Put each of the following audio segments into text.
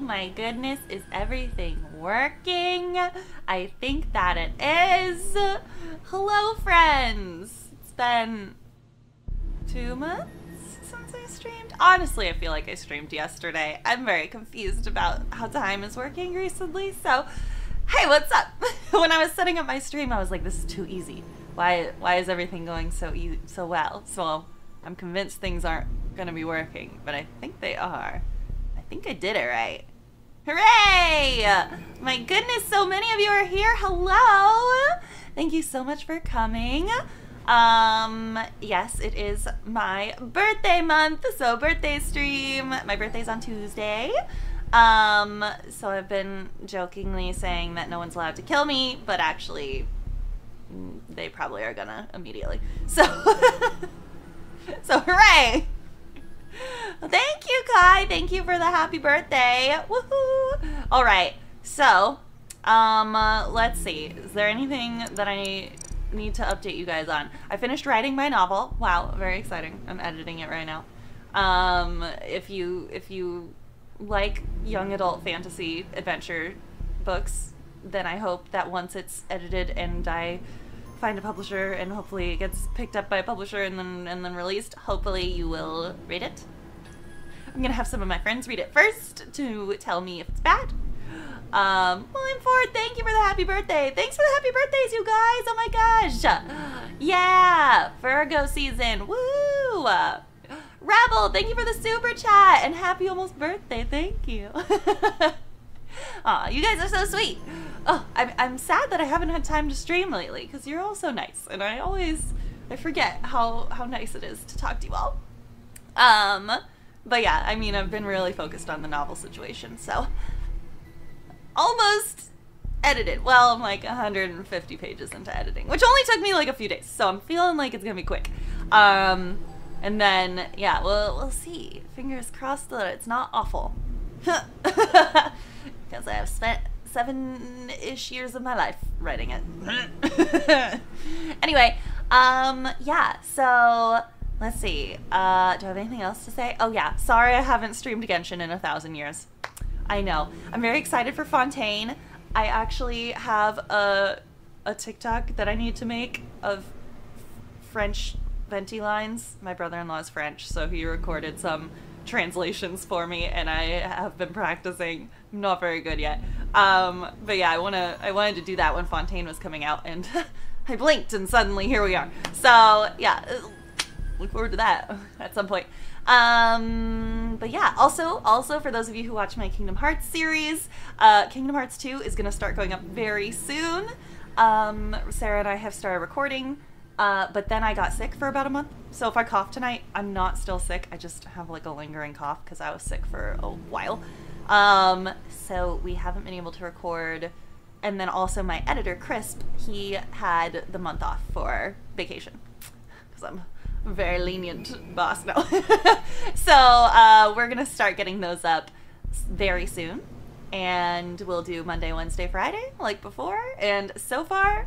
My goodness, is everything working? I think that it is. Hello, friends. It's been two months since I streamed. Honestly, I feel like I streamed yesterday. I'm very confused about how time is working recently, so hey, what's up? when I was setting up my stream, I was like, this is too easy. Why, why is everything going so e so well? So I'm convinced things aren't gonna be working, but I think they are. I think I did it right. Hooray! My goodness, so many of you are here. Hello! Thank you so much for coming. Um, yes, it is my birthday month, so birthday stream. My birthday's on Tuesday. Um, so I've been jokingly saying that no one's allowed to kill me, but actually, mm, they probably are gonna immediately. So, so hooray! Thank you, Kai. Thank you for the happy birthday. Woohoo! All right. So, um, uh, let's see. Is there anything that I need to update you guys on? I finished writing my novel. Wow, very exciting. I'm editing it right now. Um, if you if you like young adult fantasy adventure books, then I hope that once it's edited and I find a publisher and hopefully it gets picked up by a publisher and then and then released, hopefully you will read it. I'm gonna have some of my friends read it first to tell me if it's bad. Um, William Ford, thank you for the happy birthday. Thanks for the happy birthdays, you guys. Oh my gosh. Yeah, Virgo season. Woo! Rebel, thank you for the super chat and happy almost birthday. Thank you. Aw, you guys are so sweet. Oh, I'm, I'm sad that I haven't had time to stream lately because you're all so nice, and I always I forget how how nice it is to talk to you all. Um, but yeah, I mean, I've been really focused on the novel situation, so almost edited. Well, I'm like 150 pages into editing, which only took me like a few days, so I'm feeling like it's gonna be quick. Um, and then yeah, we'll we'll see. Fingers crossed that it's not awful, because I have spent seven-ish years of my life writing it. anyway, um, yeah. So let's see. Uh, do I have anything else to say? Oh yeah. Sorry, I haven't streamed Genshin in a thousand years. I know. I'm very excited for Fontaine. I actually have a a TikTok that I need to make of French venti lines. My brother-in-law is French, so he recorded some translations for me, and I have been practicing. Not very good yet, um, but yeah, I wanna I wanted to do that when Fontaine was coming out, and I blinked, and suddenly here we are. So yeah, look forward to that at some point. Um, but yeah, also, also for those of you who watch my Kingdom Hearts series, uh, Kingdom Hearts 2 is going to start going up very soon. Um, Sarah and I have started recording, uh, but then I got sick for about a month. So if I cough tonight, I'm not still sick. I just have like a lingering cough because I was sick for a while. Um, so we haven't been able to record. And then also my editor, Crisp, he had the month off for vacation because I'm very lenient boss now. so uh, we're gonna start getting those up very soon, and we'll do Monday, Wednesday, Friday like before. And so far,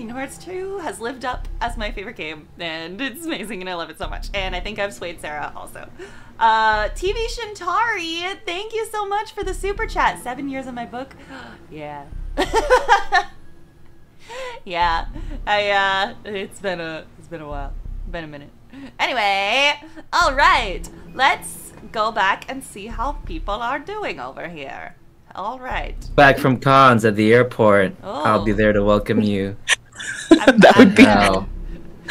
Kingdom Hearts 2 has lived up as my favorite game, and it's amazing, and I love it so much. And I think I've swayed Sarah also. Uh, TV Shintari, thank you so much for the super chat. Seven years in my book. yeah. yeah. I uh it's been a it's been a while. Been a minute. Anyway, all right. Let's go back and see how people are doing over here. All right. Back from cons at the airport. Oh. I'll be there to welcome you. I'm, That would be- Now,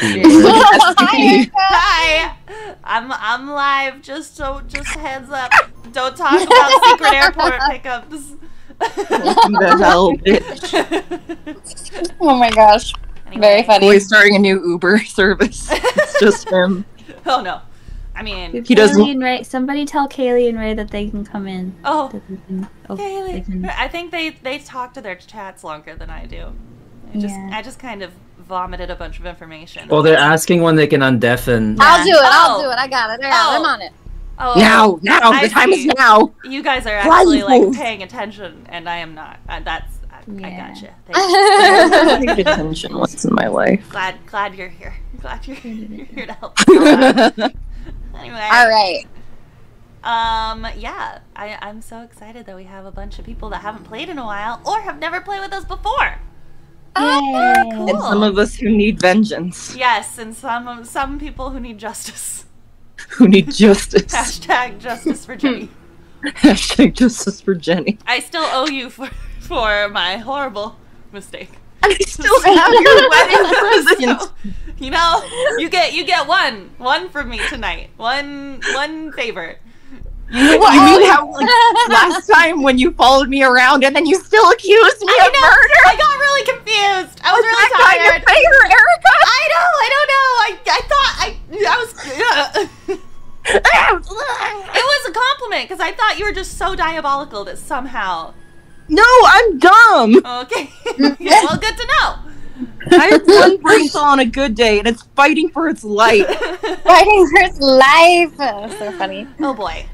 Hi. Hi. I'm I'm live. Just so just heads up. Don't talk about secret airport pickups. Welcome hell, bitch. Oh my gosh. Anyway. Very funny. Boy's starting a new Uber service. It's just him. Oh no. I mean, He doesn't- Kayli and Ray, somebody tell Kayli and Ray that they can come in. oh, can, oh, Kayli. can- I think they they talk to their chats longer than I do. I just Yeah. I just kind of vomited a bunch of information. well, they're asking when they can undeafen. I'll do it. I'll Oh. do it. I got it. I got it. I'm Oh. on it. oh, Now, now, I the time is now. You guys are actually Why? like paying attention, and I am not. Uh, that's I, I gotcha. Thank you. I paid attention once in my life. glad glad you're here. Glad you're, you're here to help. anyway. All right. Um, yeah, I, I'm so excited that we have a bunch of people that haven't played in a while or have never played with us before. Oh, Yay. Cool. And some of us who need vengeance, Yes, and some some people who need justice. who need justice. Hashtag justice for Jenny. Hashtag justice for Jenny. I still owe you for for my horrible mistake. I still have your wedding present. So, you know, you get you get one one from me tonight. One one favor. You, you mean how like, last time when you followed me around and then you still accused me I of know. murder? I got really confused. I was, really that kind tired. of favor, Erika? I know. I don't know. I I thought I I was. it was a compliment because I thought you were just so diabolical that somehow. no, I'm dumb. Okay. well, good to know. I have one brain cell on a good day and it's fighting for its life. Fighting for its life. Oh, so funny. oh boy.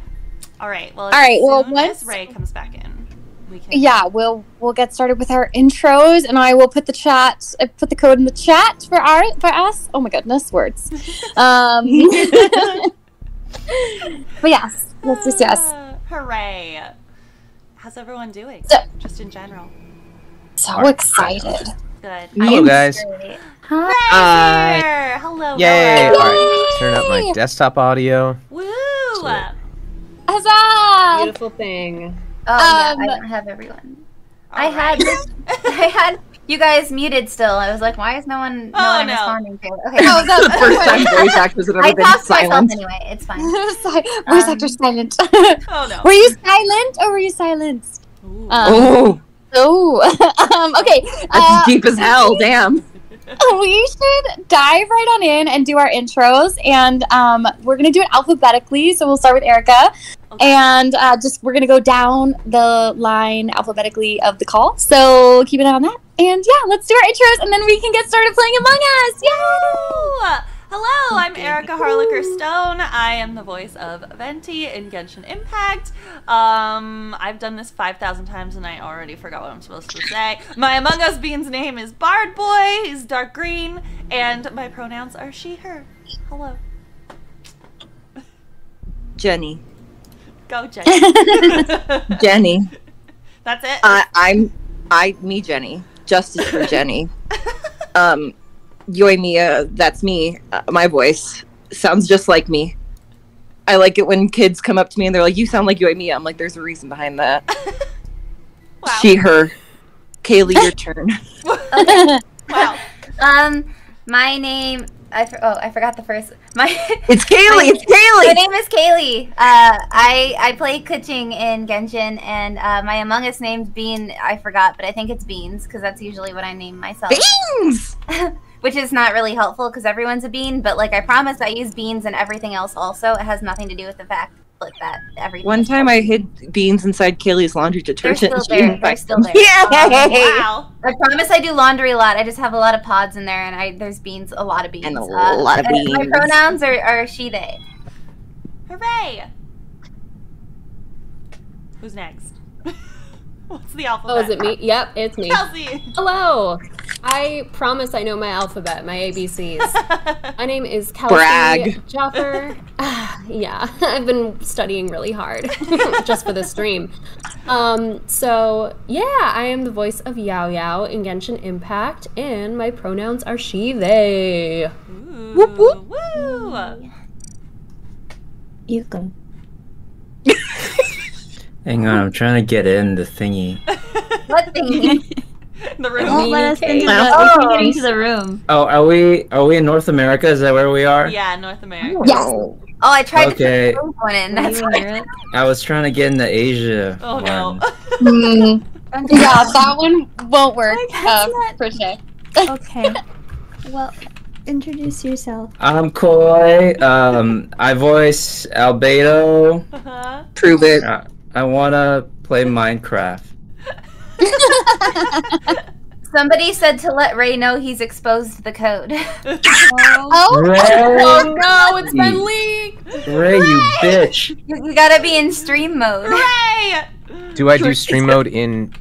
All right. Well, All right, well, once- Ray comes back in, we can. Yeah, we'll we'll get started with our intros, and I will put the chat, uh, put the code in the chat for our for us. Oh my goodness, words. Um, but yes, yes, yes, yes. Ah, Hooray! How's everyone doing? So- Just in general. So excited. Good. Me Hello, guys. Hi. Hi. Hello. Yay! hello. All right, turn up my desktop audio. Woo! So- Huzzah! Beautiful thing. Oh yeah, Um, I don't have everyone. All I had right. I had you guys muted still. I was like, why is no one no Oh, one no. responding to it? Okay. Oh, the first time voice actors have I ever been talked to myself silent. anyway. It's fine. Si- Voice Um, actor silent. Oh no. were you silent or were you silenced? Ooh. Um, Oh, Oh, um, okay. that's Uh, deep as hell. Damn. we should dive right on in and do our intros, and um, we're gonna do it alphabetically. So we'll start with Erika, Okay. and uh, just we're gonna go down the line alphabetically of the call. So keep an eye on that. And yeah, let's do our intros, and then we can get started playing Among Us. Yay! Hello, I'm Erika Harlacher Stone. I am the voice of Venti in Genshin Impact. Um, I've done this 5,000 times and I already forgot what I'm supposed to say. My Among Us Bean's name is Bard Boy. He's dark green, and my pronouns are she, her. Hello. Jenny. Go, Jenny. Jenny. That's it. Uh, I'm I me Jenny. Justice for Jenny. Um Yoimiya, that's me. Uh, my voice sounds just like me. I like it when kids come up to me and they're like, "You sound like Yoimiya." I'm like, "There's a reason behind that." wow. She, her. Kayli, your turn. wow. Um, my name. I for, oh I forgot the first. My It's Kayli. It's Kayli. my name is Kayli. Uh, I I play Keqing in Genshin, and uh, my Among Us name's Bean. I forgot, but I think it's Beans because that's usually what I name myself. Beans. which is not really helpful because everyone's a bean. But like I promise, I use beans and everything else. Also, it has nothing to do with the fact like that everything. One time I hid beans inside Kayli's laundry detergent. still and she there. They're still there. Yay! Wow. I promise I do laundry a lot. I just have a lot of pods in there, and I there's beans, a lot of beans, And a lot of uh, My pronouns are, are she they. Hooray. Who's next? What's the alphabet? Oh, is it me? Yep, it's me. Kelsey. Hello. I promise I know my alphabet, my ABCs. My name is Kelsey Brag. Jaffer. Ah, yeah, I've been studying really hard just for this stream. Um, so yeah, I am the voice of Yao Yao in Genshin Impact, and my pronouns are she, they. Ooh, Whoop, whoop. Woo. You go. Hang on, I'm trying to get in the thingy. What thing? The It room. won't let us into the, Wow. we get into the room. Oh, are we are we in North America? Is that where we are? Yeah, North America. Yes. oh, I tried Okay. to put one in. That's you why. I was trying to get into Asia. Oh no. one. Hmm. yeah, that one won't work That's uh, not- for today. Okay. Well, introduce yourself. I'm Khoi. Um, I voice Albedo. Uh-huh. Prove it. I, I wanna play Minecraft. Somebody said to let Ray know he's exposed the code. Oh, oh, Ray, Oh no, it's been leaked! Ray, you bitch! you, you gotta be in stream mode. Hooray! Do I do stream mode in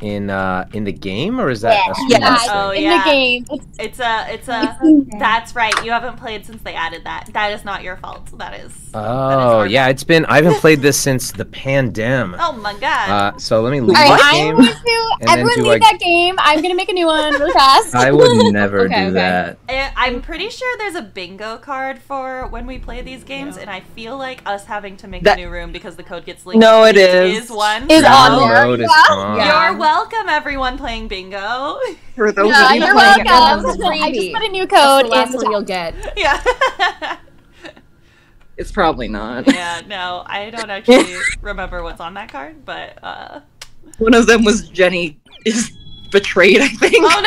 in uh in the game or is that a stream Yeah. thing? Oh, in yeah. the game. It's It's a, it's a. Okay. That's right. You haven't played since they added that. That is not your fault. That is. Oh our yeah, it's been I haven't played this since the pandemic Oh my god. Uh, so let me leave All right, this I'm game. going to and then everyone do leave I- that game. I'm gonna make a new one really fast. I would never Okay, do okay. that. I- I'm pretty sure there's a bingo card for when we play these games, and I feel like us having to make That- a new room because the code gets linked. No, it is. Is one. Is so on there. Download is Yeah. on. Yeah. You're welcome, everyone playing bingo. For those Yeah, of you you're playing at welcome. home, I just put a new That's code the last in the one you'll get. yeah. it's probably not. yeah. No, I don't actually remember what's on that card, but uh. One of them was Jenny is betrayed. I think. Oh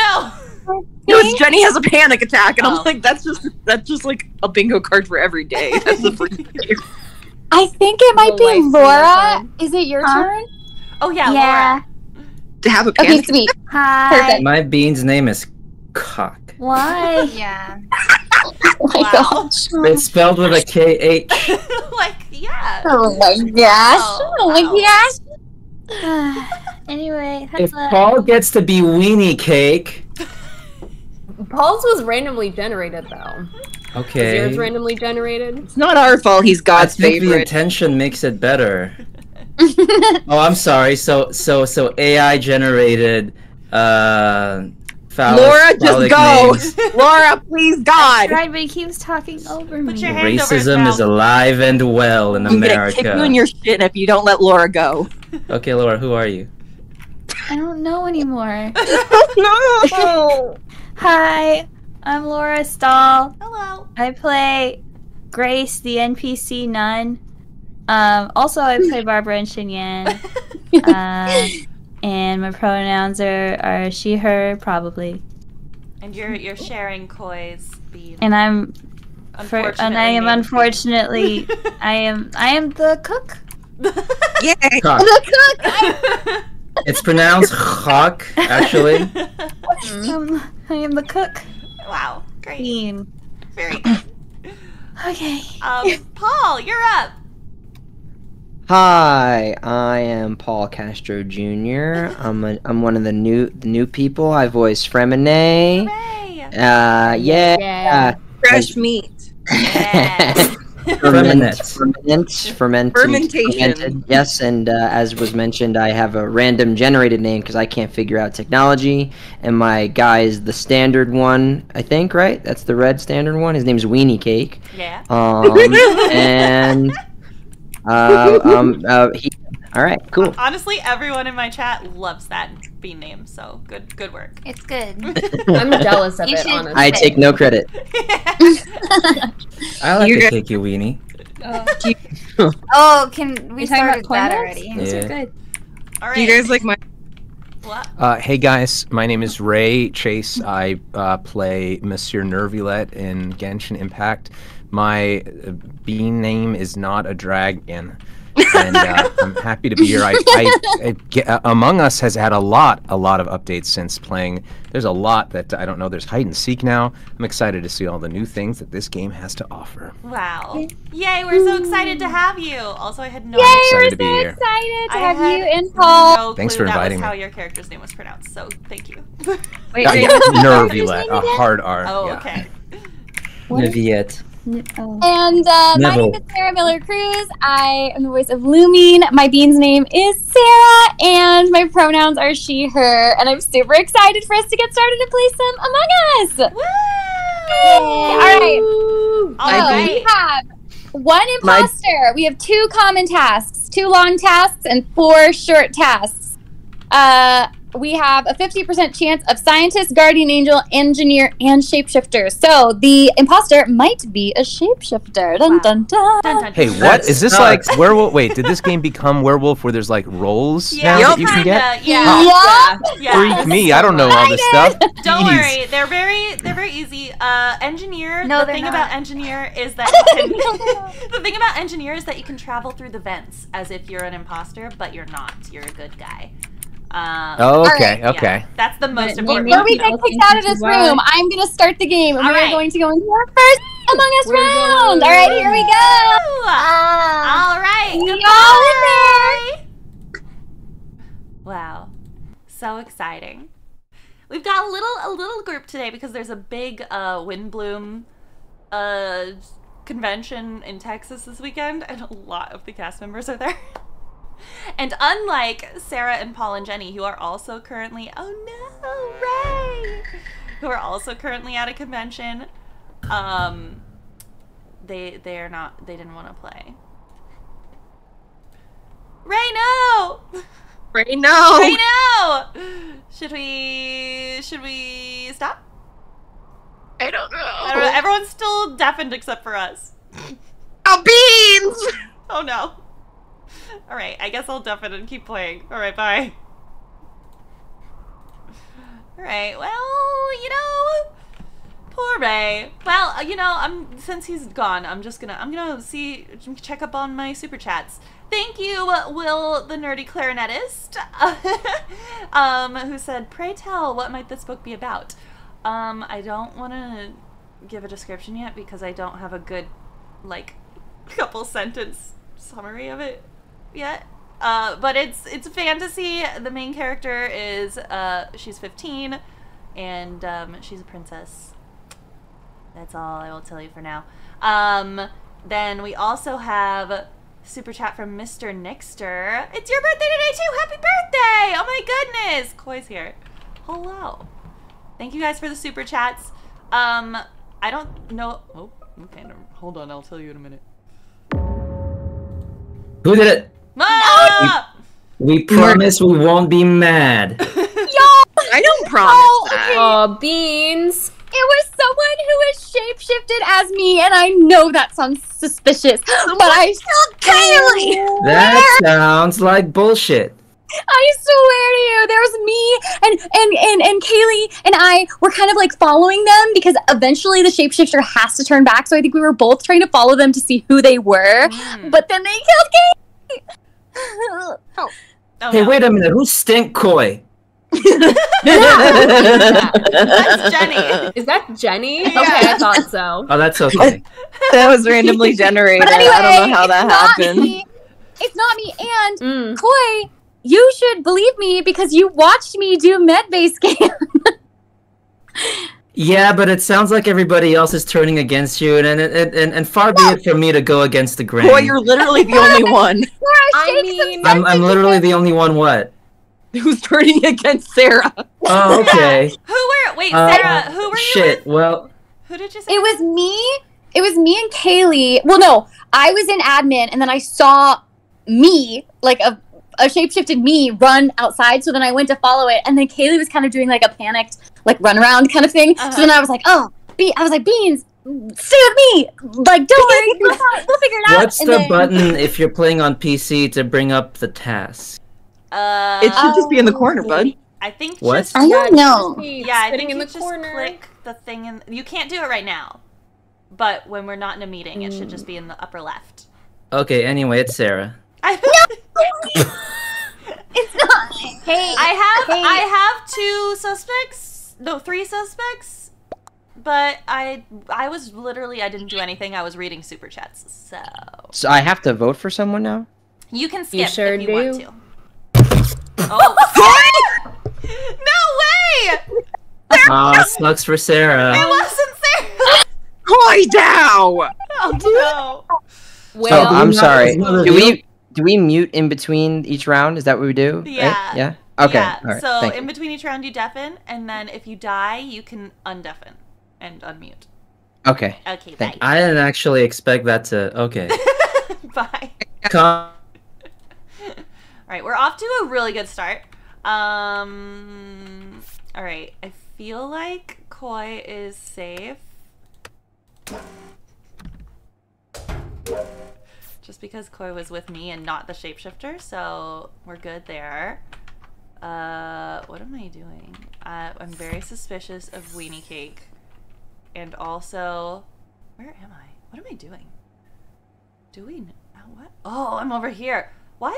no. No, it's Jenny has a panic attack, and Oh. I'm like, that's just that's just like a bingo card for every day. That's the first day. I think it might The be Laura. Is it your Huh? turn? Oh yeah. Yeah. To have a Okay, panic. sweet. Hi. Perfect. My bean's name is Cock. Why? Yeah. Oh my Wow. gosh. It's spelled with a K H. Like yeah. Oh my gosh. Oh, Oh my wow. gosh. anyway, If hello. Paul gets to be weenie cake, Paul's was randomly generated though. Okay. Is okay. yours randomly generated? It's not our fault. He's God's I God's think the favorite. intention makes it better. oh, I'm sorry. So, so, so AI generated. Uh, phallus- Laura, just go. names. Laura, please, God. Right, but he keeps talking over Put me. your hand over Racism is alive and well in I'm gonna kick you in America. your shit if you don't let Laura go. Okay, Laura, who are you? I don't know anymore. no. Hi, I'm Laura Stahl. Hello. I play Grace, the NPC nun. Um, also, I play Barbara and Xinyan. Uh, and my pronouns are, are she, her, probably. And you're you're sharing Khoi's bean. And I'm for, and I am unfortunately unfortunately I am I am the cook. Yay. Cock. named It's pronounced Chok, actually. Um, I am the cook. wow, great, Bean. very good. Okay. Um, Paul, you're up. Hi, I am Paul Castro Jr. I'm a, I'm one of the new the new people. I voice Freminet. Hooray! Uh, yeah. Yeah. Fresh meat. Yeah. Ferment, Ferment. ferment, Fermentation. fermented. Yes, and uh, as was mentioned, I have a random generated name because I can't figure out technology, and my guy is the standard one. I think right. That's the red standard one. His name's Weenie Cake. yeah. Um, and uh, um, uh, he. All right, cool. Honestly, everyone in my chat loves that bean name. So good, good work. It's good. I'm jealous of You it, honestly. I take no credit. I like You're to good. take you weenie. Oh, can we You talking about started that toilets? already? Those Yeah. are good. All right. Do you guys like my? What? Uh, hey guys, my name is Ray Chase. I uh, play Monsieur Nervulette in Genshin Impact. My uh, bean name is not a dragon, and uh, I'm happy to be here. I, I, I get, uh, Among Us has had a lot, a lot of updates since playing. There's a lot that I don't know. There's hide and seek now. I'm excited to see all the new things that this game has to offer. Wow. Yay, we're so excited to have you. Also, I had no Yay, idea. we're excited to be so here. excited to I have you and Paul. No Thanks clue for inviting that was me. how your character's name was pronounced, so thank you. Wait, Uh, yeah, what's Nervulette, a hard R. oh, yeah. okay. Niviette. N- Oh. And uh, my name is Sarah Miller Crews. I am the voice of Lumine. My bean's name is Sarah, and my pronouns are she, her. And I'm super excited for us to get started and play some Among Us. Woo! All right. All So right. we have one My- imposter. We have two common tasks, two long tasks, and four short tasks. Uh, we have a 50% chance of scientist, guardian angel, engineer, and shapeshifter. So the imposter might be a shapeshifter. Dun Wow. dun dun. Dun, dun, Hey, dun. what That is this sucks. like? Werewolf? Wait, did this game become werewolf where there's like roles Yeah, now that you can kinda, get? Yeah. Yeah. Freak me! I don't know all this stuff. Don't Jeez. worry, they're very they're very easy. Uh, engineer. No, the thing not. about engineer is that can, the thing about engineer is that you can travel through the vents as if you're an imposter, but you're not. You're a good guy. Um, Oh, okay, yeah, okay. That's the most But important. Before we thing. get kicked out of this room, I'm going to start the game, and All we're right. going to go into our first Among Us We're round. going- All right, here we go. Ah. All right. We goodbye. all in there. Wow. So exciting. We've got a little a little group today because there's a big uh Windbloom uh convention in Texas this weekend and a lot of the cast members are there. And unlike Sarah and Paul and Jenny, who are also currently oh no, Ray, who are also currently at a convention, um, they they are not they didn't want to play. Ray, no! Ray, no. Ray, no! Should we should we stop? I don't know. I don't know. Everyone's still deafened except for us. Oh, beans! Oh no. All right, I guess I'll deafen and keep playing. All right, bye. All right, well, you know, poor Ray. Well, uh, you know, I'm since he's gone, I'm just gonna I'm gonna see check up on my super chats. Thank you, Will, the nerdy clarinetist, um, who said, "Pray tell, what might this book be about?" Um, I don't want to give a description yet because I don't have a good, like, couple sentence summary of it yet. Uh, but it's it's fantasy. The main character is uh, she's 15, and um, she's a princess. That's all I will tell you for now. Um, then we also have super chat from Mr. Nixter. It's your birthday today too. Happy birthday! Oh my goodness, Khoi's here. Hello. Thank you guys for the super chats. Um, I don't know. Oh, okay. Hold on. I'll tell you in a minute. Who did it? Ah! We promise we won't be mad. I don't promise Oh, that. okay. Oh, beans. It was someone who is shapeshifted as me, and I know that sounds suspicious, but I killed Kayli! That sounds like bullshit. I swear to you, there was me and and and and Kayli and I were kind of like following them because eventually the shapeshifter has to turn back. So I think we were both trying to follow them to see who they were, Mm. but then they killed Kayli. Oh, Hey, no. wait a minute. Who's stink koi? That's Jenny. Is that Jenny? Yeah. Okay, I thought so. Oh, that's okay. that was randomly generated. But anyway, I don't know how it's that not happened. Me. It's not me. And Mm. Khoi, you should believe me because you watched me do medbay scan. Yeah, but it sounds like everybody else is turning against you, and and and, and, and far be it from me to go against the grain. Boy, you're literally the only one I mean, I'm I'm literally the only one. What? who's turning against Sarah. Oh, okay. Who were? Wait, Uh, Sarah. Who were you Shit. with? Well, Who did you say? It was me. It was me and Kayli. Well, no, I was in admin, and then I saw me, like a a shapeshifted me, run outside. So then I went to follow it, and then Kayli was kind of doing like a panicked, like run around kind of thing. Uh-huh. So then I was like, oh, Be- I was like, Beans, stay with me. Like, don't worry, we'll, figure it out. what's And the then- button if you're playing on PC to bring up the task? Uh, It should just be in the corner, bud. I think What? just I don't know. yeah, I think in you the just corner. click the thing in. You can't do it right now, but when we're not in a meeting, it should just be in the upper left. Okay. Anyway, it's Sarah. I, no, It's not. Hey, I have Hey. I have two suspects. No, three suspects. But I I was literally I didn't do anything. I was reading super chats. So So I have to vote for someone now. you can skip sure if you want to. Oh. no way! Aw, ah, sucks for Sarah. It wasn't Sarah. Khoi down! Oh no. So Well, I'm sorry. it's not a Do we do we mute in between each round? Is that what we do? Right? Yeah. Yeah. Okay. Yeah. All right. so Thank in you. between each round you deafen, and then if you die, you can undeafen and unmute. Okay. Okay, Thank you. bye. I didn't actually expect that to. Okay. bye. Con- All right, we're off to a really good start. Um, all right, I feel like Khoi is safe. Just because Khoi was with me and not the shapeshifter, so we're good there. Uh, what am I doing? Uh, I'm very suspicious of Weenie Cake. And also, where am I? What am I doing? Doing know what? Oh, I'm over here. Why?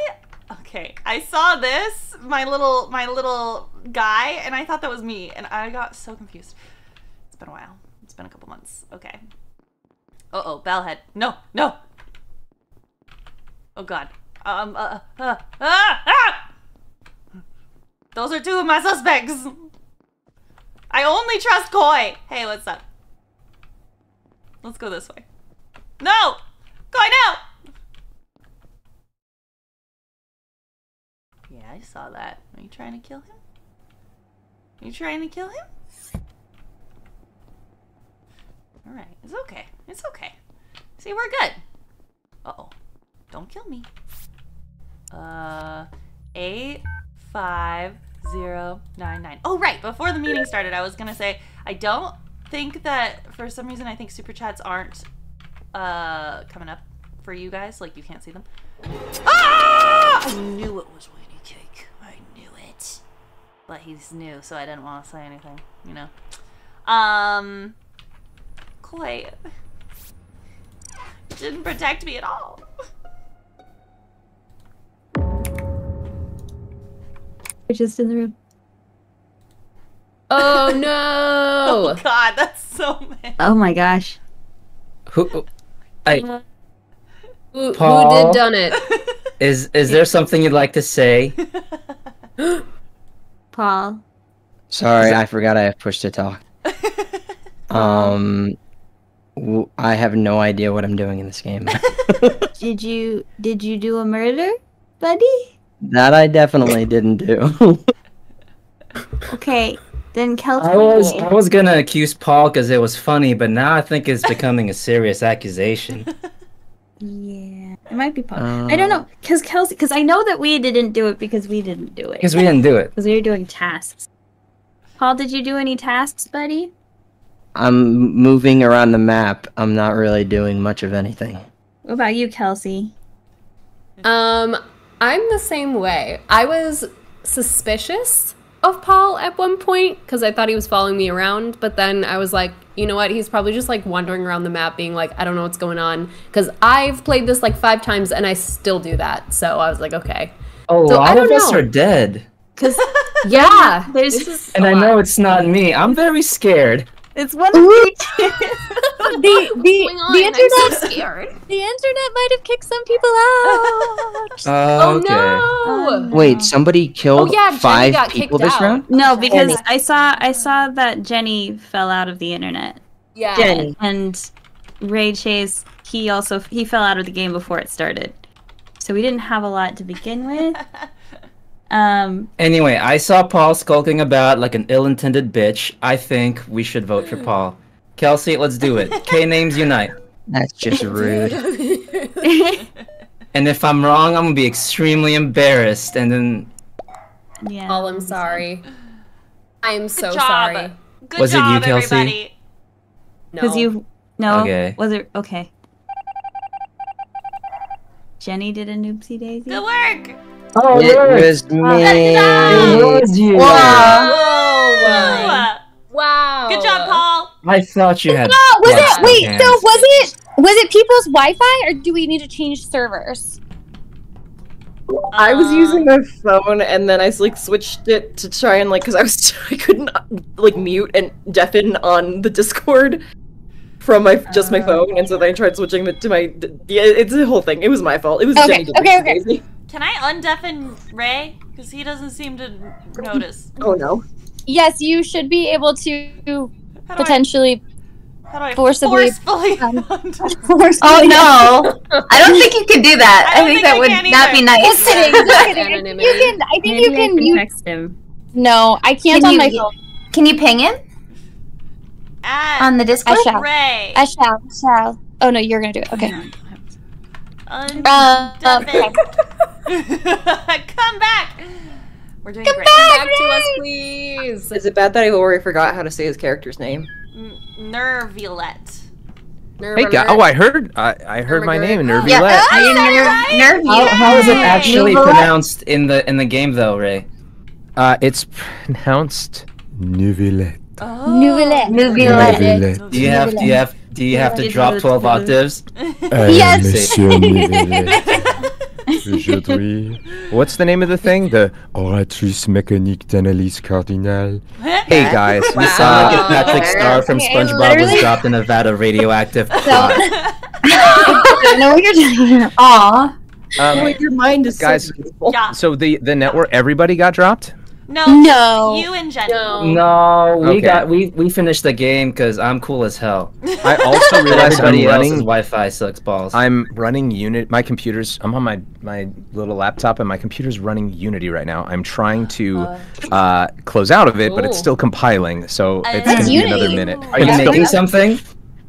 Okay, I saw this, my little my little guy, and I thought that was me, and I got so confused. It's been a while. It's been a couple months. Okay. Uh oh, Bellhead. No, no. Oh God. Um. Uh. Uh. Ah! ah! Those are two of my suspects. I only trust Khoi. Hey, what's up? Let's go this way. No! Khoi, no! Yeah, I saw that. Are you trying to kill him? Are you trying to kill him? Alright, it's okay. It's okay. See, we're good. Uh-oh. Don't kill me. Uh, eight, five, zero, nine, nine. Oh, right. Before the meeting started, I was gonna say I don't think that for some reason I think super chats aren't uh coming up for you guys. Like you can't see them. Ah! I knew it was Weenie Cake. I knew it. But he's new, so I didn't want to say anything. You know. Um. Clay didn't protect me at all. We're just in the room. Oh no! Oh God, that's so mad. Oh my gosh. Who? I Who, who Paul? did done it? is is there something you'd like to say? Paul. Sorry, I forgot I have push to talk. Um, I have no idea what I'm doing in this game. Did you did you do a murder, buddy? That I definitely didn't do. Okay, then Kel. I was I was gonna accuse Paul because it was funny, but now I think it's becoming a serious accusation. Yeah, it might be Paul. I don't know, cause Kelsey, cause I know that we didn't do it because we didn't do it. Because we didn't do it. Because we were doing tasks. Paul, did you do any tasks, buddy? I'm moving around the map. I'm not really doing much of anything. What about you, Kelsey? Um, I'm the same way. I was suspicious of Paul at one point because I thought he was following me around, but then I was like, you know what? He's probably just like wandering around the map, being like, I don't know what's going on. Because I've played this like five times and I still do that. So I was like, okay. Oh, So, I all of don't us know. are dead. Because yeah, There's this is And I lot. know it's not me. I'm very scared. It's one of the the the, going on? the I'm so internet scared. the internet might have kicked some people out. Oh okay. no! Um, Wait, somebody killed yeah, five people this out. round? No, because I saw I saw that Jenny fell out of the internet, yeah. Jenny. and Ray Chase he also he fell out of the game before it started, so we didn't have a lot to begin with. Um, Anyway, I saw Paul skulking about like an ill-intended bitch. I think we should vote for Paul. Kelsey, let's do it. K names unite. That's just rude. And if I'm wrong, I'm gonna be extremely embarrassed. And then yeah. Paul, I'm sorry. I am so Good job. sorry. Good Was it you, job, Kelsey? everybody. No. Because you no Okay. was it okay? Jenny did a noopsie daisy. Good work. Oh, It was me. it was you. Ooh. Wow. Good job, Paul. I thought you had. Oh, was it? Wait, hands. so was it? Was it people's Wi-Fi, or do we need to change servers? I was Um, using my phone and then I like switched it to try and like because I was I couldn't like mute and deafen on the Discord from my just my phone and so then I tried switching it to my yeah it's a whole thing. It was my fault. It was Okay, Jenny. did okay, this okay. crazy. Can I undeafen Ray? Because he doesn't seem to notice. Oh no. Yes, you should be able to How potentially I, how do I forcibly- forcefully um, undeafen? force. Oh no! I don't think you can do that. I I, don't think think I that would can not be either. Just nice. kidding. Just kidding. You can. I think Maybe you can. can You text him. no, I can't Can on you- my phone. Can you ping him At on the Discord? I shall. Ray. I shall. Shall. Oh no, you're gonna do it. Okay. Undeafen. Uh, Come back. We're doing Come great. back! Back to us, please. Is it bad that I already forgot how to say his character's name? N- Nervulette. Hey, guy. Oh, I heard. I, I heard my name, Nervigurt. Nervy Yeah. Let. Are you ner- How, how is it actually Nervulette? pronounced in the in the game though, Ray? Uh, it's pronounced Neuvillette. Oh. Nouvelle. Nuvile. Do you have do you have do you have to drop twelve octaves? Yes. Monsieur Aujourd'hui. What's the name of the thing? The Oratrice Mécanique d'Analyse Cardinale. Hey guys, You sound like if Patrick Star from Okay, SpongeBob was dropped in a vat of radioactive. So. I know what you're doing. Aw. Um, your mind is Guys- so. Yeah. so the the network, everybody got dropped. No, No. you and Jenny. No. No, we Okay. got we we finished the game because I'm cool as hell. I also realized I'm Everybody else's running. Wi-Fi sucks balls. I'm running Unity. My computer's. I'm on my my little laptop, and my computer's running Unity right now. I'm trying to uh, close out of it, but it's still compiling. So it's That's gonna be another Unity. minute. Are you It's making still-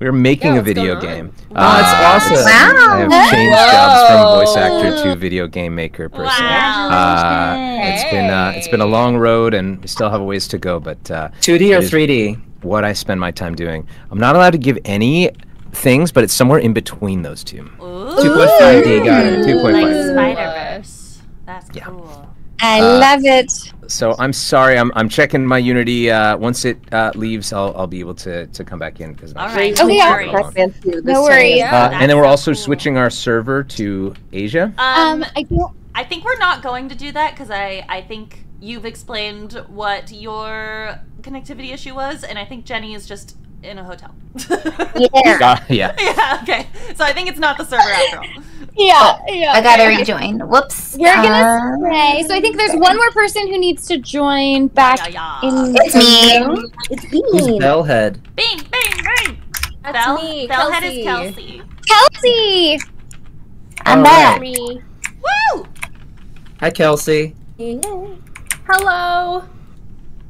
something? We're making Yeah, a video game. Wow, that's awesome. Wow. I have changed jobs from voice actor to video game maker person. Wow. Uh, it's been uh, it's been a long road, and we still have a ways to go. But uh, 2D or 3D? what I spend my time doing, I'm not allowed to give any things, but it's somewhere in between those two. 2.5D, got it. 2.5. Like Ooh. Spider Verse. That's Yeah. cool. I Uh, love it. So I'm sorry, I'm, I'm checking my Unity. Uh, once it uh, leaves, I'll, I'll be able to, to come back in because All right. Okay, no yeah. worries. Pac-Man 2 this No worries. Yeah. Uh, and then we're also cool. switching our server to Asia. Um, Um, I don't. I think we're not going to do that because I, I think you've explained what your connectivity issue was, and I think Jenny is just in a hotel. Yeah. Uh, yeah. yeah, okay. So I think it's not the server after all. Yeah. Yeah. I gotta okay. rejoin. Whoops. We're gonna Uh, spray. So I think there's one more person who needs to join back Yeah, yeah. in. It's me. It's Who's Bellhead? Bing, bing, bing. That's Bell, me, Bellhead Kelsey. is Kelsey. Kelsey. I'm All back. Me. Woo! Hi, Kelsey. Hello.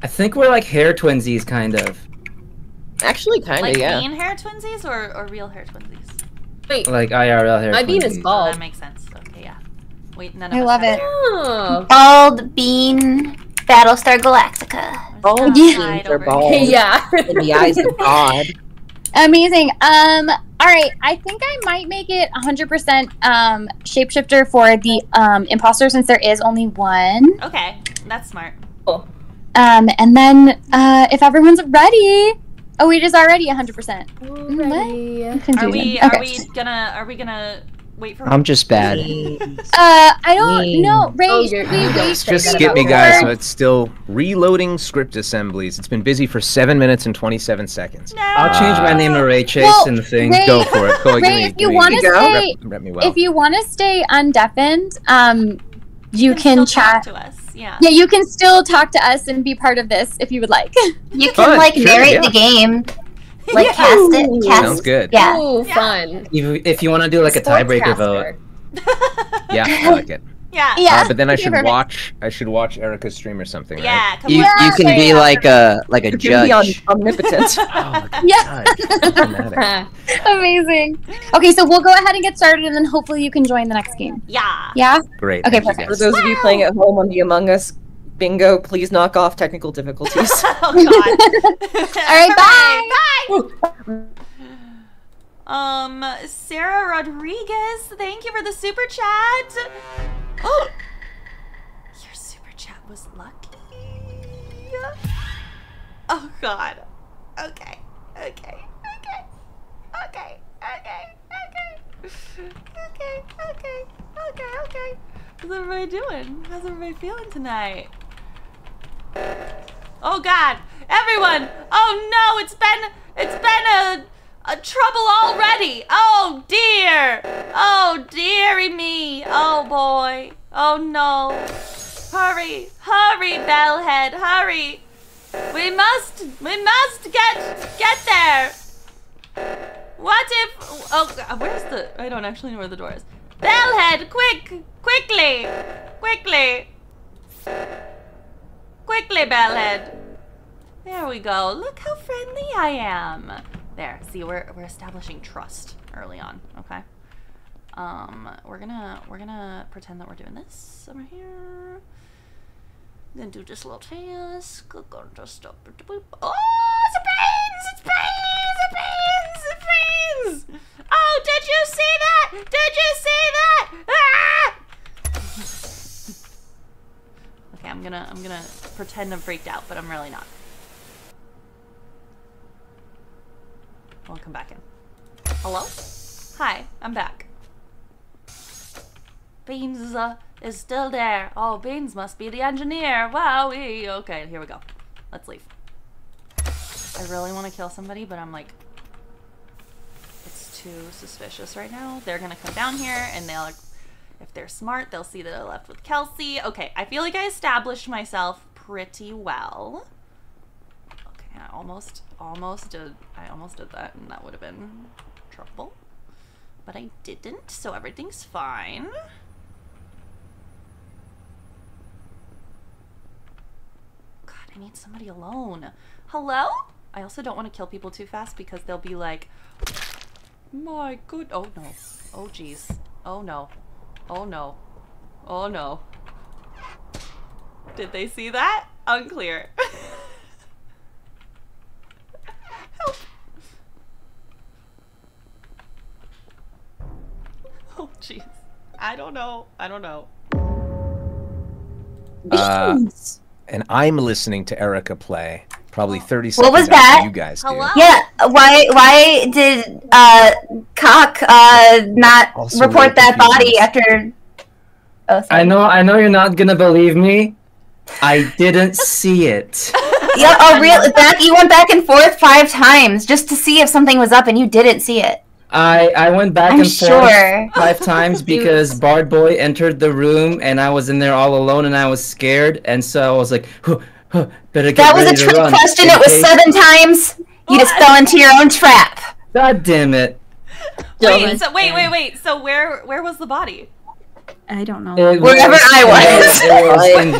I think we're like hair twinsies, kind of. Actually, kind of, Like yeah. bean hair twinsies or, or real hair twinsies? Wait. Like IRL hair. My bean is twinsies. Oh, bald. that makes sense. Okay, yeah. Wait, none of I us love it. Oh. Bald Bean Battlestar Galactica. All There's beans no side are bald. here. yeah. In the eyes of God. Amazing. Um. All right. I think I might make it 100% um shapeshifter for the um imposter since there is only one. Okay, that's smart. Cool. Um. And then uh, if everyone's ready. Oh, it is already 100%. Ready. Are Confusion. we Okay. are we gonna are we gonna wait for I'm just bad. Uh, I don't Mean. know. Ray, Oh, you're- we don't wait. Just skip me, guys. So it's still reloading script assemblies. It's been busy for seven minutes and 27 seconds. No. I'll change my name to Ray Chase Well, in the thing. Ray- Go for it. Go, give Ray, if you want to stay, rep, rep well. if you want to stay undeafened, um, you can still talk chat. to us. Yeah. Yeah, you can still talk to us and be part of this if you would like. You can Fun, like sure, narrate yeah. the game. Like Yeah. cast it. Cast Sounds good. Yeah. Ooh, fun. If, if you want to do like a tiebreaker vote. Yeah, I like it. Yeah. Yeah. Uh, but then I should Perfect. watch. I should watch Erika's stream or something. right? Yeah. Come You on. you can be like a like a You can be om- judge. omnipotent. Oh, Yeah. that. Amazing. Okay, so we'll go ahead and get started, and then hopefully you can join the next game. Yeah. Yeah. Great. Okay, perfect. For guys. those of you playing at home on the Among Us bingo, please knock off technical difficulties. oh God. All right, bye. Bye. Um, Sarah Rodriguez, thank you for the super chat. Oh, your super chat was lucky. Oh God. Okay. Okay. Okay. Okay. Okay. Okay. Okay. Okay. Okay. Okay. How's everybody doing? How's everybody feeling tonight? Oh God! Everyone! Oh no! It's been it's been a a trouble already. Oh dear! Oh dearie me! Oh boy! Oh no! Hurry! Hurry, Bellhead! Hurry! We must we must get get there. What if? Oh, where's the? I don't actually know where the door is. Bellhead, quick, quickly, quickly. Quickly, Bellhead. There we go. Look how friendly I am. There. See, we're we're establishing trust early on. Okay. Um, we're gonna we're gonna pretend that we're doing this over here. Gonna do this little task. Go go just stop. Oh, it's a beans! It's beans! It's beans! It's beans! Oh, did you see that? Did you see that? Ah! Okay, I'm gonna I'm gonna pretend I'm freaked out, but I'm really not. I'll come back in. Hello? Hi, I'm back. Beans is, uh, is still there. Oh, Beans must be the engineer. Wow. Okay, here we go. Let's leave. I really want to kill somebody, but I'm like, it's too suspicious right now. They're gonna come down here and they'll if they're smart, they'll see that I left with Kelsey. Okay, I feel like I established myself pretty well. I almost, almost did, I almost did that, and that would have been trouble. But I didn't, so everything's fine. God, I need somebody alone. Hello? I also don't want to kill people too fast because they'll be like, my good. Oh no. Oh jeez. Oh no. Oh no. Oh no. Did they see that? Unclear. Help. Oh jeez. I don't know. I don't know. Uh, and I'm listening to Erika play. Probably 30 What seconds was after that? you guys do. Hello? Yeah. Why? Why did uh cock uh not Also report that body confused. after? Oh, sorry. I know, I know you're not gonna believe me. I didn't see it. Yeah. Oh, really? Back. You went back and forth five times just to see if something was up, and you didn't see it. I I went back I'm and sure. forth five times because Bard Boy entered the room and I was in there all alone and I was scared and so I was like, huh, huh, better get That was a ready to trick question. It was seven times. You just fell into your own trap. God damn it! Wait, so wait, wait, wait. So where where was the body? I don't know. It Wherever I was. It was in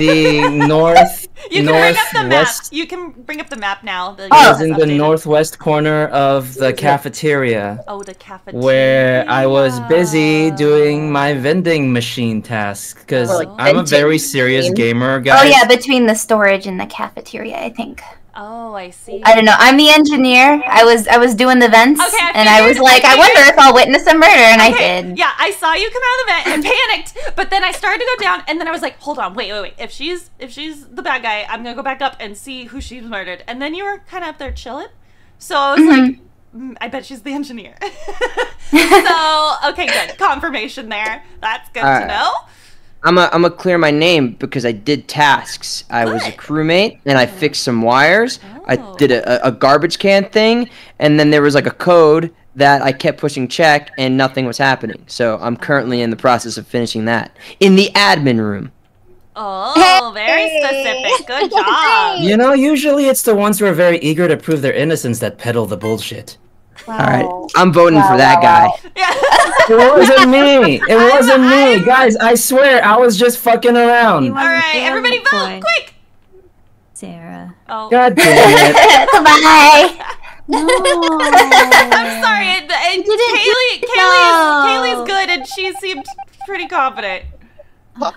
the north. You can bring up the map. You can bring up the map now. The It was in the updated. northwest corner of the cafeteria. Oh, the cafeteria. where I was busy doing my vending machine task because Or, like, I'm a very serious machine. gamer, guys. Oh yeah, between the storage and the cafeteria, I think. Oh, I see. I don't know. I'm the engineer. I was I was doing the vents, Okay, I and I was figured- I like, I, wonder if I'll witness a murder, and I did. Yeah, I saw you come out of the vent and panicked, but then I started to go down, and then I was like, "Hold on, wait, wait, wait. If she's if she's the bad guy, I'm gonna go back up and see who she's murdered." And then you were kind of up there chilling, so I was like, mm, "I bet she's the engineer." so okay, good confirmation there. That's good to Alright. know. I'm a, I'm gonna clear my name because I did tasks. I was a crewmate and I fixed some wires. I Oh. did a, a garbage can thing, and then there was like a code that I kept pushing check, and nothing was happening. So I'm currently in the process of finishing that in the admin room. Oh, very specific. Good job. You know, usually it's the ones who are very eager to prove their innocence that peddle the bullshit. All right, I'm voting for that guy. Yeah. It wasn't me. It wasn't me, guys. I swear, I was just fucking around. All right, everybody vote Boy. quick. Sarah. Oh, God damn it! Goodbye. No. I'm sorry. And, and didn't Kayli, do it, Kayli's. Kayli's good, and she seemed pretty confident.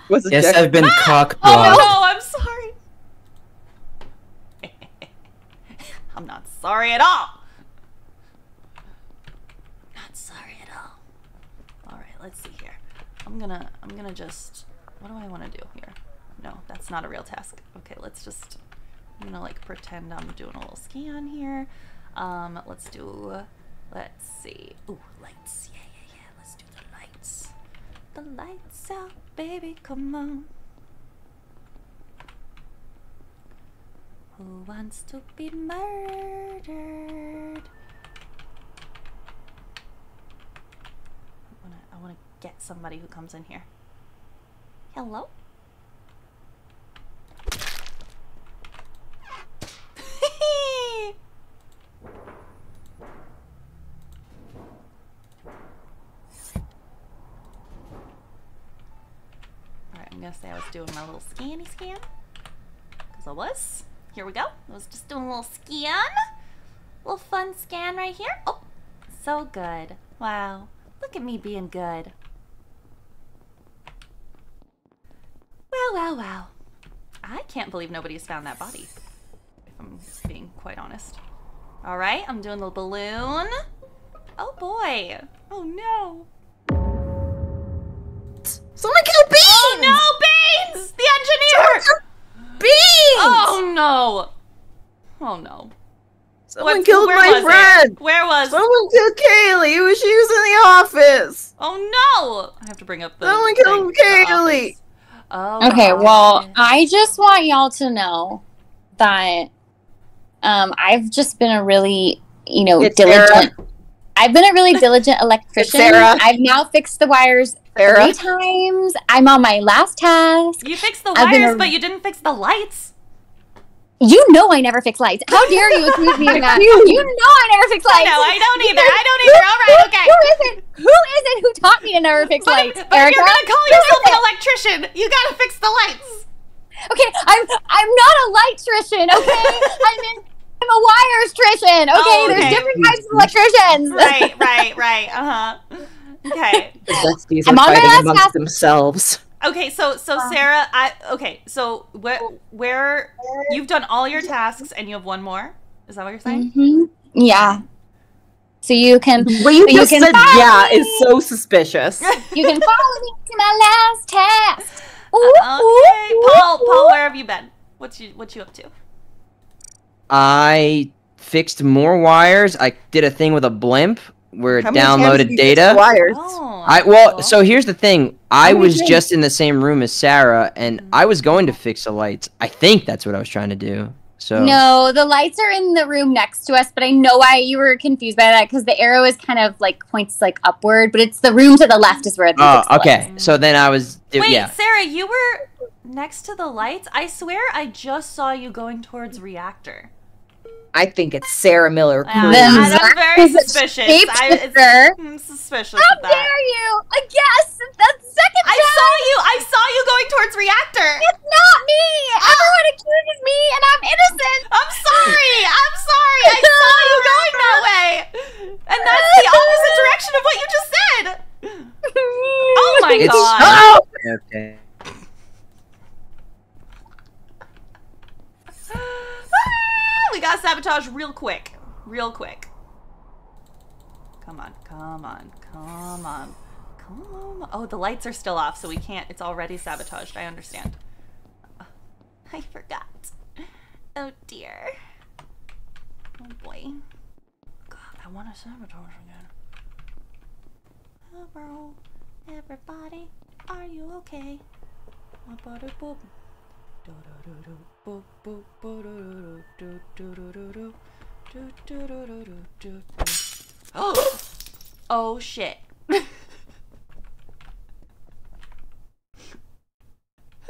Was Yes, I've been ah! cock Oh no, I'm sorry. I'm not sorry at all. Not sorry at all. All right, let's see here. I'm gonna, I'm gonna just. What do I want to do here? No, that's not a real task. Okay, let's just. I'm gonna like pretend I'm doing a little scan here. Um, let's do. Let's see. Ooh, lights. Yeah, yeah, yeah. Let's do the lights. The lights out, baby. Come on. Who wants to be murdered? I wanna, I wanna get somebody who comes in here. Hello? Alright, I'm gonna say I was doing my little scanny scan. Because I was. Here we go. I was just doing a little scan. little fun scan right here. Oh, so good. Wow. Look at me being good. Wow, wow, wow. I can't believe nobody's found that body. If I'm being quite honest. Alright, I'm doing the balloon. Oh boy. Oh no. Someone killed oh, Beans! Oh no, Beans! The engineer! Beans! Oh no! Oh no. Someone What- killed where my was it? friend! Where was? Someone killed Kayli! She was in the office! Oh no! I have to bring up the. Someone killed the Kayli! Office. Oh. Okay, God. well, I just want y'all to know that um, I've just been a really, you know, It's diligent. I've been a really diligent electrician. Sarah. I've now fixed the wires Sarah? three times. I'm on my last task. You fixed the I've wires, a- but you didn't fix the lights. You know I never fix lights. How dare you accuse me of that? You know I never fix lights. No, I don't either. I don't either. All right, okay. Who is it? Who is it who taught me to never fix But, lights? but if Erika? you're gonna call yourself an electrician, you gotta fix the lights. Okay, I'm I'm not a lightrician. Okay, I'm in. I'm a wirestrician. Okay, Oh, there's different types of electricians. Right, right, right. Uh huh. Okay. The besties I'm are on my fighting last amongst task. themselves. Okay, so so Sarah, I okay, so where where you've done all your tasks and you have one more? Is that what you're saying? Mhm. Yeah. So you can What you You just can said, yeah, me. is so suspicious. you can follow me to my last task. Ooh, Okay, ooh, Paul, ooh, Paul, where have you been? What's you what you up to? I fixed more wires. I did a thing with a blimp where it How many times have downloaded data. Wires. Oh, I well, cool. so here's the thing. I was times? just in the same room as Sarah, and mm. I was going to fix the lights. I think that's what I was trying to do. So No, the lights are in the room next to us, but I know why you were confused by that because the arrow is kind of like points like upward, but it's the room to the left is where ah, the Oh, fix okay. lights. So then I was. Wait, yeah. Sarah, you were next to the lights? I swear I just saw you going towards reactor. I think it's Sarah Miller. Crews. Then I'm very suspicious. I, it's. I'm suspicious How of that. dare you? I guess that's the second I time. saw you. I saw you going towards reactor. It's not me. Everyone accuses me, and I'm innocent. I'm sorry. I'm sorry. I saw you going that way. And that's the opposite direction of what you just said. Oh my It's- god. Oh! Okay. We got sabotage real quick. Real quick. Come on, come on, come on. Come on. Oh, the lights are still off, so we can't. It's already sabotaged. I understand. I forgot. Oh dear. Oh boy. God, I want to sabotage again. Hello, everybody. Are you okay? Ba-ba-da-boop. Do-do-do-do. Boop, boop, bo-do-do-do. Do-do-do-do-do. Do-do-do-do-do. Oh! Oh shit.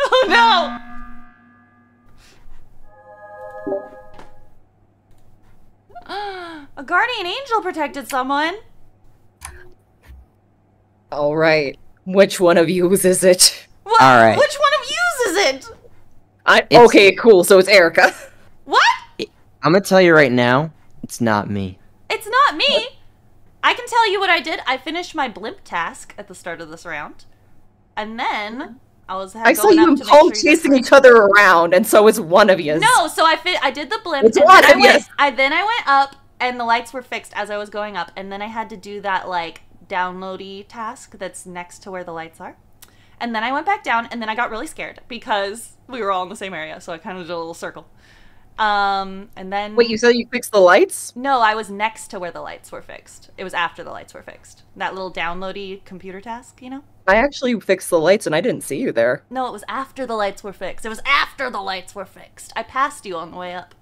oh no! A guardian angel protected someone. All right. Which one of you is it? What? All right. Which one of yous is it? I, It's- okay, cool. So it's Erika. What? I'm gonna tell you right now, it's not me. It's not me. I can tell you what I did. I finished my blimp task at the start of this round, and then I was. I saw you up and Paul sure chasing each other around, and so was one of you. No, so I fit. I did the blimp, It's and one then I of went. I then I went up, and the lights were fixed as I was going up, and then I had to do that like downloady task that's next to where the lights are, and then I went back down, and then I got really scared because we were all in the same area, so I kind of did a little circle. Um, and then Wait, you said you fixed the lights? No, I was next to where the lights were fixed. It was after the lights were fixed. That little downloady computer task, you know? I actually fixed the lights, and I didn't see you there. No, it was after the lights were fixed. It was after the lights were fixed. I passed you on the way up.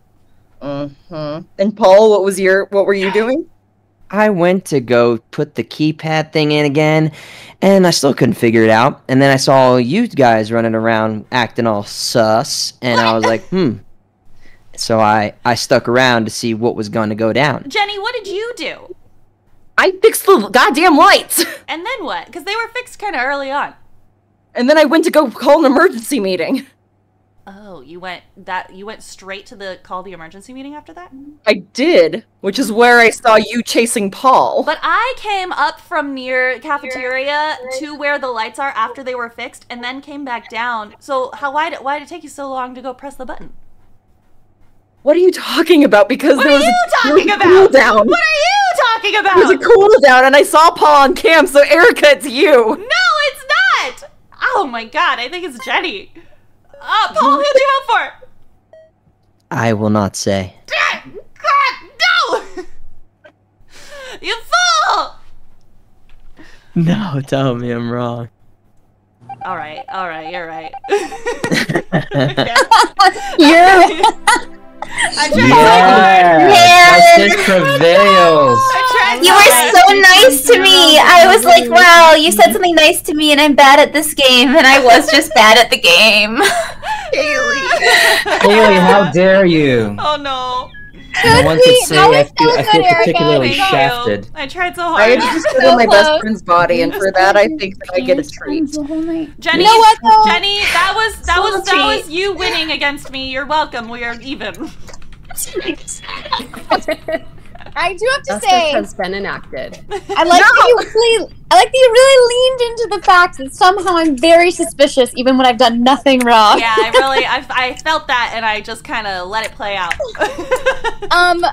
hmm And Paul, what was your? What were you doing? I went to go put the keypad thing in again, and I still couldn't figure it out. And then I saw you guys running around acting all sus, and I was like, hmm. So I I stuck around to see what was going to go down. Jenny, what did you do? I fixed the goddamn lights, And then what? Because they were fixed kind of early on. and then I went to go call an emergency meeting. Oh, you went that you went straight to the call the emergency meeting after that? I did, which is where I saw you chasing Paul. But I came up from near cafeteria to where the lights are after they were fixed and then came back down. So how why did why did it take you so long to go press the button? What are you talking about? Because What there are was you a talking cool about? down. What are you talking There was a cool down, and I saw Paul on cam. So Erika, it's you. No, it's not. Oh my god, I think it's Jenny. Uh, Paul, who'd you vote for? I will not say. God, no! you fool! No, tell me I'm wrong. All right, all right, you're right. You're I tried. Yeah, Yeah. justice prevails. I tried. You were hard. so nice nice to me. I was like, wow, you said something nice to me, and I'm bad at this game, and I was just bad at the game. Haley, how dare you? Oh no. No one could say How I is feel, that I good, feel Erika? particularly Thank you. shafted. I tried so I hard. had to just So sit on my best friend's body, and for that, I think that I get a treat. Jenny, You know what, though? Jenny, that was that was that was you winning against me. You're welcome. We are even. I do have to Justice say, has been enacted. I like that you really, I like that you really leaned into the fact that somehow I'm very suspicious, even when I've done nothing wrong. Yeah, I really I, I felt that and I just kind of let it play out. Um,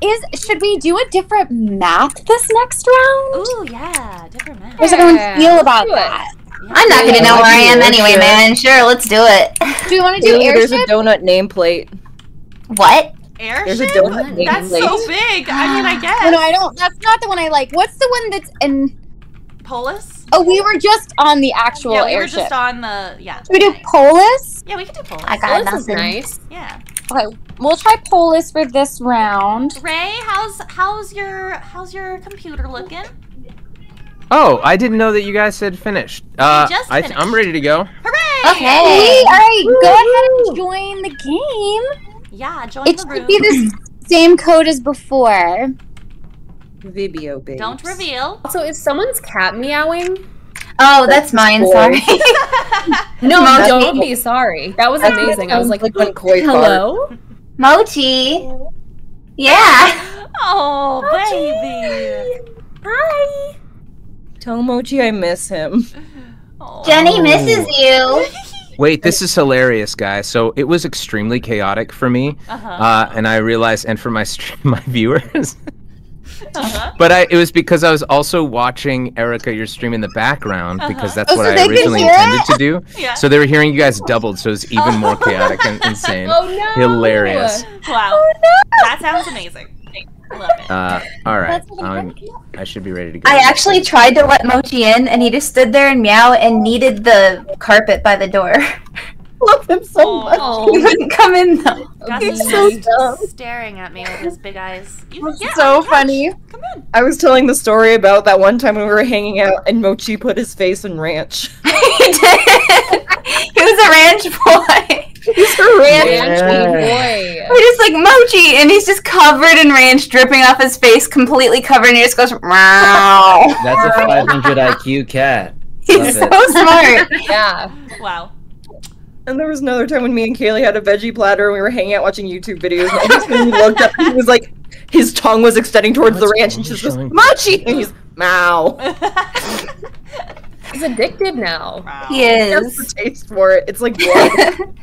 is should we do a different map this next round? Ooh yeah, different man. How does everyone feel about do it. that? I'm not gonna know where I am anyway, man. Sure, let's do it. Do we want to do Haley, there's a donut nameplate. What? Airship? There's a donut That's nameplate. so big. I mean, I guess. No, no, I don't. That's not the one I like. What's the one that's in? Polus? Oh, we were just on the actual yeah, we were just on the yeah. Should we do Polus? Yeah, we can do Polus. I got This is nothing. nice. Yeah. Okay, we'll try Polus for this round. Ray, how's how's your how's your computer looking? Oh, I didn't know that you guys had finished. Uh, just I, finished. I'm ready to go. Hooray! Okay. Hey, all right, go ahead and join the game. Yeah, join It the should be the same code as before. Vibio babes. Don't reveal. Also, is someone's cat meowing? Oh, that's mine. Boy. Sorry. No, That's- don't be sorry. That was That's- amazing. I was like, like when oh, Khoi hello? Mochi. Yeah. Oh, baby. Hi. Tell Mochi I miss him. Oh. Jenny misses you. Wait, this is hilarious, guys. So it was extremely chaotic for me, Uh-huh. uh, and I realized, and for my stream, my viewers. Uh-huh. But I, it was because I was also watching Erika your stream in the background because Uh-huh. that's Oh, what so I originally intended it? to do. Yeah. So they were hearing you guys doubled, so it was even more chaotic and insane. Oh no. Hilarious. Wow. oh, no. That sounds amazing. Love it. Uh, all right, I'm um, I should be ready to go. I actually tried to let Mochi in, and he just stood there and meow and kneaded the carpet by the door. Love him so much. Oh, he wouldn't come in though. He's is so dumb. staring at me with his big eyes. You, yeah, so on funny. Come in. I was telling the story about that one time when we were hanging out and Mochi put his face in ranch. he did. He was a ranch boy. He's a ranch. Yeah. We're just like Mochi, and he's just covered in ranch, dripping off his face, completely covered, and he just goes meow. That's a 500 IQ cat. He's so it. smart. Yeah. Wow. And there was another time when me and Kayli had a veggie platter and we were hanging out watching YouTube videos. And I just when we looked up, he was like, his tongue was extending towards the ranch, and she just goes, showing? Mochi! And he's, meow. He's addicted now. wow. He That's is. the taste for it. It's like blood.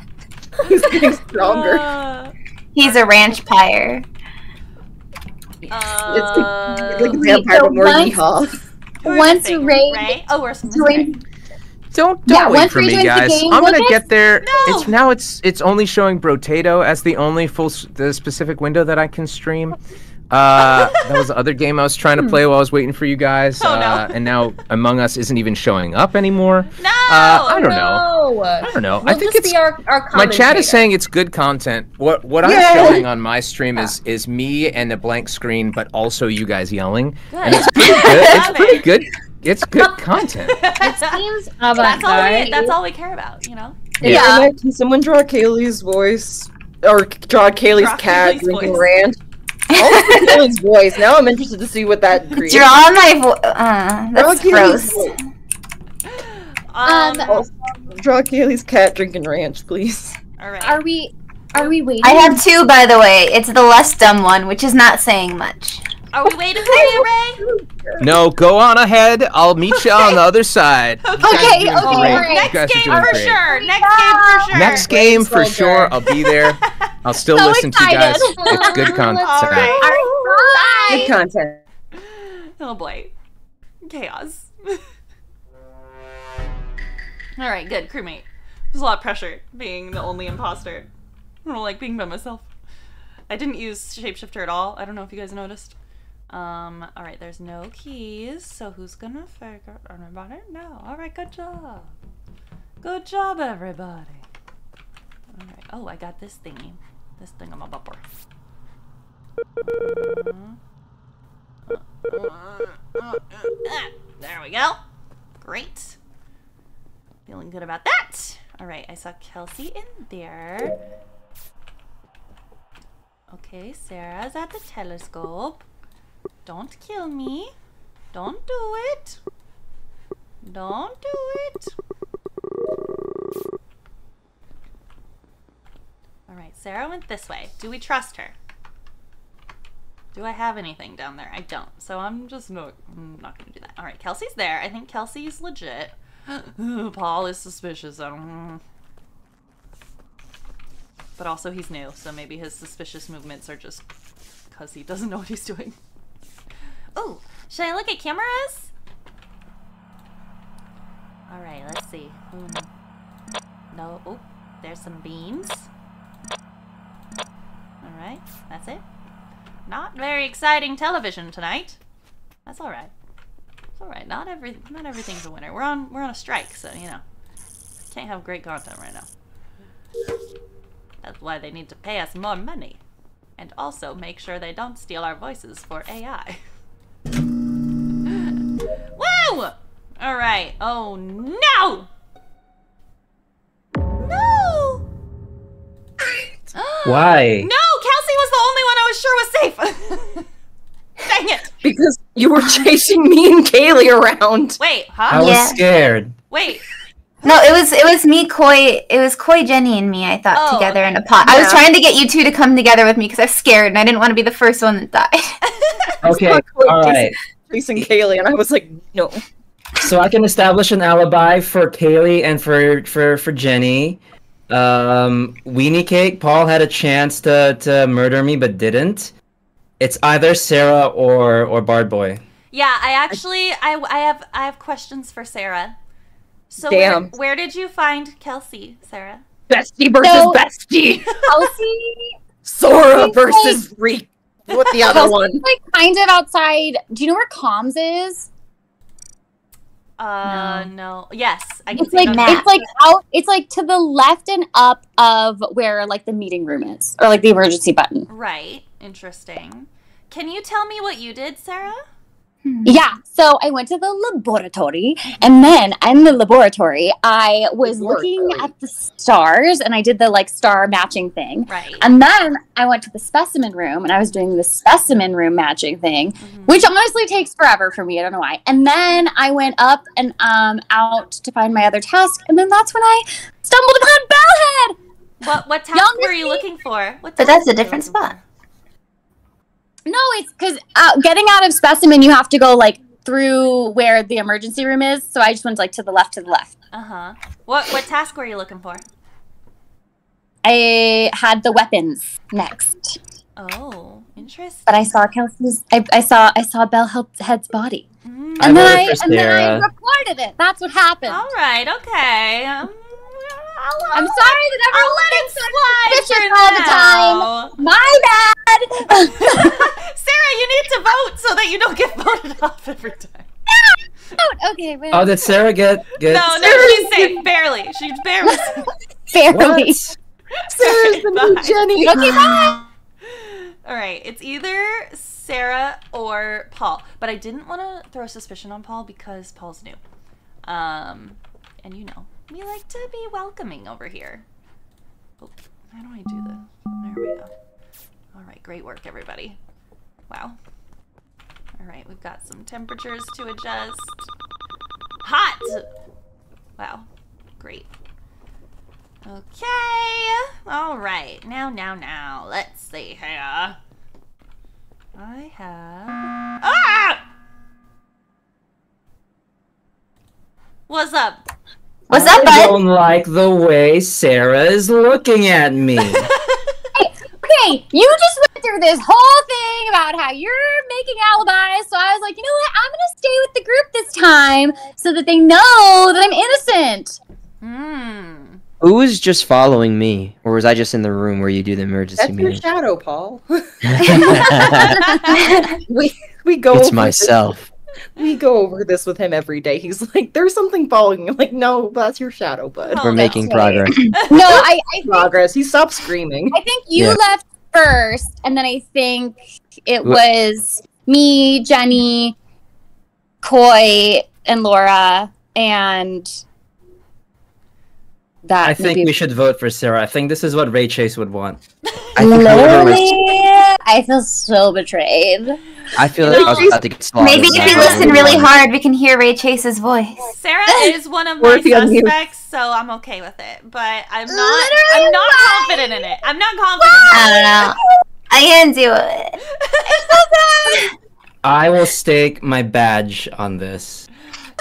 he's getting stronger. Uh, He's a ranch pyre. uh, It's like a Wait, vampire, so but more once- yeehaw. who you once? Ray- Ray? Oh, we're missing Don't don't Yeah, wait for me, guys. game, I'm gonna just- get there. No! It's now. It's it's only showing Brotato as the only full the specific window that I can stream. Uh, that was the other game I was trying to play while I was waiting for you guys. Oh, no. uh, and now Among Us isn't even showing up anymore. No. Uh, I don't know. I don't know. I We'll think just it's be our, our my chat is saying it's good content. What what Yay! I'm showing on my stream is is me and a blank screen, but also you guys yelling. And it's pretty good. It's pretty good. It's good content. It Seems that's all we. That's all we care about. You know. Yeah. Emma, Can someone draw Kayli's voice? Or draw Kayli's Draw cat Kayli's drinking voice. ranch? Also Kayli's voice. Now I'm interested to see what that creates. Draw my vo- uh, That's Kayli's gross. voice. Um. Also, draw Kayli's cat drinking ranch, please. all right. Are we? Are we waiting? I have two, by the way. It's the less dumb one, which is not saying much. Are we waiting for you, Ray? No, go on ahead. I'll meet you on the other side. You guys Okay, doing okay, great. alright. Next game for great. sure. Next game for sure. Next game for sure. I'll be there. I'll still So listen to you guys. It's good content. All right. Good content. Oh boy. Chaos. Alright, good. Crewmate. There's a lot of pressure being the only imposter. I don't like being by myself. I didn't use shapeshifter at all. I don't know if you guys noticed. Um, alright, there's no keys, so who's gonna figure everybody? No. Alright, good job. Good job, everybody. Alright. Oh, I got this thingy. This thing on my bumper. Uh, uh, uh, there we go. Great. Feeling good about that. All right, I saw Kelsey in there. Okay, Sarah's at the telescope. Don't kill me. Don't do it. Don't do it. All right, Sarah went this way. Do we trust her? Do I have anything down there? I don't. So I'm just no, I'm not going to do that. All right, Kelsey's there. I think Kelsey's legit. Paul is suspicious. I don't. But also he's new, so maybe his suspicious movements are just because he doesn't know what he's doing. Oh, should I look at cameras? All right, let's see. Hmm. No, oh, there's some beans. All right, that's it. Not very exciting television tonight. That's all right. It's all right. Not every not everything's a winner. We're on we're on a strike, so you know can't have great content right now. That's why they need to pay us more money, and also make sure they don't steal our voices for AI. Woo! All right. Oh no! No! Why? No, Kelsey was the only one I was sure was safe. Dang it! Because you were chasing me and Kayli around. Wait, huh? I was Yeah. scared. Wait. No, it was it was me, Khoi. It was Khoi, Jenny, and me. I thought Oh, together in a okay. pot. I was trying to get you two to come together with me because I was scared and I didn't want to be the first one that died. Okay, not quite all right. Chasing Kayli, and I was like, no. So I can establish an alibi for Kayli and for for for Jenny. Um, Weenie Cake. Paul had a chance to to murder me, but didn't. It's either Sarah or or Bard Boy. Yeah, I actually I, I have I have questions for Sarah. So Damn. Where, where did you find Kelsey, Sarah? Bestie versus No. bestie. Kelsey, Sora versus Reek. What the other one? Like kind of outside. Do you know where comms is? Uh, no. Yes, I can It's see like it on it's like out. It's like to the left and up of where like the meeting room is, or like the emergency button. Right. Interesting. Can you tell me what you did, Sarah? Yeah. So I went to the laboratory, and then in the laboratory, I was looking at the stars, and I did the like star matching thing. Right. And then I went to the specimen room and I was doing the specimen room matching thing, Mhm. which honestly takes forever for me. I don't know why. And then I went up and um out to find my other task, and then that's when I stumbled upon Bellhead. What what task Young were you me. looking for? What But that's a different looking spot. No, it's because uh, getting out of specimen, you have to go like through where the emergency room is. So I just went like to the left, to the left. Uh-huh. What what task were you looking for? I had the weapons next, Oh, interesting. but I saw Kelsey's. I, I saw I saw Bellhead's body, Mm, I and then I and then I Sarah. reported it. That's what happened. All right, okay. Um, I'll, I'm sorry that I'll everyone let it thinks I'm slide suspicious all the time. My bad. Sarah, you need to vote so that you don't get voted off every time. okay, wait. Oh, did Sarah get get? No, no, she's safe. Barely. She's barely safe. barely. What? Sarah's the new Jenny. Okay, bye. All right, it's either Sarah or Paul, but I didn't want to throw suspicion on Paul because Paul's new. Um, and you know, we like to be welcoming over here. Oh, how do I do this? There we go. All right, great work, everybody. Wow. All right, we've got some temperatures to adjust. Hot! Wow, great. Okay. All right. Now, now, now. Let's see here. I have. Ah! What's up? What's up, I bud? don't like the way Sarah is looking at me. Okay, you just went through this whole thing about how you're making alibis. So I was like, you know what? I'm gonna stay with the group this time so that they know that I'm innocent. Hmm. Who was just following me, or was I just in the room where you do the emergency That's your meeting? shadow, Paul. we we go. over myself. This, we go over this with him every day. He's like, "There's something following you." I'm like, no, that's your shadow, bud. Oh, We're making progress. No, I, I think Progress. He stopped screaming. I think you Yeah. left first, and then I think it Wha- was me, Jenny, Khoi, and Laura and that. I think maybe- we should vote for Sarah. I think this is what Ray Chase would want. I think whoever Literally, I feel so betrayed. I feel like I was about to get slaughtered. Maybe if you now. listen really hard, we can hear Ray Chase's voice. Sarah is one of my Working on suspects, so I'm okay with it. But I'm not. Literally I'm not why? confident in it. I'm not confident. I don't know. I can do it. I will stake my badge on this.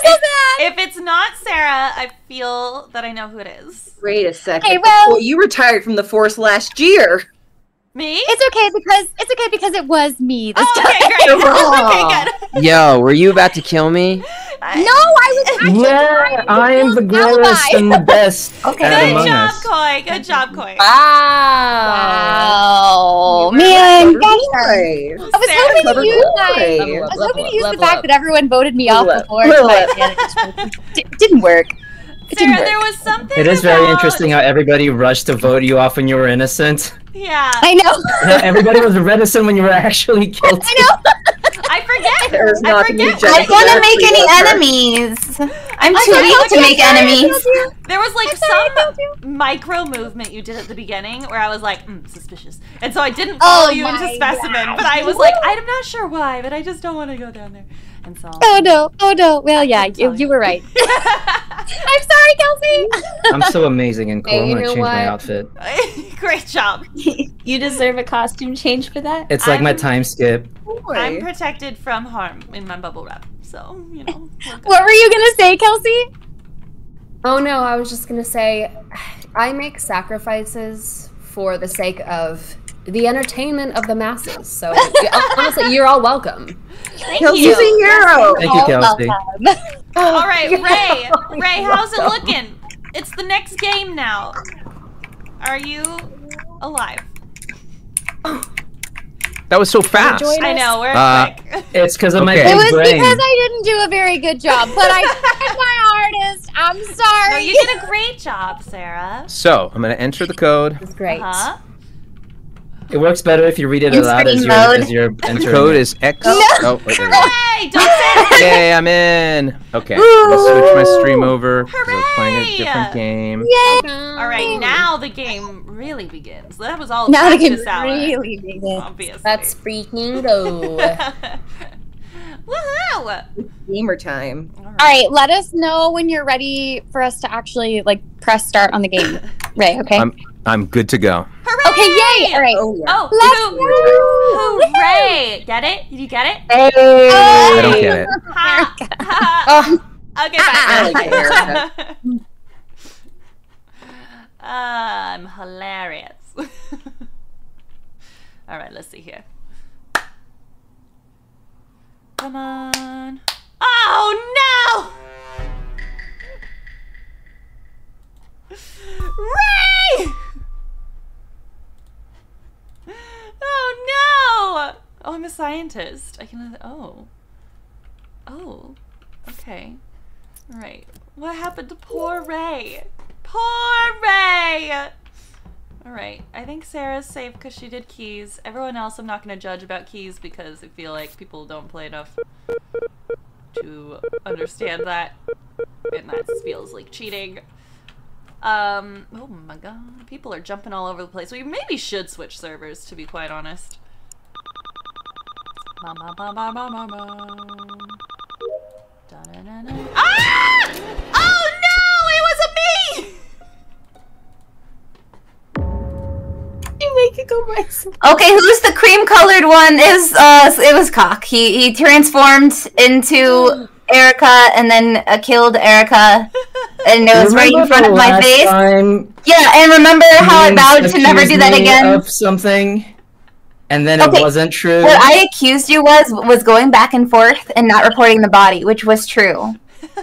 If it's not Sarah, I feel that I know who it is. Wait a second. Okay, well- you retired from the force last year. Me? It's okay because it's okay because it was me this Oh, time. okay, great. okay, good. Yo, were you about to kill me? I- No, I was actually Yeah, I am the build greatest and the best Okay. Good Among job, Khoi. Good job, Khoi. Wow, You were man, Clever. I was hoping clever to use boy. I was hoping to use up, the level fact up. that everyone voted me off Level up, before. level but it didn't work. Sarah, there was something. It is very interesting how everybody rushed to vote you off when you were innocent. Yeah, I know. everybody was reticent when you were actually guilty. I know. I forget. There's I nothing forget. I don't want to make any over. enemies. I'm I'm too weak to make enemies. There was like sorry, I told some micro movement you did at the beginning where I was like, mm, suspicious. And so I didn't follow Oh you into specimen, gosh. but I was like, I'm not sure why, but I just don't want to go down there. And so. Oh no! Oh no! Well, yeah, you, you you. were right. I'm sorry, Kelsey. I'm so amazing and cool. Hey, I'm gonna know change my outfit. Great job. You deserve a costume change for that. It's like my I'm- time skip. I'm protected from harm in my bubble wrap, so you know. What were you gonna say, Kelsey? Oh no, I was just gonna say, I make sacrifices for the sake of the entertainment of the masses. So honestly, you're all welcome. Thank Kelsey's you. a hero. Thank you, Kelsey. All right, Ray. Ray, how's it looking? It's the next game now. Are you alive? That was so fast. I know we're Uh, quick. It's because of my Okay. big It was brain. because I didn't do a very good job, but I tried my hardest. I'm sorry. No, you did a great job, Sarah. So I'm gonna enter the code. It's great. Huh? It works better if you read it In aloud as screen you're, mode. as you're The entering. code is X. Oh, wait, there we go. Hooray! Don't say it. Yay, I'm in. Okay, let's switch my stream over. 'cause I was playing a different game. Yay! All right, now the game really begins. That was all now the practice game hour, really begins. obviously. That's freaking go. Woohoo! Gamer time. All right, let us know when you're ready for us to actually like press start on the game. Right? Okay. I'm I'm good to go. Hooray! okay. Yay! All right. Oh yeah. Oh, Let's hoo- hooray! Get it? Did you get it? I don't get it. Ha, ha. Okay, I bye. like Erika. I'm hilarious. All right, let's see here. Come on. Oh no! Ray! Oh no! Oh, I'm a scientist. I can. Oh. Oh. Okay. Right. What happened to poor Ray? Poor Ray! Alright, I think Sarah's safe because she did keys. Everyone else I'm not going to judge about keys because I feel like people don't play enough to understand that. And that feels like cheating. Um, oh my god, people are jumping all over the place. We maybe should switch servers, to be quite honest. Ah! Oh no! It was a me! You make it go myself. Okay, who's the cream colored one? It was uh, it was Cock. He he transformed into Erika and then uh, killed Erika, and it was right in front of my face. Yeah, and remember how I vowed to never do that again. Of something, and then Okay, it wasn't true. What I accused you was was going back and forth and not reporting the body, which was true.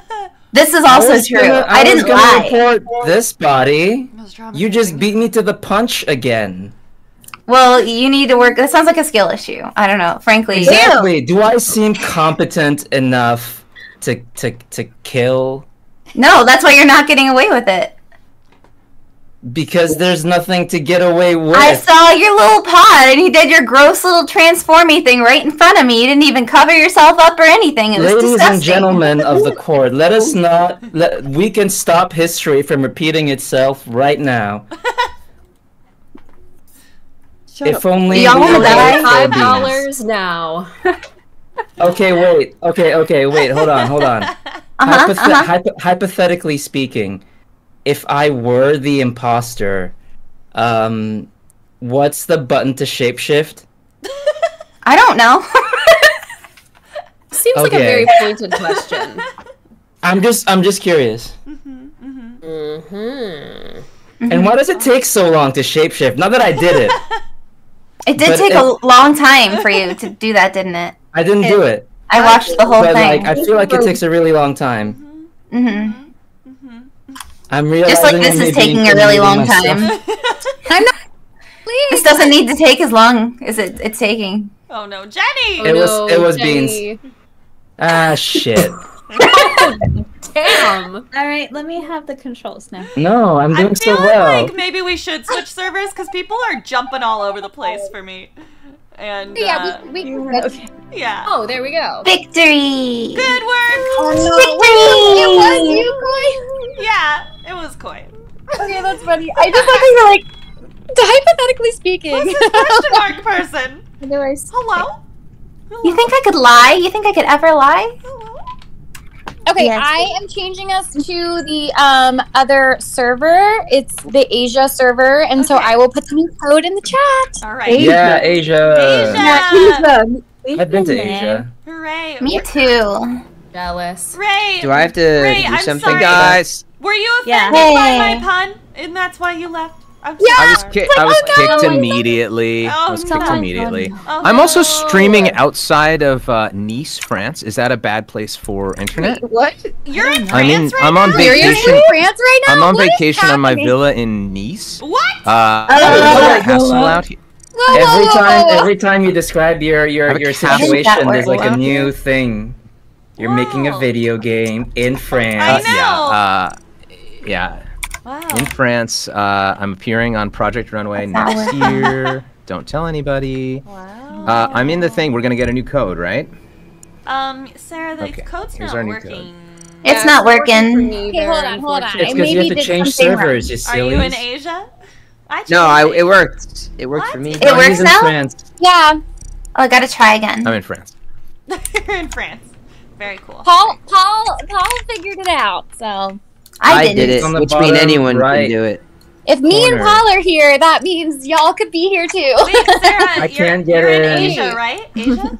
This is also was true. gonna- I, was didn't gonna lie. report this body. You just beat me to the punch again. Well, you need to work. That sounds like a skill issue. I don't know. Frankly, Exactly. Do I seem competent enough to to to kill? no. That's why you're not getting away with it. Because there's nothing to get away with. I saw your little pod, and you did your gross little transformy thing right in front of me. You didn't even cover yourself up or anything. It was Ladies disgusting. and gentlemen of the court, let us not. Let, we can stop history from repeating itself right now. if only. Y'all we wanna were die? Five dollars now. Okay, wait. Okay, okay, wait. Hold on, hold on. Uh-huh, Hypothet- uh-huh. hypo- hypothetically speaking, if I were the imposter, um, what's the button to shapeshift? I don't know. Seems like a very pointed question. I'm just, I'm just curious. Mm-hmm. And why does it take so long to shapeshift? Not that I did it, It did But take it- a long time for you to do that, didn't it? I didn't do it. I watched the whole But thing. like, I feel like it takes a really long time. hmm I'm realizing Just like this is taking a really long myself. time. I'm not. Please. This doesn't need to take as long as it, it's taking. Oh no, Jenny! It was- it was beans. Ah, shit. Damn. All right, let me have the controls now. No, I'm doing I'm doing so feeling well. like maybe we should switch servers because people are jumping all over the place for me. And Yeah, uh, we, we okay. yeah. Oh, there we go. Victory! Good work. Victory. It was you, Khoi. Yeah, it was Khoi. Okay, that's funny. I just thought you were like, hypothetically speaking. Question mark person. Otherwise, Hello. You think I could lie? You think I could ever lie? Hello. Okay, Yes. I am changing us to the um other server. It's the Asia server, and so I will put the new code in the chat. All right. Yeah, Asia. Asia. I've been to Asia. Hooray. Me too. Jealous. Ray. Do I have to Ray, do I'm something? sorry. guys. Were you Yeah. offended by my pun? And that's why you left? I'm Yeah. I was, sorry. ki- I was oh, no. kicked immediately. Oh, I was kicked no. immediately. Oh, I'm also no. streaming outside of uh, Nice, France. Is that a bad place for internet? What? You're in France I mean, right I'm on now? vacation. Seriously, in France right now? I'm on What is vacation on my happening? villa in Nice. What? Uh, Oh, there's oh, a castle oh. out here. Whoa, whoa, Every whoa, time, whoa, whoa. every time you describe your I your have a your castle. situation, That there's like a works. new thing. You're making a Whoa. video game in I France. know. Yeah. Uh, yeah. Wow. In France, uh, I'm appearing on Project Runway next not year. Don't tell anybody. Wow. Uh, I'm in the thing. We're gonna get a new code, right? Um, Sarah, the Okay, code's here's not our new code. working. It's Yeah, not for working. Okay, hold on, hold on. It's because you maybe have to did change something wrong. servers, you Are you in Asia? I No, I changed it worked. It worked for me. It works in now? France. Yeah, Oh, I gotta try again. I'm in France. You're in France. Very cool. Paul, Paul, Paul figured it out. So I, I didn't. it, On the which mean bottom anyone right. can do it. if me and Paul are here, that means y'all could be here too. Wait, Sarah, I can't get you're in in. Asia, right? Asia?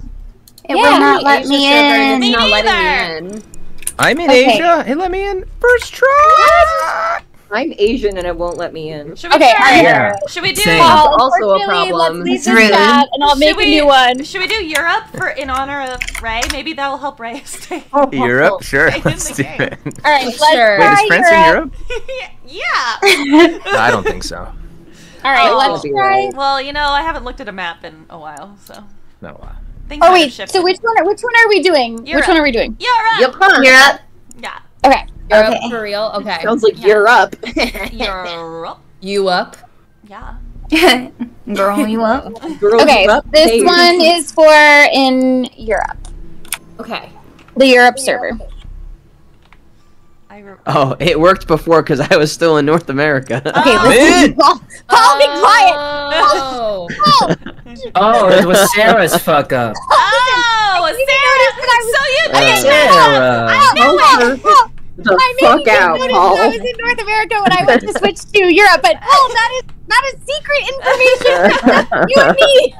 It Yeah, will not let Asia me in. Me not letting me in. I'm in Okay. Asia. It let me in first try. I'm Asian and it won't let me in. Should we Okay, try? Yeah. Should we do? Same. Paul, That's also a problem. Let's leave It's this rude. chat and I'll Should make we- a new one. Should we do Europe for in honor of Ray? Maybe that will help Ray stay. Europe, sure. Stay Let's do game. it. All right, let's Sure. Wait, try is France in Europe? yeah. I don't think so. All right, Oh. let's try. Well, you know, I haven't looked at a map in a while, so No. uh, things Oh might wait, so which one? Which one are we doing? Europe. Which one are we doing? Europe. Europe. Yeah. Okay. Europe Okay. for real? Okay. Sounds like Yeah. you're up. Europe. You up? Yeah. Girl, you up? Girls Okay, up. this Hey. one is for in Europe, Okay. the Europe server. I Oh, it worked before because I was still in North America. Okay, Oh. listen. Paul, Paul, be quiet. Oh. Paul, Oh, it was Sarah's fuck up. Oh, Sarah. The I fuck maybe out, Paul. I was in North America when I went to switch to Europe, but Paul, that is not a secret information. you and me.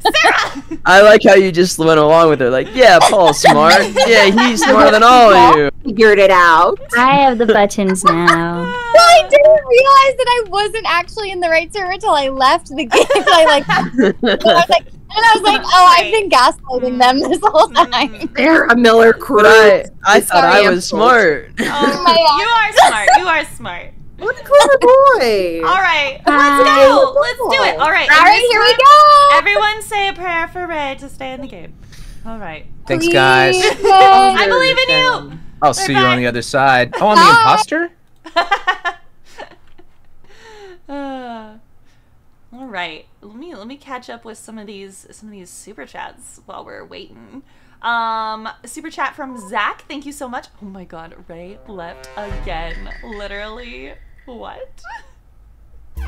Sarah. I like how you just went along with her. Like, yeah, Paul's smart. Yeah, he's smarter than all of you. Figured it out. I have the buttons now. Well, I didn't realize that I wasn't actually in the right server until I left the game. I like, I was like, and I was like, oh, I've been gaslighting them mm-hmm. this whole mm-hmm. time. Sarah Miller crew. But I, I thought I was smart. Oh, oh, my you are smart. You are smart. What a clever boy. All right, Hi. let's go. Let's do it. All right. All and right, this here we time, go. Everyone say a prayer for Ray to stay in the game. All right. Thanks, guys. I believe in you. I'll see you on the other side. Oh, I'm the Bye. imposter? Uh, All right, let me let me catch up with some of these some of these super chats while we're waiting. Um, super chat from Zach. Thank you so much. Oh my God, Ray left again. Literally, what? I'm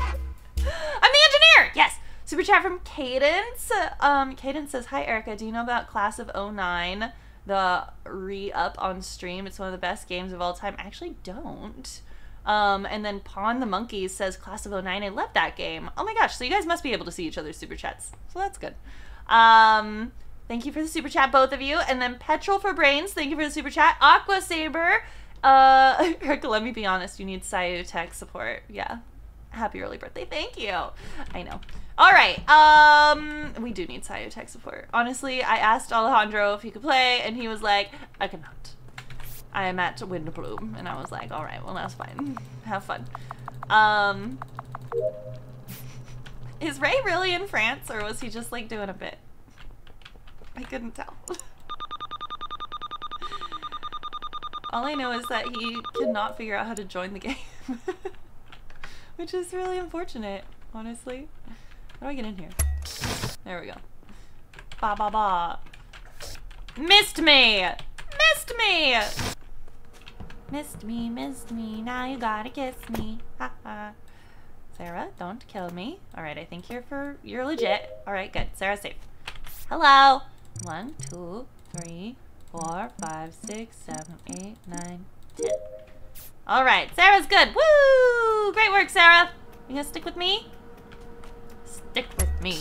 the engineer. Yes. Super chat from Cadence. Um, Cadence says, "Hi Erika. Do you know about Class of 09? The re-up on stream. It's one of the best games of all time. I actually don't." Um, and then Pawn the Monkeys says Class of 09. I love that game. Oh my gosh, so you guys must be able to see each other's super chats. So that's good. Um, thank you for the super chat, both of you. And then Petrol for Brains, thank you for the super chat. Aqua Saber. Uh, Erika, let me be honest, you need Sayu tech support. Yeah. Happy early birthday. Thank you. I know. All right. Um, we do need Sayu tech support. Honestly, I asked Alejandro if he could play, and he was like, "I cannot." I am at Windbloom, and I was like, all right, well, that's fine. Have fun. Um, is Ray really in France, or was he just, like, doing a bit? I couldn't tell. All I know is that he cannot figure out how to join the game. Which is really unfortunate, honestly. How do I get in here? There we go. Ba ba ba. Missed me! Missed me! Missed me, missed me, now you gotta kiss me. Ha ha. Sarah, don't kill me. Alright, I think you're for you're legit. Alright, good. Sarah's safe. Hello! One, two, three, four, five, six, seven, eight, nine, ten. Alright, Sarah's good. Woo! Great work, Sarah! You gonna stick with me? Stick with me,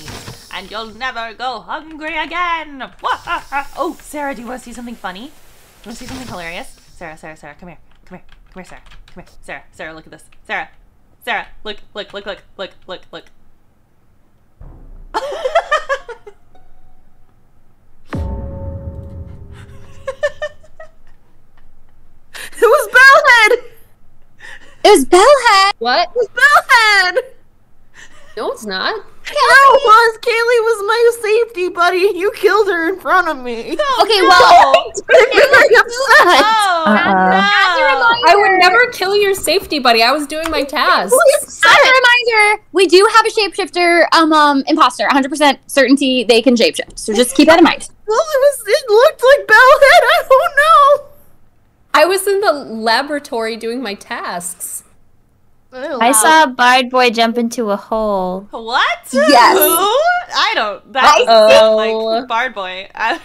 and you'll never go hungry again! Oh, Sarah, do you want to see something funny? To see something hilarious? Sarah, Sarah, Sarah, come here. Come here. Come here, Sarah. Come here. Sarah, Sarah, look at this. Sarah. Sarah, look, look, look, look, look, look, look. It was Bellhead! It was Bellhead. What? It was Bellhead! No, it's not. Yeah, it was. Kayli was my safety buddy. You killed her in front of me. Okay, well, I'm very upset. Oh, as a reminder, I would never kill your safety buddy. I was doing my task. As a reminder, we do have a shapeshifter, um, um, imposter. 100% certainty they can shapeshift. So just keep that in mind. Well, it was. It looked like Bellhead. I don't know. I was in the laboratory doing my tasks. I saw a Bard Boy jump into a hole. What? Yes. Who? I don't. That doesn't Oh. sound like Bard Boy. I,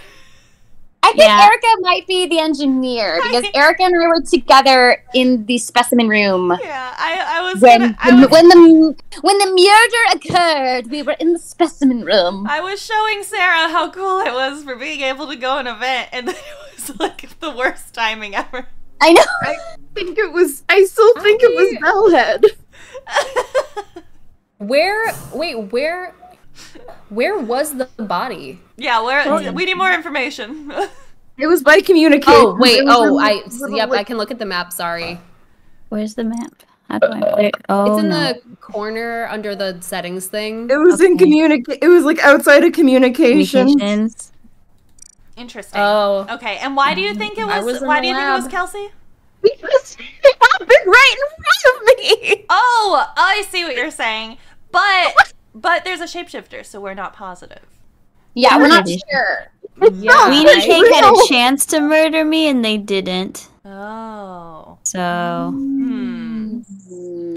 I think Yeah. Erika might be the engineer because Erika and I were together in the specimen room yeah, I, I was when gonna, I the, was, when the when the murder occurred. We were in the specimen room. I was showing Sarah how cool it was for being able to go an event, and it was like the worst timing ever. I know. I think it was. I still think it was Bellhead. Where? Wait, where? Where was the body? yeah, we're, oh, we need more information. It was by communication. Oh wait. Oh, I. little, Yep, like- I can look at the map. Sorry. Where's the map? How do I put it? Oh, It's in no. the corner under the settings thing. It was in Okay. communica- It was like outside of communication. communications. Interesting. Oh. Okay, and why do you think it was? was why do you think it was. Kelsey? Because it happened right in front of me. Oh, I see what you're saying. But but there's a shapeshifter, so we're not positive. Yeah, we're not sure. Yeah. Weenie right? Cake had a chance to murder me and they didn't. Oh. So Hmm.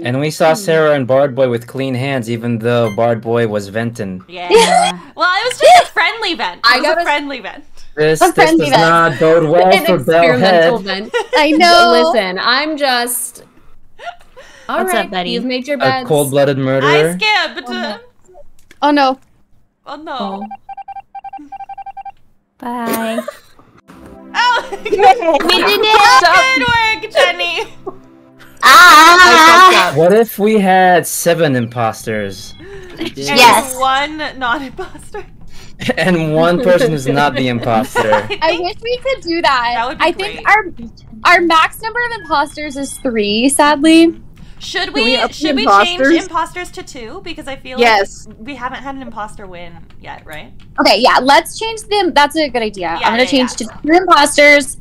And we saw Sarah and Bard Boy with clean hands, even though Bard Boy was venting. Yeah. well, it was just a friendly vent. It I was a gotta- friendly vent. This, this does vent. not bode well An for experimental Bellhead. I know. Listen, I'm just. All What's right, up, buddy? You've made your A beds. cold-blooded I murderer. skipped. Oh, Oh no. Oh no. Oh. bye. Oh, we did it. good work, Jenny. Ah. I fucked up. What if we had seven imposters And Yes. one non-imposter. and one person is not the imposter? I wish we could do that. That would be I great. think our our max number of imposters is three, sadly. Should we we the should we imposters? change imposters to two? Because I feel Yes. like we haven't had an imposter win yet, right? Okay, yeah, let's change them. That's a good idea. Yeah, I'm gonna yeah, change yeah. to two imposters.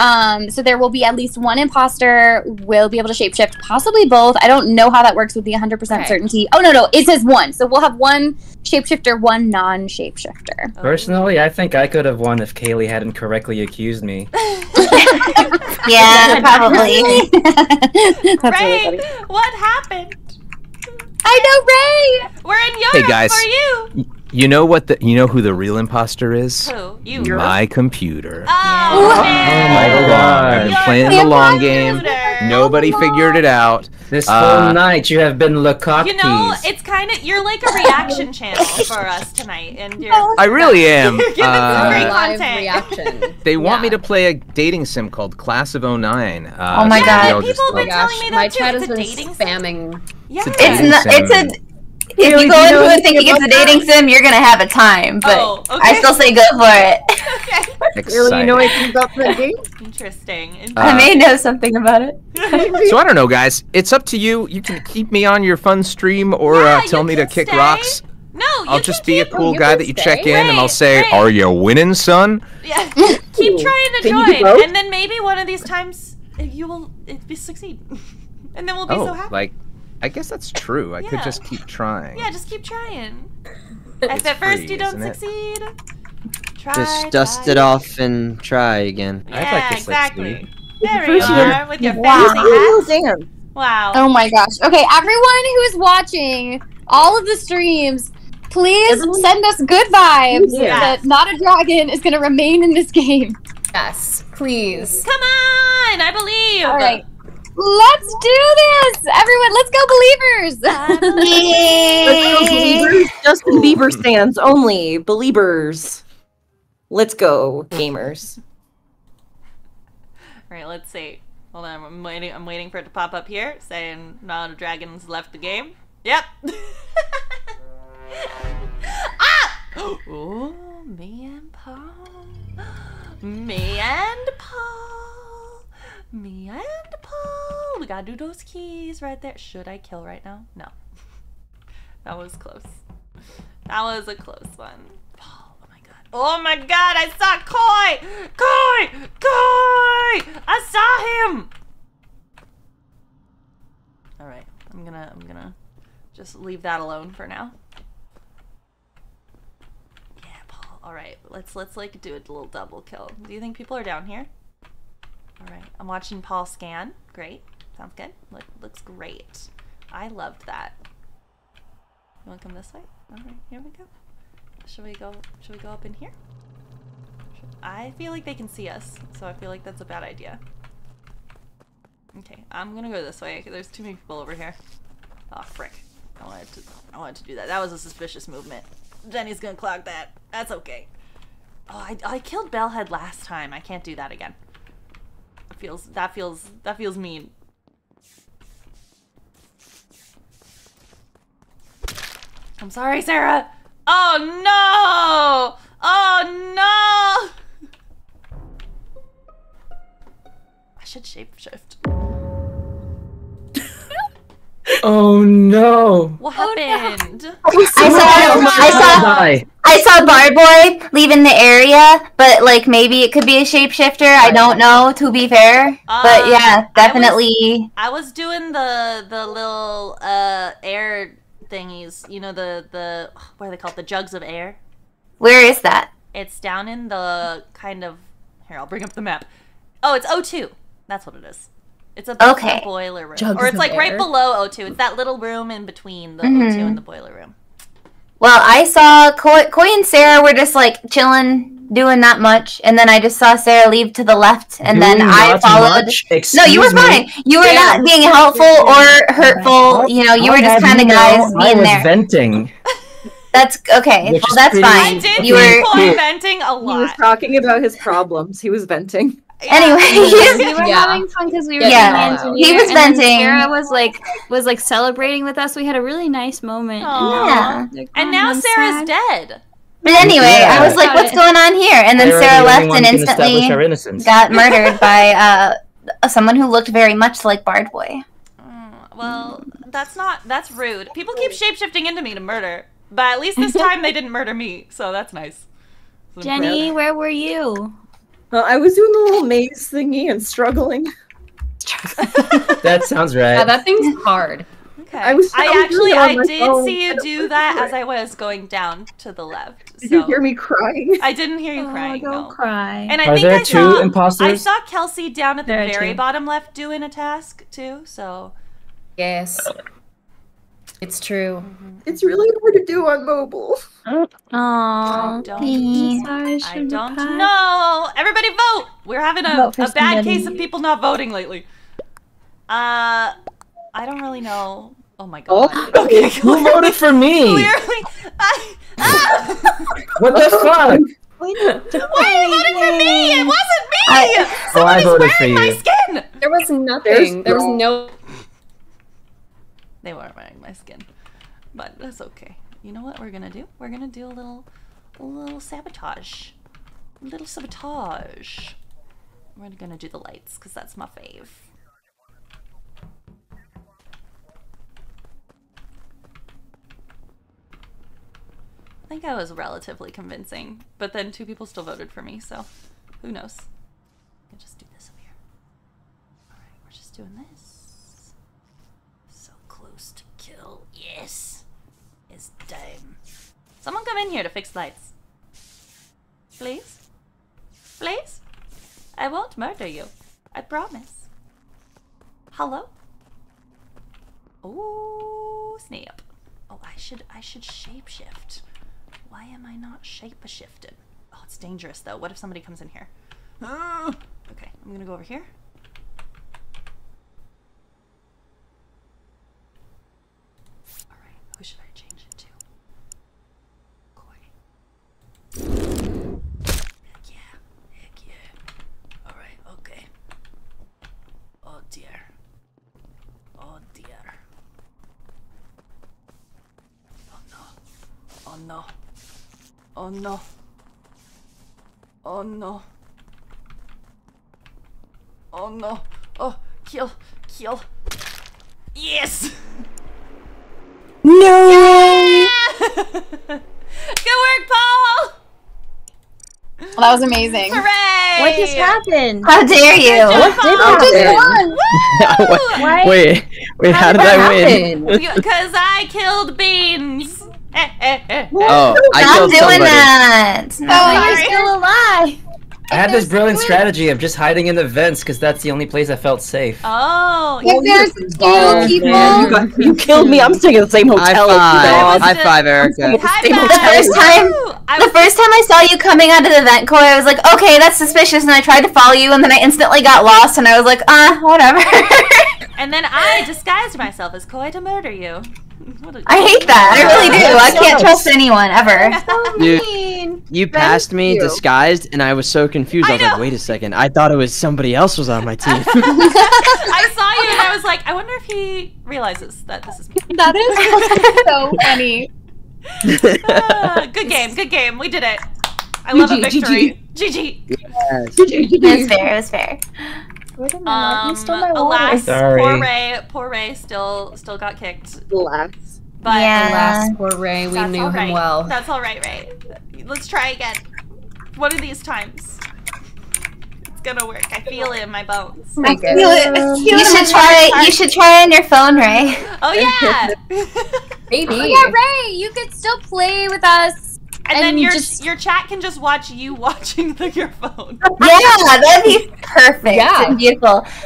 Um, so there will be at least one imposter will be able to shapeshift, possibly both. I don't know how that works with the 100% Okay. certainty. Oh no, no, it says one. So we'll have one shapeshifter, one non-shapeshifter. Personally, I think I could have won if Kayli hadn't correctly accused me. Yeah, probably. That's Ray, funny. what happened? I know, Ray. We're in Europe guys. for you. Y- You know what the you know who the real imposter is? Who? You. My computer. Oh, Oh my god. I've been You're playing the the long game. computer. Nobody figured it out. This Uh, whole night you have been Lecoq You know, it's kind of you're like a reaction channel for us tonight, and you're. I really am. You're giving some Uh, great live content. reaction. They want me to play a dating sim called Class of 09. Uh, Oh my so God. maybe People have Oh been telling gosh, me my that too. chat It's has a been dating sim. spamming. Yeah. It's It's Dating not. sim. It's a. If Haley, you go you into it anything thinking it's a about dating sim, you're gonna have a time. But Oh, okay. I still say go for it. okay. Really, you know exciting. anything about the game? Interesting. I Uh, may know something about it. So I don't know, guys. It's up to you. You can keep me on your fun stream or Yeah, uh, tell me to can kick stay. rocks. no, you I'll just be a cool guy that you stay. check in and I'll say, right. "Are you winning, son?" Yeah. keep trying to Can join, and then maybe one of these times uh, you will be succeed, and then we'll be oh, so happy. like I guess that's true. I could just keep trying. yeah, just keep trying. If at first free, you don't isn't it? succeed, try. Just dust try. it off and try again. Yeah, I'd like to exactly. succeed. There First you you are with your Wow. fancy Oh, damn. Wow. Oh my gosh. Okay, everyone who is watching all of the streams, please Everyone- send us good vibes Yeah. that Not a Dragon is going to remain in this game. Yes, please. Come on, I believe. All right. Let's do this! Everyone, let's go, believers! Let's go, believers. Justin Bieber stands only. Believers. Let's go, gamers. All right, let's see. Hold on, I'm waiting. I'm waiting for it to pop up here, saying "Not a Dragon's left the game." Yep. ah! Oh, me and Paul. Me and Paul. Me and Paul. We gotta do those keys right there. Should I kill right now? No. That was close. That was a close one. Paul, oh my god. Oh my god, I saw Khoi! Khoi! Khoi! I saw him! Alright, I'm gonna I'm gonna just leave that alone for now. Yeah, Paul. Alright, let's let's like do a little double kill. Do you think people are down here? Alright, I'm watching Paul scan. Great. Sounds good. Look looks great. I loved that. You wanna come this way? Alright, here we go. Should we go should we go up in here? I feel like they can see us, so I feel like that's a bad idea. Okay, I'm gonna go this way. There's too many people over here. Oh frick. I wanted to I wanted to do that. That was a suspicious movement. Jenny's gonna clog that. That's okay. Oh, I, I killed Bellhead last time. I can't do that again. Feels that feels that feels mean. I'm sorry, Sarah. Oh no! Oh no! I should shapeshift. Oh no! What happened? I saw. I saw. Die. I saw Bard Boy leaving the area, but like maybe it could be a shapeshifter. I don't know. To be fair, but Uh, yeah, definitely. I was doing the the little uh air thingies. You know the the what are they called? The jugs of air. Where is that? It's down in the kind of here. I'll bring up the map. Oh, it's O2. That's what it is. It's above Okay. the boiler room, Jugs or it's of like right below O2. It's that little room in between the Mhm. O2 and the boiler room. Well, I saw Khoi, Khoi and Sarah were just like chilling, doing not much, and then I just saw Sarah leave to the left, and then I followed. No, you were fine. You were Yeah. not being helpful or hurtful. You know, you I were just kind of you know, guys I being was there. venting. That's okay. Which Well, that's pretty- I fine. did You were venting a lot. He was talking about his problems. He was venting. Anyway. we were Yeah. having fun because we were Yeah. being Yeah. engineer, He was and venting. Sarah was like was like celebrating with us. We had a really nice moment. Aw. Yeah. they're And now I'm Sarah's sad. dead. But anyway, Yeah. I was like, "What's going on here?" And then Sarah, Sarah the left and who can establish instantly got murdered by uh, someone who looked very much like Bard Boy. Mm, well, that's not that's rude. People keep shapeshifting into me to murder, but at least this time they didn't murder me, so that's nice. Jenny, where were you? Well, I was doing the little maze thingy and struggling. That sounds right. Yeah, that thing's hard. Okay. I was- I I was actually doing I did phone, see you do that as I was going down to the left. Did so- you hear me crying? I didn't hear you Oh, crying. don't no. cry. And I Are think there I two saw, I saw Kelsey down at the There are very two. bottom left doing a task too. So Yes. It's true. It's really hard to do on mobile. I Aww. don't. Sorry, I sugar don't pie. know. Everybody vote. We're having a, a bad somebody. case of people not voting lately. Uh, I don't really know. Oh my god. Okay, Who voted for me? Clearly, I, ah! What the fuck? Why are you voting for me? It wasn't me. I- Oh, I voted for wearing my you. skin. There was nothing. there was no. They weren't wearing my skin, but that's okay. You know what we're gonna do? We're gonna do a little, a little sabotage, a little sabotage. We're gonna do the lights because that's my fave. I think I was relatively convincing, but then two people still voted for me, so who knows? I'll just do this over here. Alright, we're just doing this. So close to kill. Yes. It's time. Someone come in here to fix lights. Please? Please? I won't murder you. I promise. Hello? Oh, snap. Oh, I should I should shapeshift. Why am I not shape shifted? Oh, it's dangerous though. What if somebody comes in here? Okay, I'm gonna go over here. Alright, who should I change it to? Khoi. Heck yeah. Heck yeah. Alright, okay. Oh dear. Oh dear. Oh no. Oh no. Oh no. Oh no. Oh no. Oh, kill. Kill. Yes! No. Good work, Paul! Well, that was amazing. Hooray! What just happened? How dare you? What did happen? Wait, wait, wait, how did I win? Because I killed beans. Oh, I Stop killed doing somebody. that. Oh, you're still alive. I had this brilliant strategy of just hiding in the vents because that's the only place I felt safe. Oh, If there's two Oh, people, man, you, got, you killed me. I'm staying at the same hotel as you, five, dog. high five, Erika. High Stable five! The first time, I the first time I saw you coming out of the vent core, I was like, okay, that's suspicious, and I tried to follow you, and then I instantly got lost, and I was like, uh, whatever. and then I disguised myself as Koi to murder you. What a- I hate that. I really do. I can't trust anyone ever. You, you passed me you. disguised, and I was so confused. I, I was like, wait a second. I thought it was somebody else was on my team. I saw you and I was like, I wonder if he realizes that this is me. that is so funny. Ah, good game, good game. We did it. I love a GG, victory. GG. Yes. It was fair. It was fair. Um, you stole my water. alas, Sorry. poor Ray, poor Ray still still got kicked. Relax. But Yeah. Alas, poor Ray. We that's knew all him well. That's all right, Ray. Let's try again. One of these times. It's gonna work. I feel it in my bones. I feel it. I feel You it should try. heart. You should try on your phone, Ray. Oh yeah. Maybe. Oh, yeah, Ray, you could still play with us. And, then your just- your chat can just watch you watching the, your phone. Yeah, that'd be perfect Yeah. and beautiful.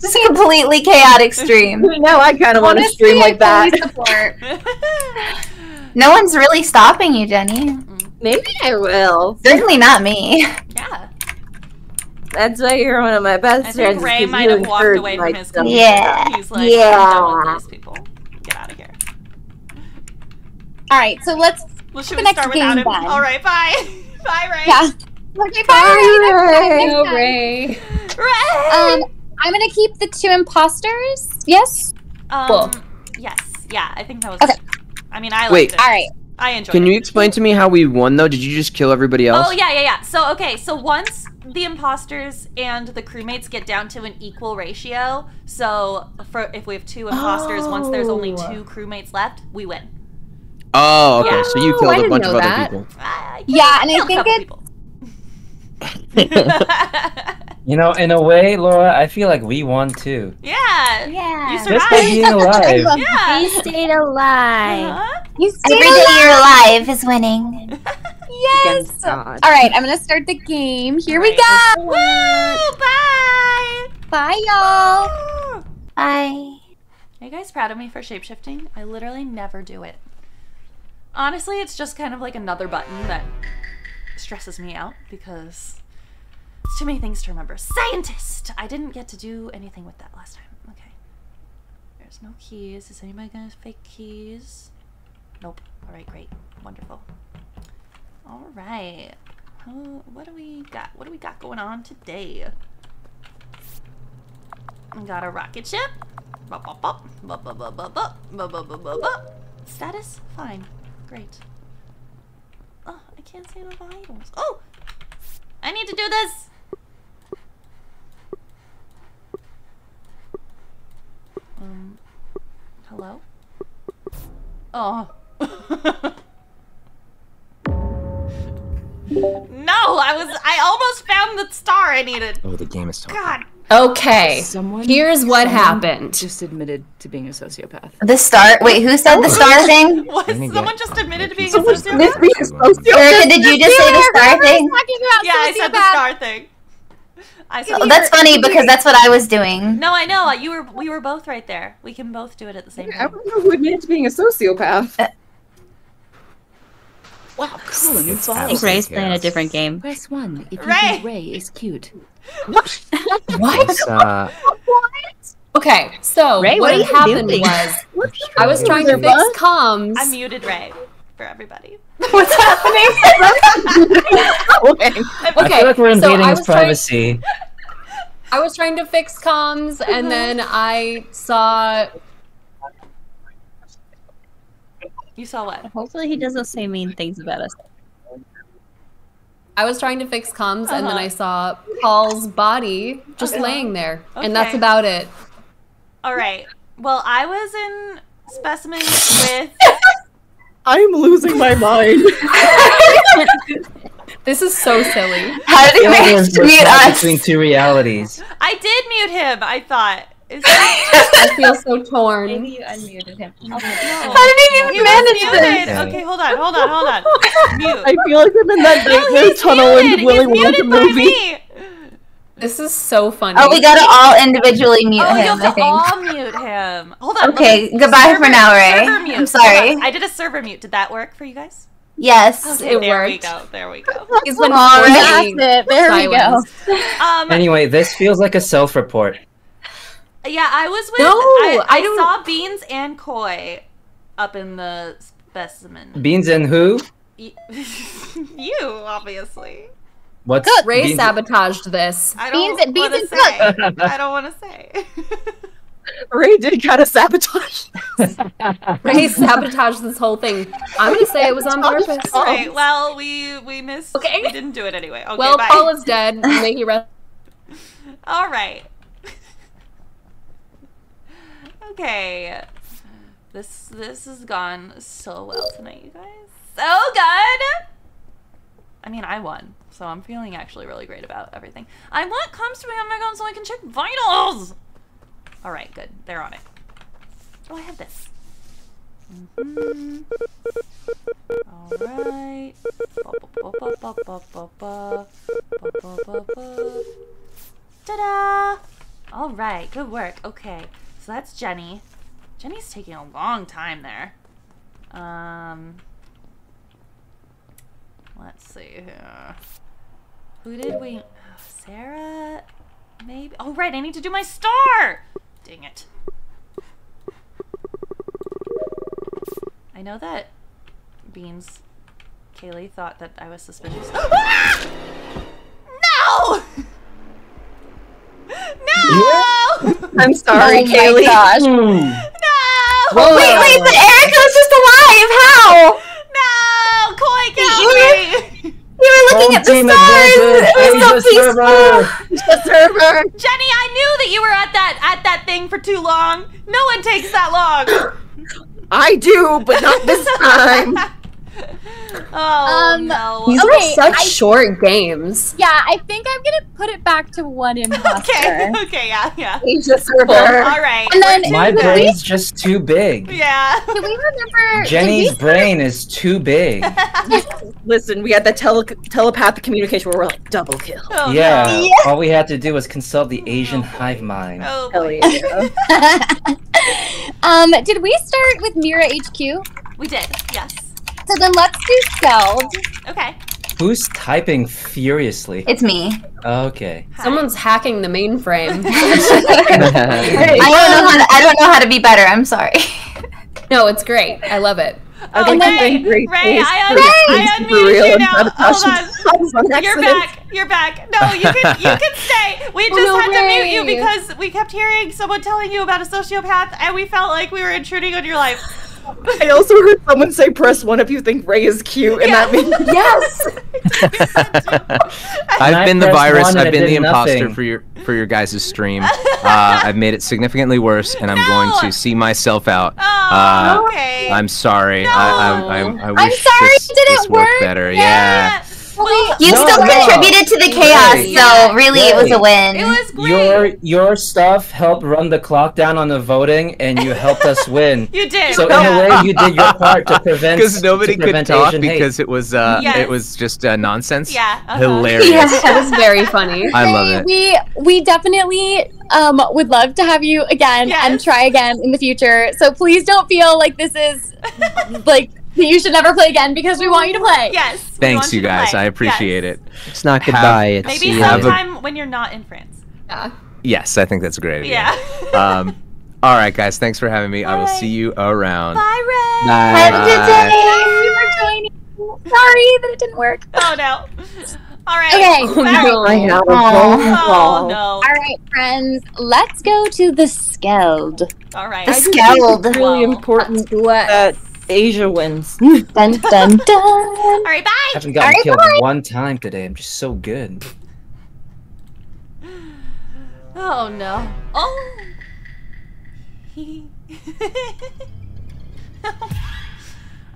Just a completely chaotic stream. no, I kind of want to stream like that. support. No one's really stopping you, Jenny. Mm. Maybe I will. Certainly not me. yeah. That's why you're one of my best I friends. Ray might have walked away from his stuff. computer. Yeah. He's like, I'm Yeah. done with these people. Get out of here. All right, so let's. Well, should The we next start without game him? then. All right, bye. Bye, Ray. Yeah. Okay, bye, Ray. Next time, next Ray. Ray. Um, I'm gonna keep the two imposters. Yes. Um, Cool. yes. Yeah, I think that was. Okay. I mean, I liked Wait. it. All right. I enjoyed Can it. you explain to me how we won though? Did you just kill everybody else? Oh yeah, yeah, yeah. So okay, so once the imposters and the crewmates get down to an equal ratio, so for if we have two imposters, once there's only Oh. two crewmates left, we win. Oh, okay. Yeah. So you Oh, killed I a didn't bunch know of other that. people. Ah, I Yeah, and I think couple it- You know, in a way, Laura, I feel like we won too. yeah. Yeah. You Just by survived. being alive. Yeah. We stayed alive. Uh-huh. You Every stayed day alive. you're alive is winning. Yes. All right, I'm gonna start the game. Here we go. Woo! Bye. Bye, y'all. Bye. Are you guys proud of me for shapeshifting? I literally never do it. Honestly, it's just kind of like another button that stresses me out because it's too many things to remember. Scientist! I didn't get to do anything with that last time. Okay. There's no keys. Is anybody gonna fake keys? Nope. Alright, great. Wonderful. Alright. Oh, uh, what do we got? What do we got going on today? We got a rocket ship. Bop, bop, bop. Bop, bop, bop, bop, bop. Bop, bop, bop, bop, bop. Status? Fine. Great. Oh, I can't see the vitals. Oh! I need to do this! Um, hello? Oh. no, I was, I almost found the star I needed. Oh, the game is talking. God. Okay. Someone. Here's what someone happened. Just admitted to being a sociopath. The star. Wait, who said the star thing? What? Someone just admitted to being a sociopath? missed me as sociopath. Erika, did you just say the star thing? Talking about Yeah, I said the star thing. I said Oh, that's funny because that's what I was doing. No, I know. You were we were both right there. We can both do it at the same I time. don't know who admitted to being a sociopath. Uh, wow, cool. A new It's follow. I think Ray's playing a different game. Press one if you Ray. think Ray is cute. What? It's, uh, Okay, so Ray, what what are had you happened doing? was I was trying to fix comms. I muted Ray for everybody. What's happening? Okay. I Okay, feel like we're invading I his was trying- privacy. I was trying to fix comms, and then I saw. You saw what? Hopefully he doesn't say mean things about us. I was trying to fix comms, and then Uh-huh. I saw Paul's body just Okay. laying there, and that's about it. All right. Well, I was in specimen with. I'm losing my mind. This is so silly. How did he I feel like manage to we're mute us? between two realities. I did mute him. I thought. Is that... I feel so torn. Maybe you unmuted him. How did he He even was manage this? Yeah. Okay, hold on, hold on, hold on. Mute. I feel like I'm in that No, nightmare he's tunnel in muted. the Willy Wonka movie. me. This is so funny. Oh, we gotta all individually mute Oh, you him, have I think. all mute him. Hold on. Okay, goodbye server- for now, Ray. server mute. I'm sorry. I did a server mute. Did that work for you guys? Yes. Okay, It there we go. There we go. He's been All forcing right. There we go. Um, Anyway, this feels like a self-report. Yeah, I was with. No, I, I, I saw Beans and Khoi up in the specimen. Beans and who? You, obviously. What's Ray Beans- sabotaged this. I Beans don't and- beans want to and say. I don't want to say. Ray did kind of sabotage. Ray sabotaged this whole thing. I'm gonna say it was on purpose. Right. Well, we we missed. Okay. We didn't do it anyway. Okay. Well, bye. Paul is dead. May he rest. All right. Okay. This this has gone so well tonight, you guys. So good. I mean, I won, so I'm feeling actually really great about everything. I want comms to be on my phone so I can check vitals. All right, good. They're on it. Oh, I have this. Mm -hmm. All right. Ta-da! All right, good work. Okay, so that's Jenny. Jenny's taking a long time there. Um, let's see here. Who did we? Oh, Sarah, maybe. Oh right, I need to do my star. Dang it. I know that Beans, Kayli thought that I was suspicious. Ah! No! No! I'm sorry, oh my Kayli. gosh. Hmm. No! Wait, wait, but Erika's just alive. How? No! Khoi, get You me! You were looking Home at the stars. advantage. It was so Asia server. peaceful. The server. Jenny, I knew that you were at that at that thing for too long. No one takes that long. I do, but not this time. Oh Um, no. These Okay, are such I- short games. Yeah, I think I'm gonna put it back to one imposter. Okay. Okay. Yeah. Yeah. Asia server. All right. And then My did we, brain's just too big. Yeah. did we remember? Jenny's did brain is too big. Listen, we had that tele- telepathic communication where we're like double kill. Oh, yeah, no. all we had to do was consult the Asian hive mind. Oh, Hell yeah. um, did we start with Mira HQ? We did. Yes. So then let's do Skeld. Okay. Who's typing furiously? It's me. Okay. Someone's hacking the mainframe. I don't know how to, I don't know how to be better. I'm sorry. no, it's great. I love it. I'd Oh, like to Ray, Ray, I, for un- I unmuted you now. Hold on. on You're accident. back. You're back. No, you can you can stay. We Oh, just no had to mute you because we kept hearing someone telling you about a sociopath, and we felt like we were intruding on your life. I also heard someone say press one if you think Ray is cute, and that means Yes. I I've been the virus. I've been the imposter nothing. for your for your guys' stream. Uh, I've made it significantly worse, and I'm going to see myself out. Oh, Uh, okay. I'm sorry. I, I, I, I wish sorry this, it didn't this worked work. better. Yeah. Well, You No, still no. contributed to the chaos, Right. so really it was a win. it was great. Your your stuff helped run the clock down on the voting, and you helped us win. you did. So in a way, you did your part to prevent Because nobody to could prevent talk Asian hate. because it was uh, Yes. it was just uh, nonsense. Yeah, uh-huh. Hilarious. Yeah. That was very funny. I love it. We we definitely um would love to have you again and try again in the future. So please don't feel like this is like that you should never play again because we want you to play. Yes. Thanks, want you guys. I appreciate Yes. it. It's not Have- goodbye. It's Maybe see ya. a- sometime when you're not in France. Yeah. Yes, I think that's a great idea. Yeah. Um, all right, guys. Thanks for having me. I will see you around. Bye, Ray. Bye. Have a good day. Thank you for joining. Sorry that it didn't work. Oh no. All right. Okay. Oh, no. I had a Aw. phone Oh no. All right, friends. Let's go to the Skeld. All right. The I just think Skeld. It's really Wow. important Duet. That Asia wins. Dun dun dun. All right. Bye. I haven't gotten Alright, killed bye. one time today. I'm just so good. Oh no. Oh.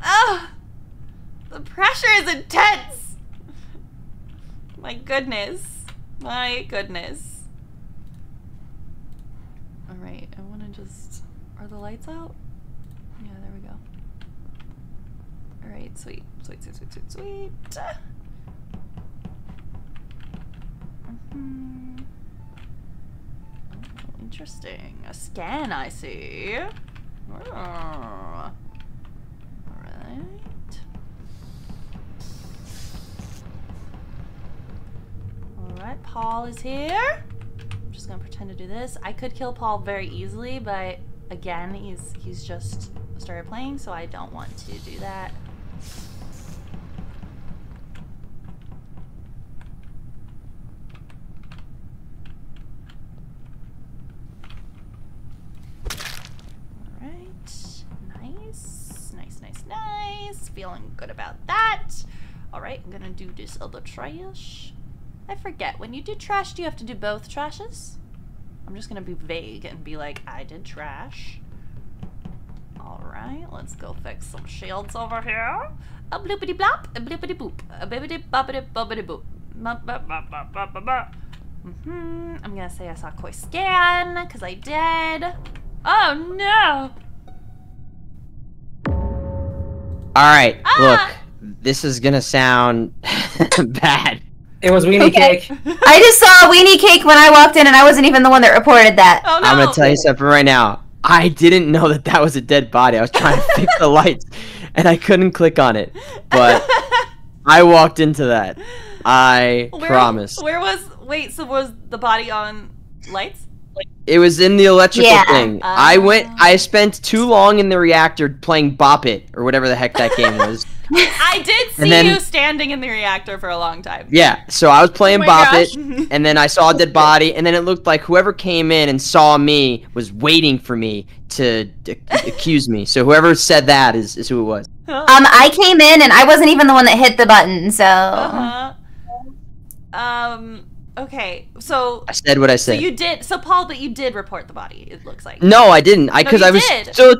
oh. The pressure is intense. My goodness. My goodness. All right. I want to just. Are the lights out? Yeah. There we go. Right. Sweet. Sweet. Sweet. Sweet. Sweet. Sweet. Mhm. Oh, interesting. A scan, I see. Oh. Alright, Paul is here. I'm just gonna pretend to do this. I could kill Paul very easily, but again, he's he's just started playing, so I don't want to do that. Alright. Nice. Nice. Feeling good about that. Alright, I'm gonna do this other trash. I forget, when you do trash, do you have to do both trashes? I'm just gonna be vague and be like, I did trash. Alright, let's go fix some shields over here. A bloopity blop, a bloopity boop, a bibbity boppity boppity boop. Mm-hmm. I'm gonna say I saw Khoi scan, because I did. Oh no! All right, Ah! look, this is gonna sound bad. It was weenie Okay. cake. I just saw a weenie cake when I walked in, and I wasn't even the one that reported that. Oh no! I'm gonna tell you something right now. I didn't know that that was a dead body. I was trying to fix the lights, and I couldn't click on it. But I walked into that. I Where- promise. Where was? Wait, so was the body on lights? It was in the electrical Yeah. thing. I went. Ah. I spent too long in the reactor playing Bop It or whatever the heck that game was. I did see then- you standing in the reactor for a long time. Yeah, so I was playing Oh Bop gosh. It, and then I saw a dead body, and then it looked like whoever came in and saw me was waiting for me to d- accuse me. So whoever said that is, is who it was. Um, I came in, and I wasn't even the one that hit the button, so. Uh-huh. Um. Okay. So. I said what I So said. you did. So Paul, but you did report the body. It looks like. no, I didn't. I because you I was did. so.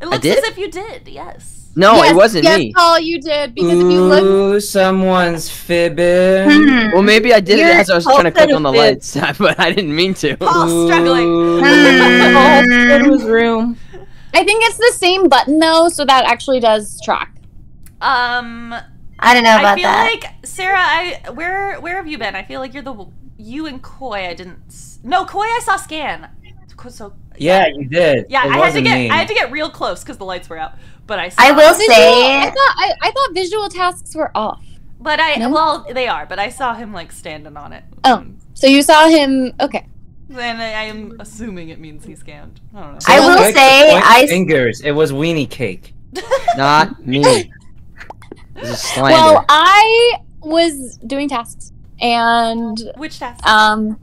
It looks did? as if you did. Yes. No, yes, it wasn't yes, me. Paul, you did because if you look, Ooh, someone's fibbing. Hmm. Well, maybe I did it You're as I was trying to click on the fit. lights, but I didn't mean to. Paul's struggling. Ooh. Paul Hmm. go his room. I think it's the same button though, so that actually does track. Um, I don't know about that. I feel that. like Sarah. I where where have you been? I feel like you're the you and Khoi. I didn't. No, Khoi. I saw scan. So Yeah, you did. yeah, It I had to get me. I had to get real close because the lights were out. But I saw. I will Visual, say, I thought I, I thought visual tasks were off. But I No? well they are. But I saw him like standing on it. Oh. So you saw him. Okay. Then I, I am assuming it means he scanned. I don't know. I will Like say, point I s- fingers. It was weenie cake. Not me. This is slander. Well, I was doing tasks and Which task? um,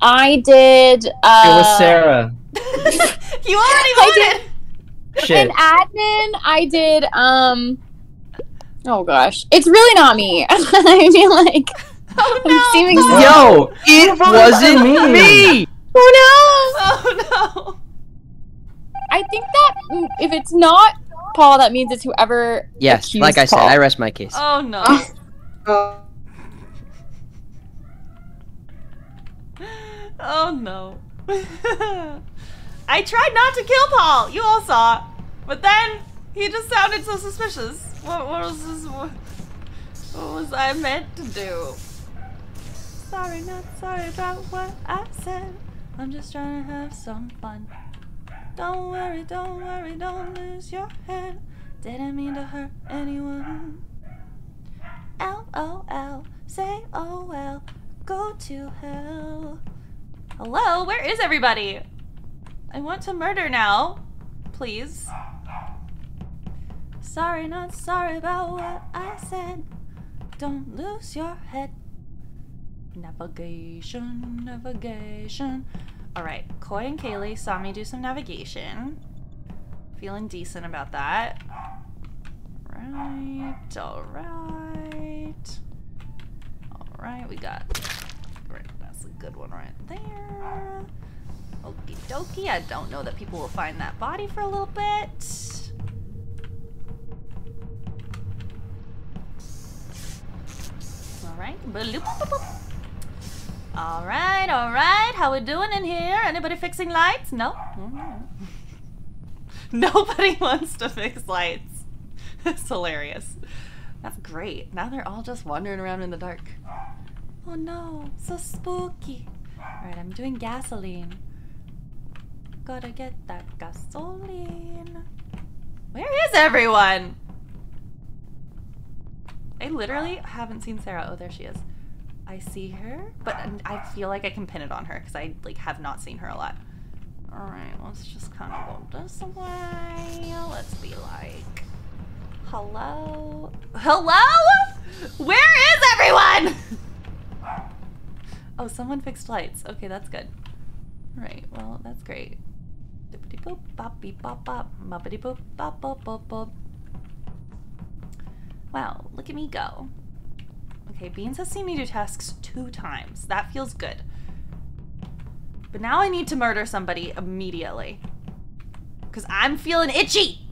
I did. Uh, It was Sarah. you already I voted. Shit. In admin, I did. Um. Oh gosh, it's really not me. I feel like Oh I'm no. seeming. Yo, it wasn't me. me. Oh Oh no. I think that if it's not Paul, that means it's whoever. Yes, like I said, I rest my case. Oh no. Ah. Oh no. I tried not to kill Paul. You all saw. But then he just sounded so suspicious. What, what was this? What, what was I meant to do? Sorry, not sorry about what I said. I'm just trying to have some fun. Don't worry, don't worry, don't lose your head. Didn't mean to hurt anyone. LOL, say oh well, go to hell. Hello, where is everybody? I want to murder now. Please. Sorry, not sorry about what I said. Don't lose your head. Navigation, navigation. Alright, Khoi and Kayli saw me do some navigation. Feeling decent about that. Right, alright. Alright, we got. Right, that's a good one right there. Okie dokie. I don't know that people will find that body for a little bit. Alright. Bloop, boop, boop. Alright, alright. How we doing in here? Anybody fixing lights? No? Nobody wants to fix lights. It's hilarious. That's great. Now they're all just wandering around in the dark. Oh no, so spooky. Alright, I'm doing gasoline. Gotta get that gasoline. Where is everyone? I literally haven't seen Sarah. Oh, there she is. I see her, but I feel like I can pin it on her because I like have not seen her a lot. All right, let's just kind of go this way. Let's be like, hello, hello. Where is everyone? oh, someone fixed lights. Okay, that's good. Right. Well, that's great. Dippity boop, bop, beep, bop, bop, boppity boop, bop, bop, bop, bop. Wow, look at me go. Okay, Beans has seen me do tasks two times. That feels good. But now I need to murder somebody immediately. Because I'm feeling itchy.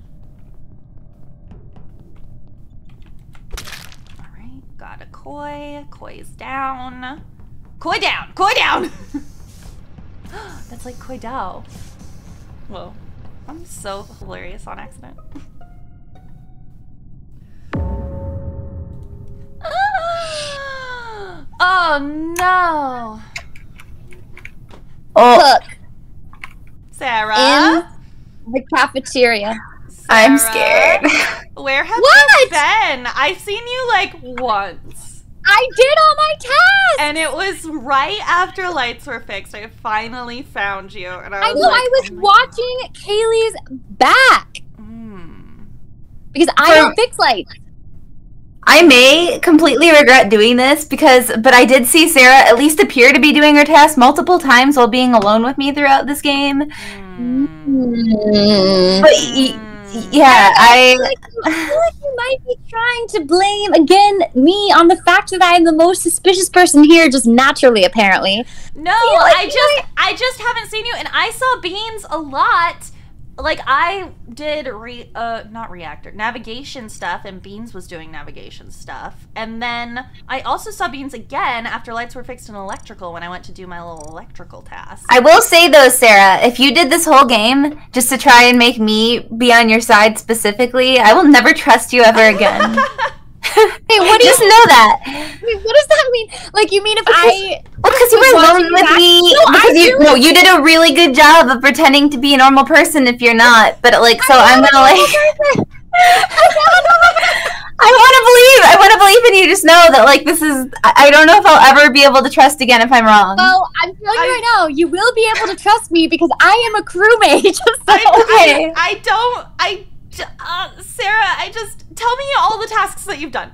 Alright, got a koi. Khoi's down. Khoi down! Khoi down! That's like Khoi Dao. Whoa. I'm so hilarious on accident. oh no! Oh, Look Sarah? in the cafeteria. I'm scared. Where have What? you been? I've seen you like once. I did all my tasks. And it was right after lights were fixed. I finally found you. And I I was know like, I was oh my watching Kayli's back Mm. because I For- don't fix lights. I may completely regret doing this because, but I did see Sarah at least appear to be doing her task multiple times while being alone with me throughout this game. Mm. But y- y- yeah, I. feel like, I feel like you might be trying to blame again me on the fact that I'm the most suspicious person here, just naturally, apparently. No, feel like I you just I just haven't seen you and I saw Beans a lot like I did re uh not reactor navigation stuff and Beans was doing navigation stuff. And then I also saw Beans again after lights were fixed in electrical when I went to do my little electrical task. I will say though, Sarah, if you did this whole game just to try and make me be on your side specifically, I will never trust you ever again. Hey, what do you just know that. Wait, what does that mean? Like, you mean if I? Well, because you were alone with back- me. No, I because you do. no, you did a really good job of pretending to be a normal person if you're not. But like, so I'm gonna like. I want to believe. I want to believe in you. Just know that like this is. I I don't know if I'll ever be able to trust again if I'm wrong. Well, I'm telling you right now, you will be able to trust me because I am a crewmate. So. I, I don't I j- uh, Sarah, I just tell me all the tasks that you've done.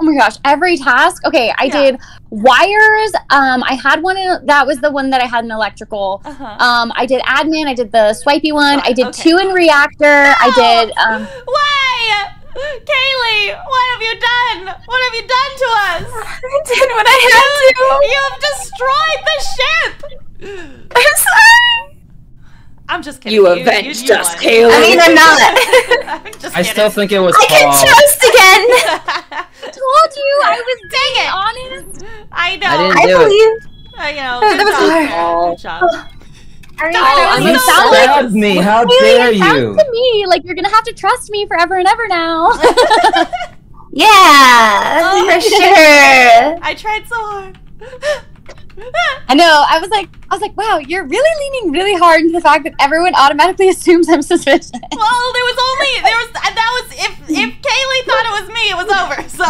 Oh my gosh, every task. Okay, I Yeah. did wires. Um, I had one in, that was the one that I had in electrical. Uh-huh. Um, I did admin. I did the swipey one. I did Okay. two in reactor. I did. Um, Why? Kayli, what have you done? What have you done to us? I did what I had to. You have destroyed the ship. I'm sorry. I'm just kidding. You avenged us, won. Kayli. I mean, I'm not. I'm just I kidding. still think it was I can Paul. trust again. told you I was Dang it! honest. I know. I didn't I do it. believe. I know. That Good was job, hard. Sarah. Good job. I mean, Oh, You so sounds like me. How Haley, dare it sounds you? to me like you're gonna have to trust me forever and ever now. Yeah, Oh. for sure. I tried so hard. I know. I was like, I was like, wow, you're really leaning really hard into the fact that everyone automatically assumes I'm suspicious. Well, there was only there was that was if if Kaylee thought it was me, it was over. So,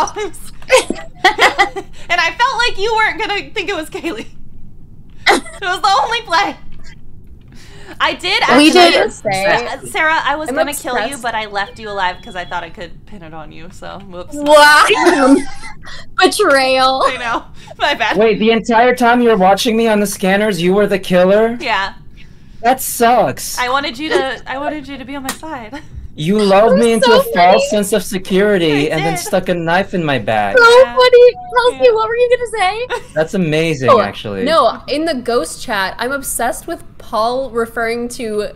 and I felt like you weren't gonna think it was Kaylee. It was the only play. I did. Actually, We did- Sa- uh, Sarah, I was I'm gonna kill you, but I left you alive because I thought I could pin it on you. So, whoops. Wow. Betrayal. I know. My bad. Wait, the entire time you were watching me on the scanners, you were the killer? Yeah, That sucks. I wanted you to. I wanted you to be on my side. You lulled me into so a funny. false sense of security I and then stuck a knife in my back. So Yeah. funny. Kelsey, Yeah. what were you gonna say? That's amazing, Oh, actually. No, in the ghost chat, I'm obsessed with Paul referring to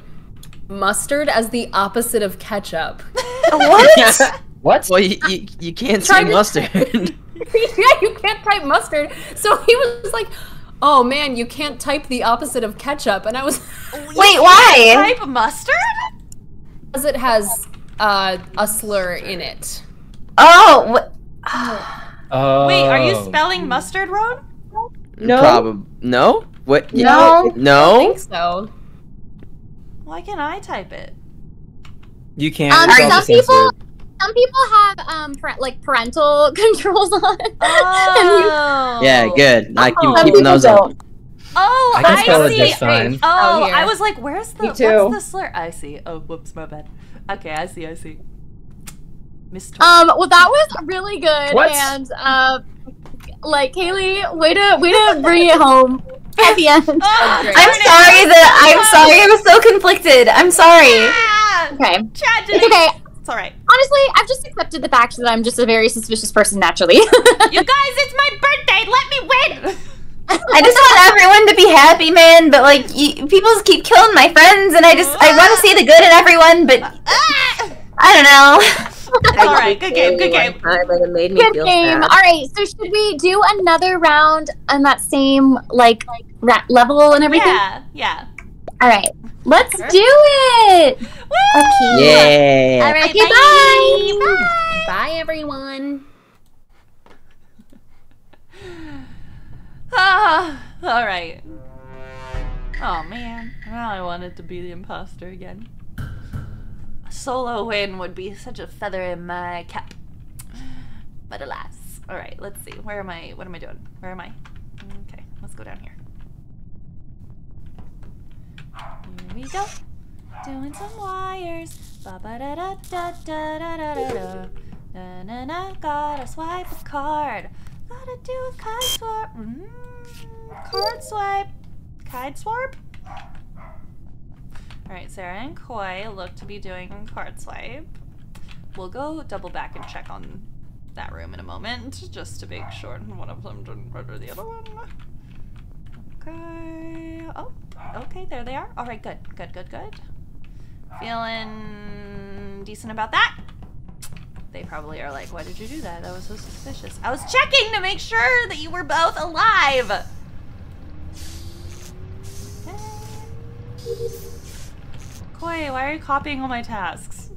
mustard as the opposite of ketchup. What? What? Well, you, you, you can't Try say mustard. yeah, you can't type mustard. So he was like, "Oh man, you can't type the opposite of ketchup," and I was, Wait, why? Type mustard? Because it has uh, a slur in it. Oh, what? Oh. Wait, are you spelling mustard wrong? No. Probably. No? What? No. I No? think so. Why can't I type it? You can't. Um, it's some people, censored. some people have um like parental controls on. Oh. Yeah, good. I keep Some keeping people those up. Don't. Oh, I can I, spell it see. just fine. Oh, Out. I was like, where's the Me what's the slur? I see. Oh, whoops, my bad. Okay, I see. I see. Miss. Um, well, that was really good, What? and uh, like Kayli, way to way to bring it home at the end. Oh, I'm darn sorry that I'm sorry. I was so conflicted. I'm sorry. Ah, Okay, tragedy. it's okay. It's all right. Honestly, I've just accepted the fact that I'm just a very suspicious person naturally. You guys, it's my birthday. Let me win. I just want everyone to be happy, man. But like, y- people just keep killing my friends, and I just I want to see the good in everyone. But! I don't know. All right. Good game. Good game. Time and it made me Good feel game. sad. All right, so should we do another round on that same like ra- level and everything? Yeah. Yeah. All right, let's Sure. do it. Woo! Okay. Yeah. All right. Okay, bye. bye. Bye, everyone. Ah, all right. Oh man, now I wanted to be the imposter again. A solo win would be such a feather in my cap. But alas. All right, let's see. Where am I? What am I doing? Where am I? Okay, let's go down here. Here we go. Doing some wires. Ba ba da da da da da da da da. Na na na. Gotta swipe a card. Gotta do a card swap. Mm, card swipe. Card swap. All right, Sarah and Khoi look to be doing card swipe. We'll go double back and check on that room in a moment, just to make sure one of them didn't murder the other one. Okay. Oh, okay, there they are. All right, good, good, good, good. Feeling decent about that. They probably are like, why did you do that? That was so suspicious. I was checking to make sure that you were both alive. Khoi, why are you copying all my tasks?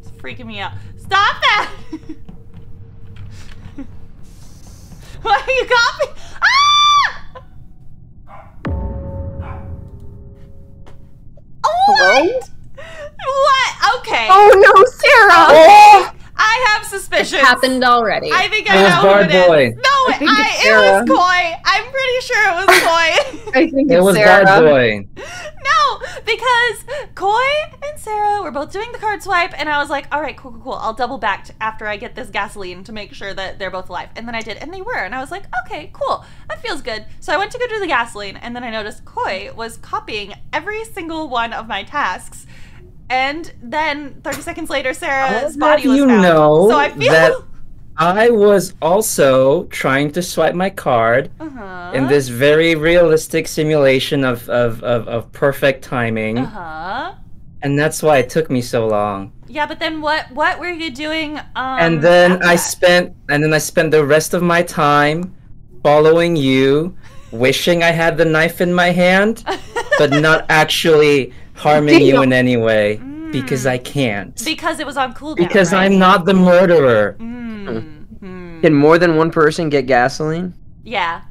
It's freaking me out. Stop that! why are you copying? Ah! What? What? Okay. Oh no, Sarah! I have suspicions. Happened already. I think It I was know who Bard it is. Boy. No, I, think it's it was Khoi. I'm pretty sure it was Khoi. I think It was Sarah. Bad Boy. no, because Khoi and Sarah were both doing the card swipe, and I was like, all right, cool, cool, cool. I'll double back t- after I get this gasoline to make sure that they're both alive. And then I did, and they were. And I was like, okay, cool. That feels good. So I went to go do the gasoline, and then I noticed Khoi was copying every single one of my tasks. And then 30 seconds later, Sarah's body was you found. know so I feel. that I was also trying to swipe my card uh-huh. in this very realistic simulation of, of, of, of perfect timing, Uh-huh. and that's why it took me so long. Yeah, but then what what were you doing um and then I that? spent and then I spent the rest of my time following you, wishing I had the knife in my hand, but not actually harming you in any way because I can't. because it was on cooldown. Because right? I'm not the murderer. Mm, mm. Can more than one person get gasoline? Yeah.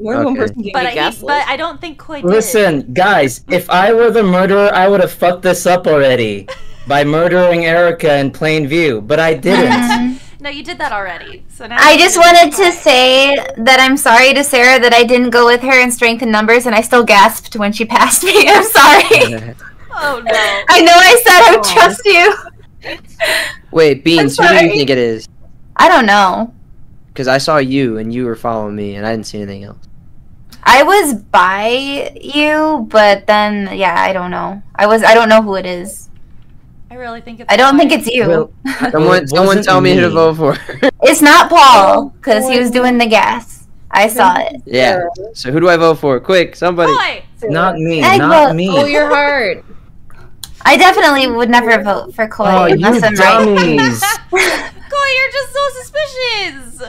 More than one person can But get I, gasoline. but I don't think Koi did. Listen, guys, if I were the murderer, I would have fucked this up already by murdering Erika in plain view, but I didn't. No, you did that already. So now I just wanted to say that I'm sorry to Sarah that I didn't go with her in strength and numbers and I still gasped when she passed me. I'm sorry. Oh no. I know I said I would trust you. Wait, Beans, who do you think it is? I don't know. Because I saw you and you were following me and I didn't see anything else. I was by you, but then yeah, I don't know. I was I don't know who it is. I really think it's I don't think it's you. Well, Someone, it someone wasn't tell me who to vote for. It's not Paul oh, because he was doing the gas. I saw it. yeah. So who do I vote for? Quick, somebody. Khoi! Not me, Egg not vote. me. Oh, your heart. I definitely would never vote for Khoi Oh, you unless I'm right. dummies. Khoi, you're just so suspicious.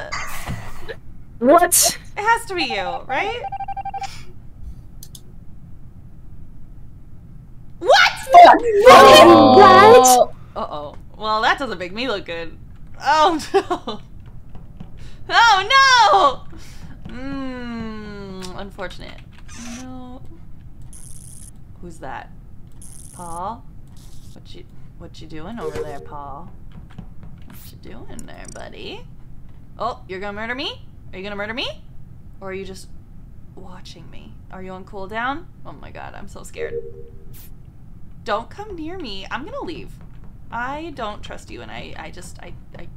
what? It has to be you, right? What? Oh. Uh oh. Well, that doesn't make me look good. Oh no. Oh no! Mmm, unfortunate. No. Who's that? Paul? What you what you doing over there, Paul? What you doing there, buddy? Oh, you're gonna murder me? Are you gonna murder me? Or are you just watching me? Are you on cooldown? Oh my god, I'm so scared. Don't come near me. I'm gonna leave. I don't trust you and I, I just I, I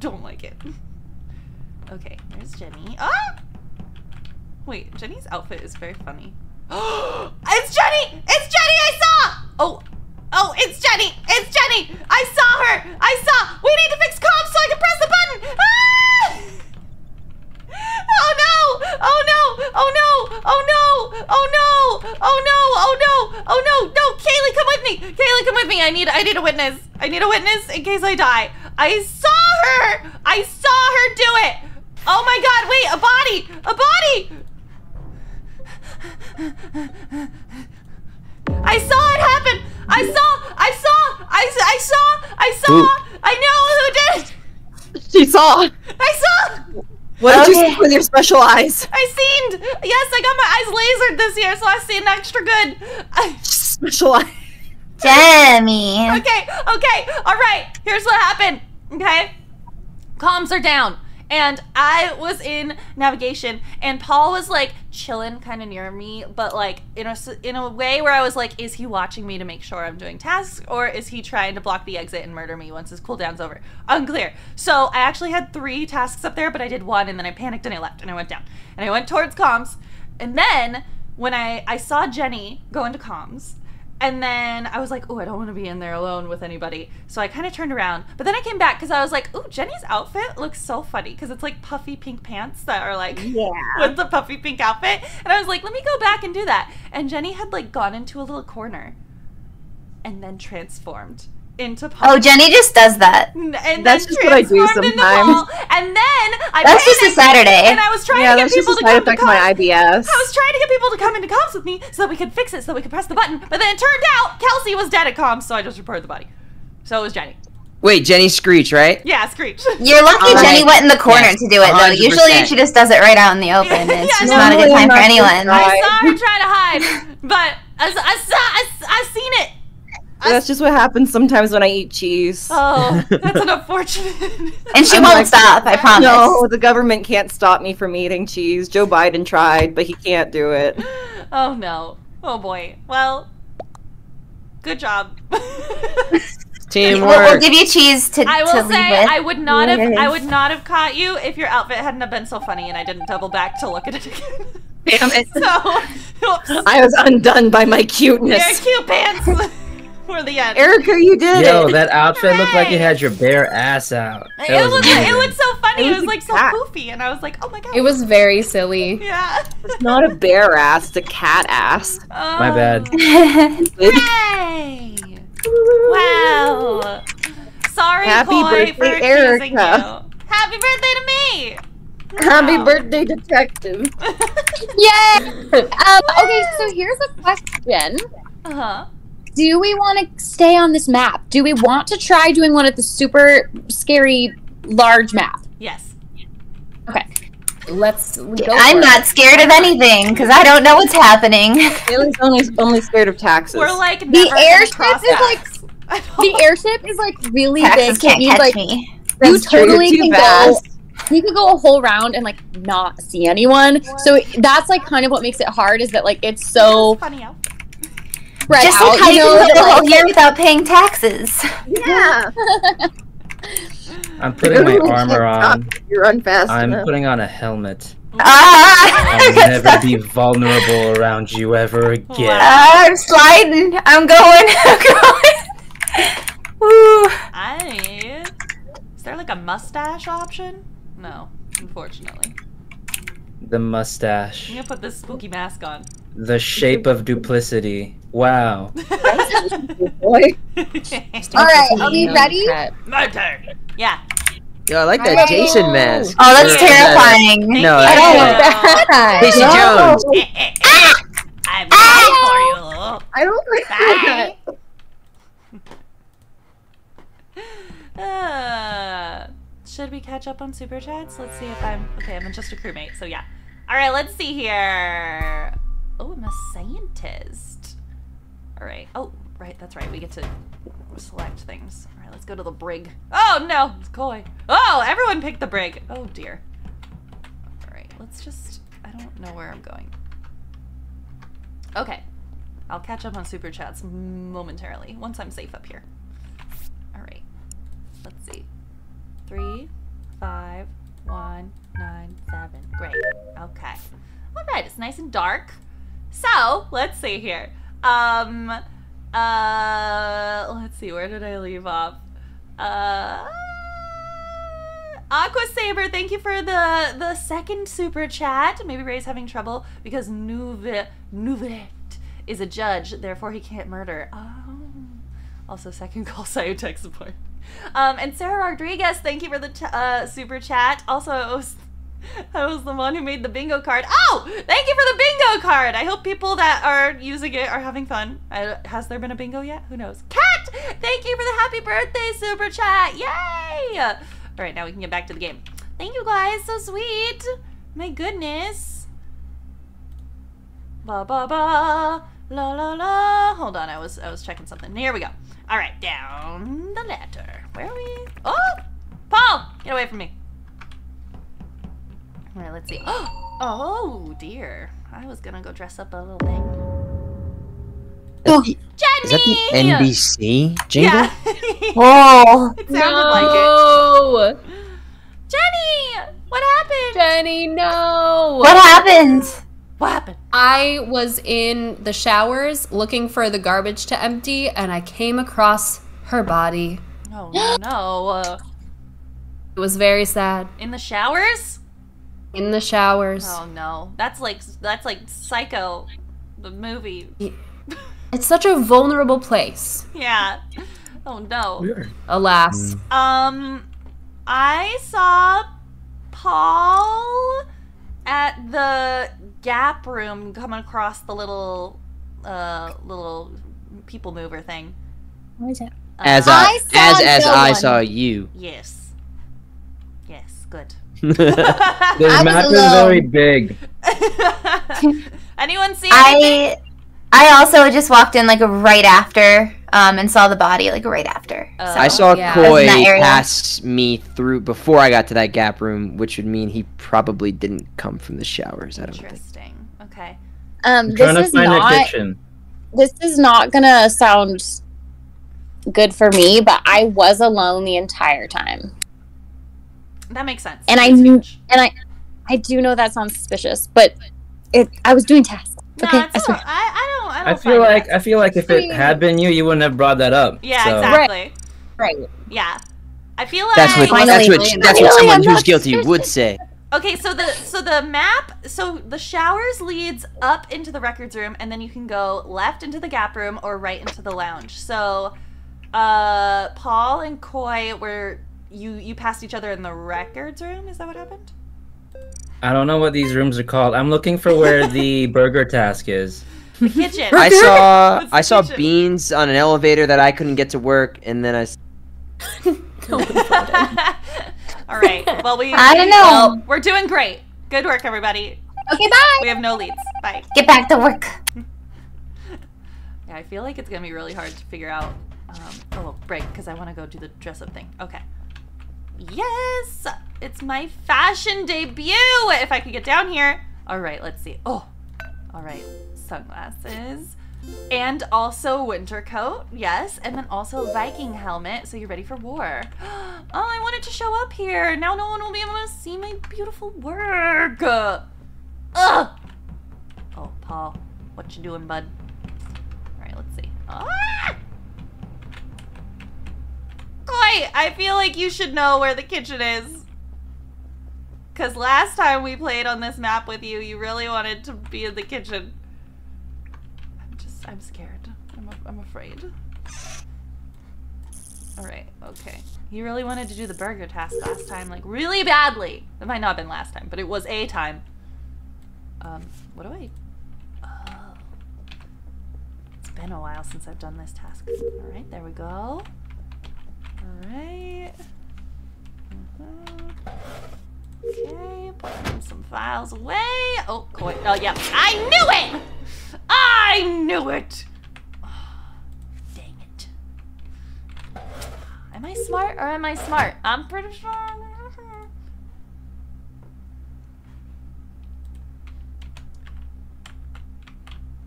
don't like it. Okay, there's Jenny. Ah! Wait, Jenny's outfit is very funny. it's Jenny! It's Jenny I saw! Oh, oh, it's Jenny! It's Jenny! I saw her! I saw! We need to fix comms so I can press the button! Ah! Oh no! Oh no! Oh no! Oh no! Oh no! Oh no! Oh no! Oh no! No! Kaylee, come with me! Kaylee, come with me! I need I need a witness. I need a witness in case I die. I saw her! I saw her do it! Oh my god, wait, a body! A body! I saw it happen! I saw! I saw! I, I saw! I saw! Ooh. I know who did it! she saw. I saw! What did you see with your special eyes? I seen! Yes, I got my eyes lasered this year, so I seen extra good. I- Special eyes. Jamie. okay, okay, all right. Here's what happened. Okay, comms are down, and I was in navigation, and Paul was like chilling, kind of near me, but like in a in a way where I was like, is he watching me to make sure I'm doing tasks, or is he trying to block the exit and murder me once his cooldown's over? Unclear. So I actually had three tasks up there, but I did one, and then I panicked and I left, and I went down, and I went towards comms, and then when I I saw Jenny go into comms. And then I was like, oh, I don't want to be in there alone with anybody. So I kind of turned around. But then I came back because I was like, oh, Jenny's outfit looks so funny because it's like puffy pink pants that are like Yeah. with the puffy pink outfit. And I was like, let me go back and do that. And Jenny had like gone into a little corner. and then transformed into Paul. Oh, Jenny just does that. And That's just what I do sometimes. And then I That's just a Saturday. And I was trying yeah, to get that's just people a to side come to effect my comms. IBS. I was trying to get people to come into comms with me so that we could fix it, so that we could press the button. But then it turned out Kelsey was dead at comms, so I just reported the body. So it was Jenny. Wait, Jenny Screech, right? Yeah, Screech. You're lucky Alright. Jenny went in the corner Yes, to do it, though. 100%. Usually she just does it right out in the open. It's Yeah, just no, not a good time for anyone. I saw her try to hide, but I saw, I, s- I seen it. That's just what happens sometimes when I eat cheese. Oh, that's an unfortunate. And she I'm won't like, stop, I promise. No, the government can't stop me from eating cheese. Joe Biden tried, but he can't do it. oh no. Oh boy. Well, good job. Teamwork. We'll, we'll give you cheese to, I to will leave say with. I would not have I would not have caught you if your outfit hadn't have been so funny and I didn't double back to look at it again. Damn it. so, oops. I was undone by my cuteness. Your cuteness. cute pants for the end. Erika, you did Yo, it. that outfit looked like you Hooray. had your bare ass out. It, That was was, it amazing. looked so funny. It It was was like so exact. poofy, and I was like, "Oh my god!" It was very silly. yeah. It's not a bear ass, it's a cat ass. My bad. Yay! Wow. Sorry, Happy Khoi, birthday, for teasing Erika. you. Happy birthday to me. Happy birthday, detective. Yay! um, okay, so here's a question. Uh huh. Do we want to stay on this map? Do we want to try doing one at the super scary large map? Yes. Okay. Let's go. I'm not it. scared of anything because I don't know what's happening. Haley's only only scared of taxes. We're like The never gonna airship is like paths. I don't- the airship is like really Taxes big. so can't means, catch like, me. You That's totally can fast. go. You could go a whole round and like not see anyone. So that's like kind of what makes it hard is that like it's so funny out. Spread Just out. like how you know, can live that, the whole year without paying taxes. Yeah. I'm putting my armor on. You run fast I'm enough. putting on a helmet. Ah! I'll never be vulnerable around you ever again. Ah, I'm sliding. I'm going. I'm going. Woo. I. Is there like a mustache option? No, unfortunately. The mustache. I'm gonna put this spooky mask on. The shape of duplicity. Wow. Boy. All right, are we ready? My turn. Yeah. Yo, I like that Jason mask. Oh, that's Yeah. terrifying. No, I don't good. that. Casey No. Jones. Eh, eh, eh. I'm ready for you. I don't like Bye. that. Uh, should we catch up on super chats? Let's see if I'm okay. I'm just a crewmate, so yeah. All right, let's see here. Oh, I'm a scientist. All right. Oh, right. That's right. We get to select things. All right, let's go to the brig. Oh no, it's Khoi. Oh, everyone picked the brig. Oh dear. All right, let's just. I don't know where I'm going. Okay, I'll catch up on super chats momentarily once I'm safe up here. All right. Let's see. Three, five, one, nine, seven. Great. Okay. All right. It's nice and dark. So let's see here. Um. Uh. Let's see. Where did I leave off? Uh. Aqua Saber, thank you for the the second super chat. Maybe Ray's having trouble because Nuve Nuvet is a judge, therefore he can't murder. Oh. Also, second call Cyotech support. Um, and Sarah Rodriguez, thank you for the uh, super chat. Also, I was the one who made the bingo card. Oh, thank you for the bingo card. I hope people that are using it are having fun. Uh, has there been a bingo yet? Who knows? Cat, thank you for the happy birthday super chat. Yay! All right, now we can get back to the game. Thank you guys, so sweet. My goodness. Ba ba ba. La la la. Hold on, I was I was checking something. Here we go. All right, down the ladder. Where are we? Oh, Paul, get away from me. All right, let's see. Oh dear, I was gonna go dress up a little thing. Oh. Jenny. Is that the NBC jingle? Yeah. Oh. it sounded like no. it. Jenny, what happened? Jenny, no. What happened? What happened? I was in the showers looking for the garbage to empty, and I came across her body. Oh no, no. It was very sad. in the showers? In the showers. Oh no, that's like that's like Psycho, the movie. It's such a vulnerable place. Yeah. Oh no. Alas. Um, I saw Paul at the Gap room coming across the little, uh, little people mover thing. What is it? As Uh, I, as as no I one. saw you. Yes. Yes. Good. This I was map is very big. Anyone see anything? I I also just walked in like right after, um, and saw the body like right after. Uh, so. I saw yeah. Khoi In that area. pass me through before I got to that gap room, which would mean he probably didn't come from the showers. I don't think. Interesting. Okay. Um, I'm this trying to is find not. a kitchen. This is not gonna sound good for me, but I was alone the entire time, That makes sense. and I knew, huge. and I, I do know that sounds suspicious, but it. I was doing tasks. No, Okay, it's I all, swear. I, I don't. I don't. I feel like I feel like if it had been you, you wouldn't have brought that up. Yeah, so. exactly. Right. Yeah. I feel like That's what Finally, that's what that's what someone who's guilty suspicious. would say. Okay, so the so the map, so the showers leads up into the records room, and then you can go left into the gap room or right into the lounge. So, uh, Paul and Khoi were you you passed each other in the records room. Is that what happened? I don't know what these rooms are called. I'm looking for where the burger task is. The kitchen. I saw the I saw kitchen? beans on an elevator that I couldn't get to work, and then I s- All right. Well, we I don't know. well, we're doing great. Good work, everybody. Okay, bye. We have no leads. Bye. Get back to work. Yeah, I feel like it's gonna be really hard to figure out. Um, oh, break because I want to go do the dress up thing. Okay. Yes, it's my fashion debut. If I could get down here. All right, let's see. Oh, all right, sunglasses, and also winter coat. Yes, and then also Viking helmet. So you're ready for war. Oh, I wanted to show up here. Now no one will be able to see my beautiful work. Ugh. Oh, Paul, what you doing, bud? All right, let's see. Ah! I feel like you should know where the kitchen is. Because last time we played on this map with you, you really wanted to be in the kitchen. I'm just, I'm scared. I'm, I'm afraid. Alright, okay. You really wanted to do the burger task last time, like really badly. It might not have been last time, but it was a time. Um, what do I Oh. It's been a while since I've done this task. Alright, there we go. Alright. Okay, putting some files away. Oh, oh coin. Oh, yeah. I knew it! I knew it! Dang it. Am I smart or am I smart? I'm pretty sure.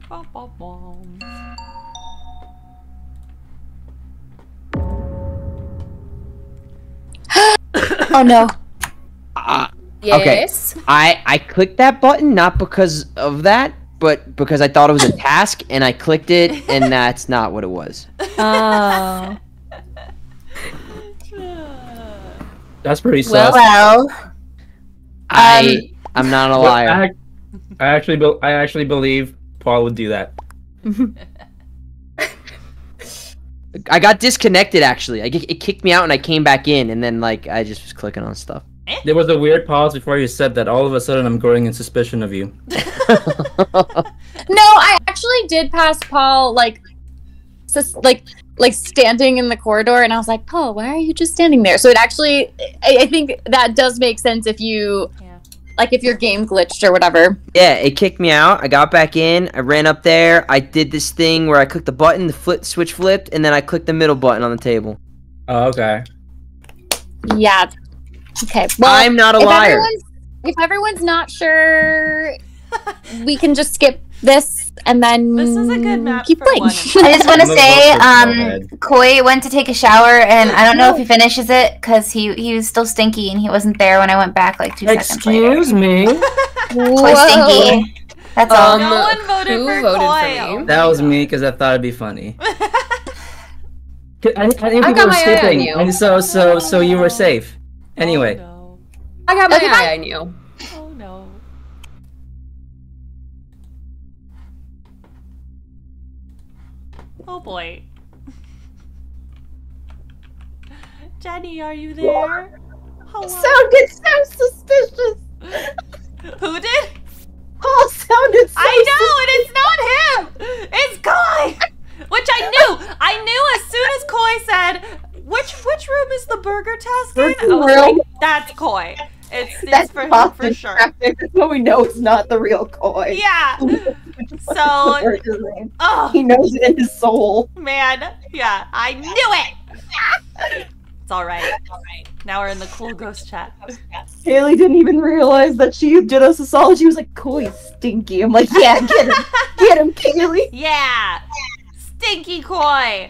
Bum, bum, bum. Oh no. uh, Okay. Yes. I I clicked that button not because of that, but because I thought it was a task, and I clicked it, and that's not what it was. Oh. That's pretty Well- sus. Well, I I'm not a liar. I, I actually, be- I actually believe Paul would do that. I got disconnected actually. I, it kicked me out, and I came back in, and then like I just was clicking on stuff. Eh? There was a weird pause before you said that. All of a sudden, I'm growing in suspicion of you. No, I actually did pass Paul like, sus- like, like standing in the corridor, and I was like, Paul, why are you just standing there? So it actually, I, I think that does make sense if you, Yeah. Like, if your game glitched or whatever. Yeah, it kicked me out. I got back in. I ran up there. I did this thing where I clicked the button, the flip switch flipped, and then I clicked the middle button on the table. Oh, okay. Yeah. Okay. Well, I'm not a if liar. everyone's if everyone's not sure, we can just skip this and then This is a good map keep for playing. I just want to say, vote um, Snowhead. Khoi went to take a shower, and I don't know if he finishes it because he he was still stinky, and he wasn't there when I went back like two seconds later. Excuse me. Khoi stinky. That's all. Um, No one voted who for voted Khoi. for me? Oh That was me because I thought it'd be funny. I, I think I people got were my eye on skipping, you. and so so so you were safe. Anyway, Oh I got my Okay, eye on you. Boy. Jenny, are you there? Hello? Sounded so suspicious. Who did? Oh, Paul sounded so I know, and it's not him. It's Khoi. Which I knew. I knew as soon as Khoi said, "Which which room is the burger test in?" I was like, "That's Khoi. It's, it's That's for him for sure." traffic. That's how we know it's not the real Khoi. Yeah. So, oh He knows it in his soul. man, yeah, I knew it. It's all right. All right. Now we're in the cool ghost chat. Haley didn't even realize that she did us a solid. She was like, Khoi's stinky. I'm like, yeah, get him. get him, Kayli. Yeah, stinky Khoi.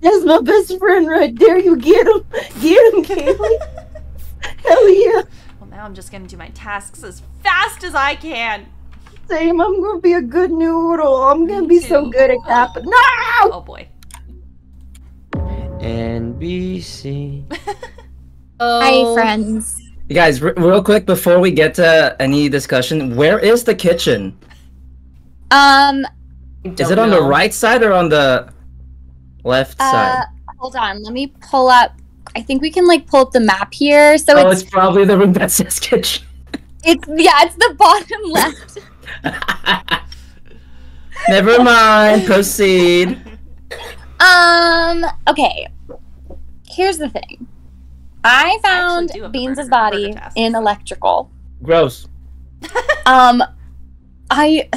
That's my best friend right there. You get him. Get him, Kayli. Hell yeah. Well, now I'm just gonna do my tasks as fast as I can. Same. I'm gonna be a good noodle. I'm gonna be so good at that. But no! Oh boy. NBC. Oh, Hi, friends. You guys, r- real quick before we get to any discussion, where is the kitchen? Um, Is it on the right side or on the left uh, side? hold on. Let me pull up. I think we can like pull up the map here. So oh, it's it's probably the room that says kitchen. it's yeah, it's the bottom left. Never mind. Proceed. Um. Okay. Here's the thing. I found do have Beans' burger- body in electrical. Gross. Um, I,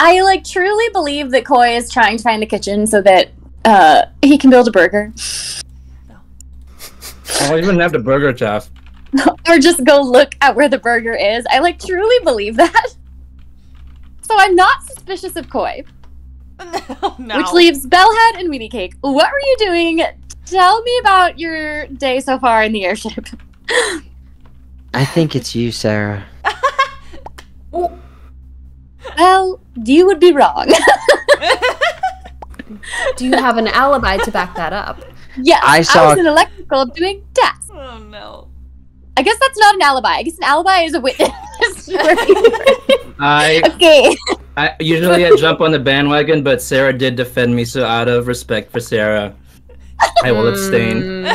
I like truly believe that Khoi is trying to find the kitchen so that uh he can build a burger, Oh, you wouldn't have the burger task. or just go look at where the burger is. I like truly believe that. So I'm not suspicious of Khoi, no, no. which leaves Bellhead and Weenie Cake. What were you doing? Tell me about your day so far in the airship. I think it's you, Sarah. Well, you would be wrong. Do you have an alibi to back that up? yes, I I, saw- was in electrical doing tests. oh no. I guess that's not an alibi. I guess an alibi is a witness. I, okay. I usually I jump on the bandwagon, but Sarah did defend me, so out of respect for Sarah, I will abstain. Hmm.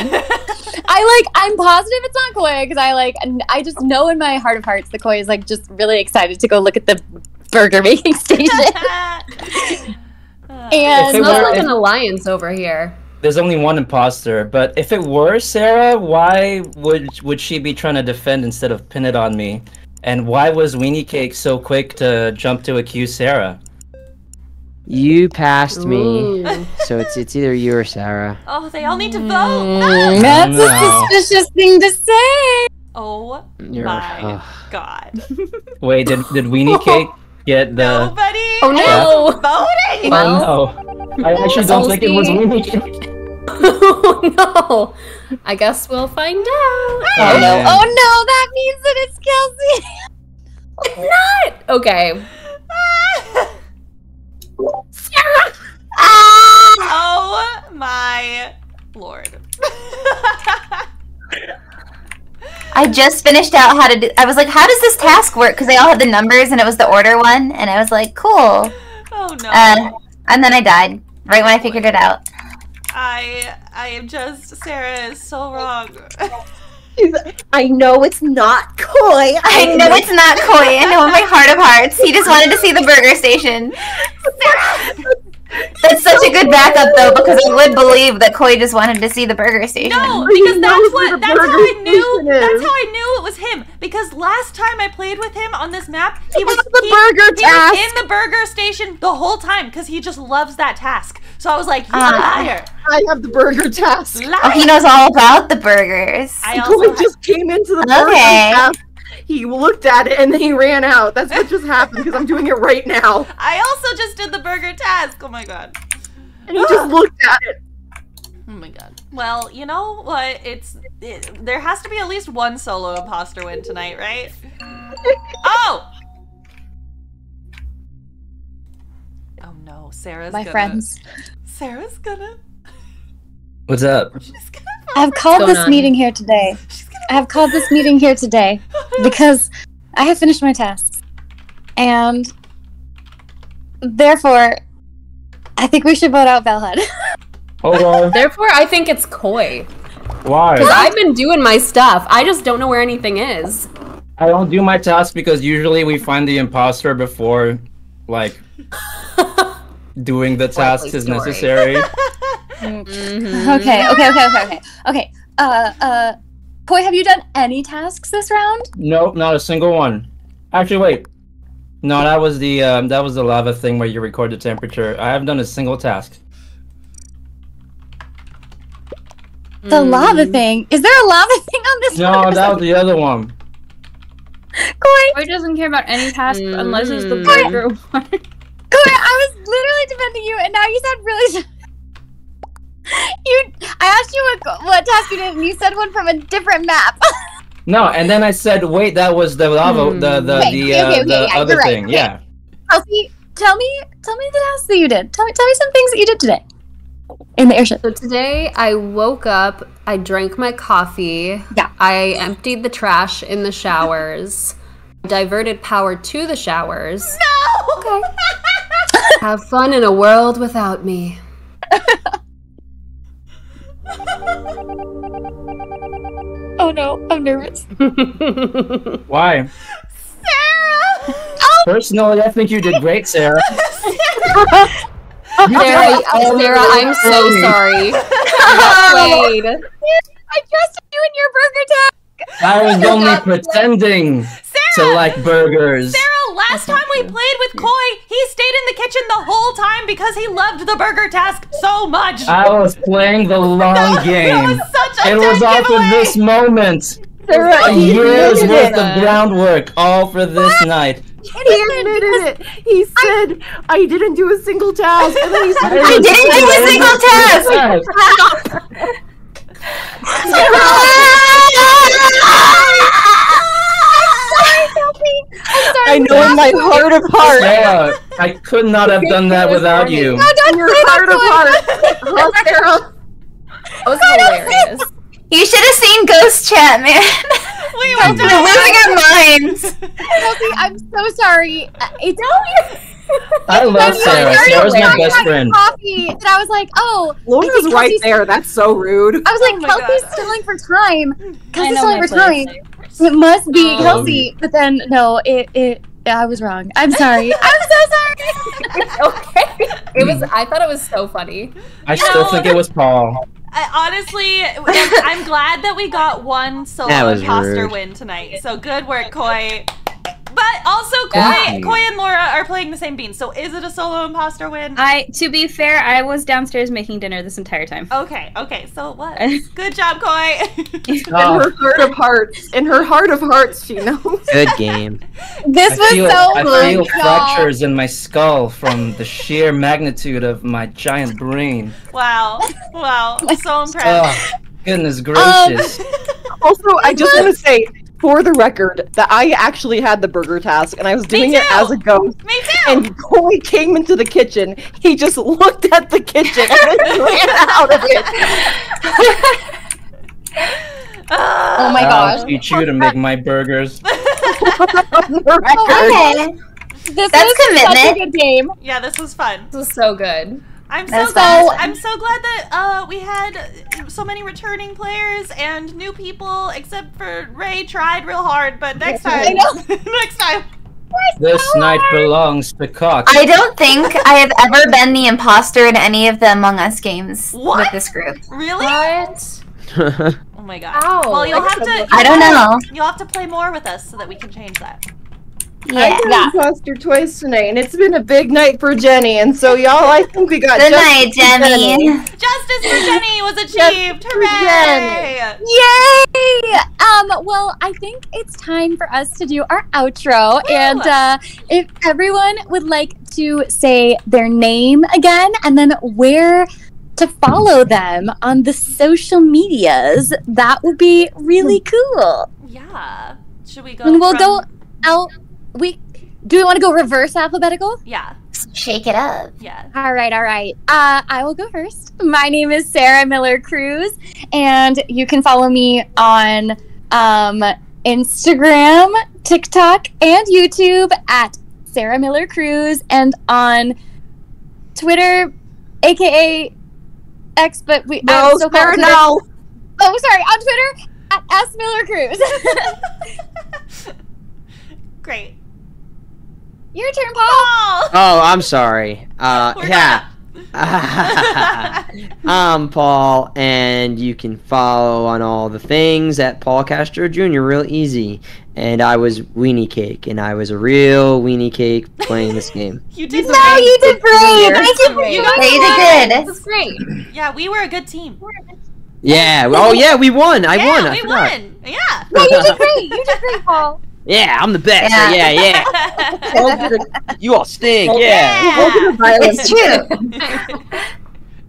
I like. I'm positive it's not Khoi because I like. n- I just know in my heart of hearts the Khoi is like just really excited to go look at the burger making station. And it Smells like if- an alliance over here. There's only one imposter, but if it were Sarah, why would would she be trying to defend instead of pin it on me? And why was Weenie Cake so quick to jump to accuse Sarah? You passed me, so it's it's either you or Sarah. oh, they all need to vote. Mm, that's no. a suspicious thing to say. Oh You're, my ugh. god. Wait, did did Weenie Cake get the? Nobody Oh, no. is voting. Oh no! I actually don't think it was Weenie Cake. oh no! I guess we'll find out. Oh, no! man. Oh no! That means that it's Kelsey. It's not okay. oh my lord. I just finished out how to do. I was like, how does this task work? Because they all had the numbers and it was the order one, and I was like, cool. oh no. Uh, and then I died right when I figured it out. I I am just Sarah is so wrong. I know it's not Khoi. I know it's not Khoi. I know in my heart of hearts. He just wanted to see the burger station. That's such a good backup, though, because I would believe that Khoi just wanted to see the burger station. No, because that's what that's how I knew that's how I knew it was him. Because last time I played with him on this map, he was the he, burger he task. was in the burger station the whole time because he just loves that task. So I was like, you Ah. liar, I have the burger task. liar. Oh, he knows all about the burgers. I Khoi also ha- just came into the burger Okay. task. He looked at it and then he ran out. That's what just happened because I'm doing it right now. I also just did the burger task. Oh my god. And he just looked at it. Oh my god. Well, you know what? It's it, there has to be at least one solo imposter win tonight, right? oh. Oh no, Sarah's My gonna, friends, Sarah's gonna. What's up? She's gonna. I have called going this on? meeting here today. She's I have called this meeting here today because I have finished my tasks. And therefore, I think we should vote out Velhead. Hold on. Therefore, I think it's Khoi. Why? Because I've been doing my stuff. I just don't know where anything is. I don't do my task because usually we find the imposter before, like, doing the tasks is necessary. Mm-hmm. Okay, okay, okay, okay, okay. Okay. Uh, uh, Khoi, have you done any tasks this round? Nope, not a single one. Actually, wait. No, that was the um, that was the lava thing where you record the temperature. I haven't done a single task. The lava thing. Is there a lava thing on this No, one? that was the other one. Khoi, Khoi doesn't care about any task unless it's the Mm. burger one. Khoi, I was literally defending you, and now you said really. you, I asked you what, what task you did, and you said one from a different map. No, and then I said, wait, that was the lava, the the Okay, the, okay, uh, okay, the yeah, other you're right, thing. okay. Yeah. Kelsey, tell me, tell me the task that you did. Tell me, tell me some things that you did today in the airship. So today I woke up, I drank my coffee. Yeah. I emptied the trash in the showers. diverted power to the showers. No! Okay. Have fun in a world without me. Oh no, I'm nervous. Why? Sarah! Oh! Personally, I think you did great, Sarah. Sarah, Sarah, I'm so sorry. I got played. I trusted you in your burger tag. I was only pretending to like burgers. Sarah, last time we played with Khoi, he stayed in the kitchen the whole time because he loved the burger task so much. I was playing the long game. Such a It was dead all for this moment. Sarah, A year's admitted worth of groundwork, all for this night. He admitted it. He said, I didn't do a single task. And then he said, I didn't do a single task! I know in my heart of hearts. Sarah, I could not have done that without you. In your heart of hearts. Oh, Sarah. That was hilarious. You should have seen Ghost Chat, man. We We're losing our minds. Kelsey, I'm so sorry. Uh, It's I love Sarah. Sarah's my best friend. coffee that I was like, oh, I Lauren's right Kelsey's- there. That's so rude. I was like, Oh Kelsey's God. stealing for time. I Kelsey's know stealing my for time. place. It must be Oh. Kelsey. But then no, it it I was wrong. I'm sorry. I'm so sorry. okay. It was. I thought it was so funny. I still think it was Paul. I, honestly, I'm glad that we got one solo That was imposter rude. win tonight. So good work, Khoi. But also, Khoi, Khoi and Laura are playing the same bean. So is it a solo imposter win? I, to be fair, I was downstairs making dinner this entire time. Okay, okay, so it was. Good job, Khoi. In Oh, her heart of hearts. In her heart of hearts, she knows. Good game. This I was feel, so I fun, feel y'all. fractures in my skull from the sheer magnitude of my giant brain. wow, wow, so impressed. Oh, goodness gracious. Um, also, I just want to say, for the record, that I actually had the burger task, and I was doing it as a ghost. Me too. And Khoi came into the kitchen. He just looked at the kitchen and then ran out of it. Oh my gosh. I'll gosh. teach you to make my burgers. On the record. Okay. This That's was such a commitment. good game. yeah, this was fun. This was so good. I'm so That's glad. fun. I'm so glad that uh, we had so many returning players and new people. Except for Ray, tried real hard, but next time, I know. next time. This night belongs to Cock. I don't think I have ever been the imposter in any of the Among Us games What? with this group. Really? What? Oh my god. Ow. Well, you'll have to. I don't know. You'll have to play more with us so that we can change that. Yeah. I've been imposter twice tonight, and it's been a big night for Jenny. And so, y'all, I think we got Good justice night, for Jenny. Justice for Jenny was achieved! for Hooray! Yay! Um, well, I think it's time for us to do our outro. And uh, if everyone would like to say their name again and then where to follow them on the social medias, that would be really cool. Yeah. Should we go? And we'll from- go out. We do we want to go reverse alphabetical? Yeah. Shake it up. Yeah. All right, all right. Uh, I will go first. My name is Sarah Miller Crews, and you can follow me on um, Instagram, TikTok, and YouTube at Sarah Miller Crews, and on Twitter, aka X, but we No, so Sarah, no. Oh, sorry, on Twitter at S Miller Crews. Great. Your turn, Paul. Paul! Oh, I'm sorry. Uh, We're yeah. I'm Paul, and you can follow on all the things at Paul Castro Jr. Real easy. And I was Weenie Cake, and I was a real Weenie Cake playing this game. You did No, great. you did great. Thank you. Great. You guys you won. did This good. is great. Yeah, we were a good team. Yeah. Oh, yeah, we won. I yeah, won. I we forgot. won. Yeah. Yeah, you did great. You did great, Paul. Yeah, I'm the best. Yeah. Yeah, yeah. yeah. You all stink. Yeah. It's true.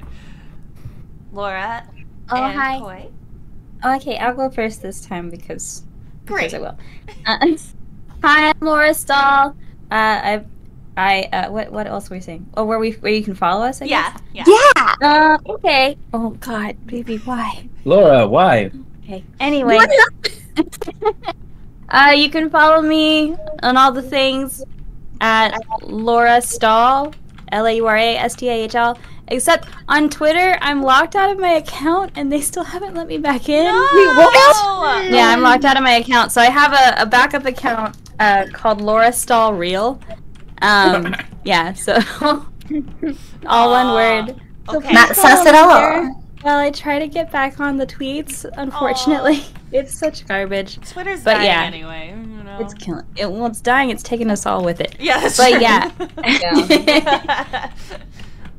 Laura Oh, and hi. Khoi. Okay, I'll go first this time because Great. because I will. Uh, hi, I'm Laura Stahl. Uh, I, I, uh, what, what else were we saying? Oh, where we, where you can follow us? I Yeah. guess? Yeah. Uh, okay. Oh God, baby, why? Laura, why? Okay. Anyway, uh, you can follow me on all the things at Laura Stahl, L A U R A S T A H L. Except on Twitter, I'm locked out of my account, and they still haven't let me back in. No. Yeah, I'm locked out of my account, so I have a, a backup account uh, called Laura Stahl Real. Um, yeah, so all one word. Okay. Not sus at all. Well, I try to get back on the tweets. Unfortunately, it's such garbage. Twitter's But dying yeah. anyway. You know. It's killing. It, well, it's dying. It's taking us all with it. yeah, that's but true. yeah.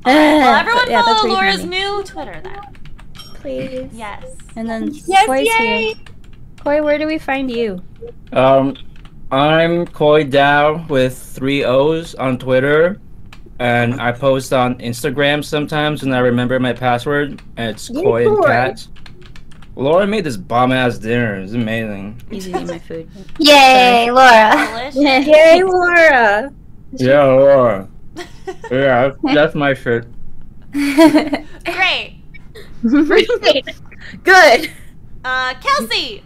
well, everyone But yeah, follow Laura's find new Twitter then. please. Yes. And then Yes, Khoi's yay! here. Khoi, where do we find you? Um, I'm Khoi Dao with three O's on Twitter, and I post on Instagram sometimes when I remember my password. And it's Yay, Khoi and Khoi. Cat. Laura made this bomb ass dinner. It's amazing. You can eat my food. Yay, Laura. Delicious. Yay, Laura. Yeah, Laura. Yeah, that's, that's my shit. Great. Good. Uh, Kelsey.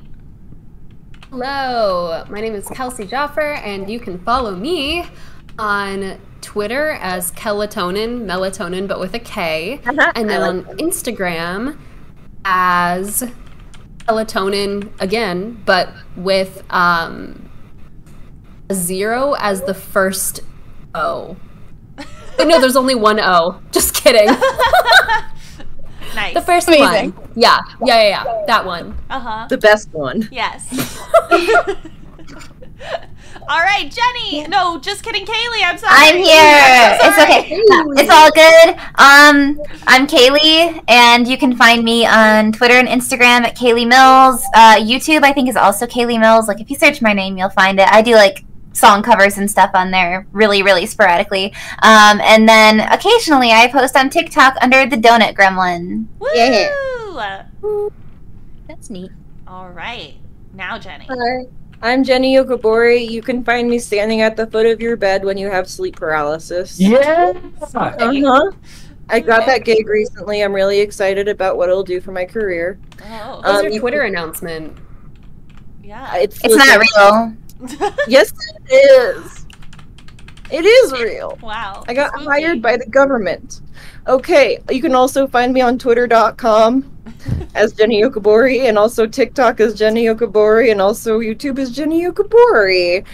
Hello, my name is Kelsey Jaffer, and you can follow me on Twitter as Kelatonin, melatonin, but with a K, and then on Instagram as Kelatonin again, but with um, a zero as the first O. Oh, no, there's only one O. Just kidding. Nice. The first Amazing. one. Yeah, yeah, yeah, yeah. That one. Uh huh. The best one. Yes. All right, Jenny. No, just kidding, Kayli. I'm sorry. I'm here. I'm It's okay. It's all good. Um, I'm Kayli, and you can find me on Twitter and Instagram at Kayli Mills. Uh, YouTube, I think, is also Kayli Mills. Like, if you search my name, you'll find it. I do like song covers and stuff on there, really, really sporadically. Um, and then occasionally I post on TikTok under the Donut Gremlin. Woo! Yeah. That's neat. All right. Now, Jenny. Hi. I'm Jenny Yokobori. You can find me standing at the foot of your bed when you have sleep paralysis. Yeah. Uh-huh. I got that gig recently. I'm really excited about what it'll do for my career. Oh, What's Um, your you- Twitter announcement? yeah. It's, It's not real. Yes, it is. It is real. wow. I got Spooky. hired by the government. Okay, you can also find me on twitter.com as Jenny Yokobori and also TikTok as Jenny Yokobori and also YouTube as Jenny Yokobori.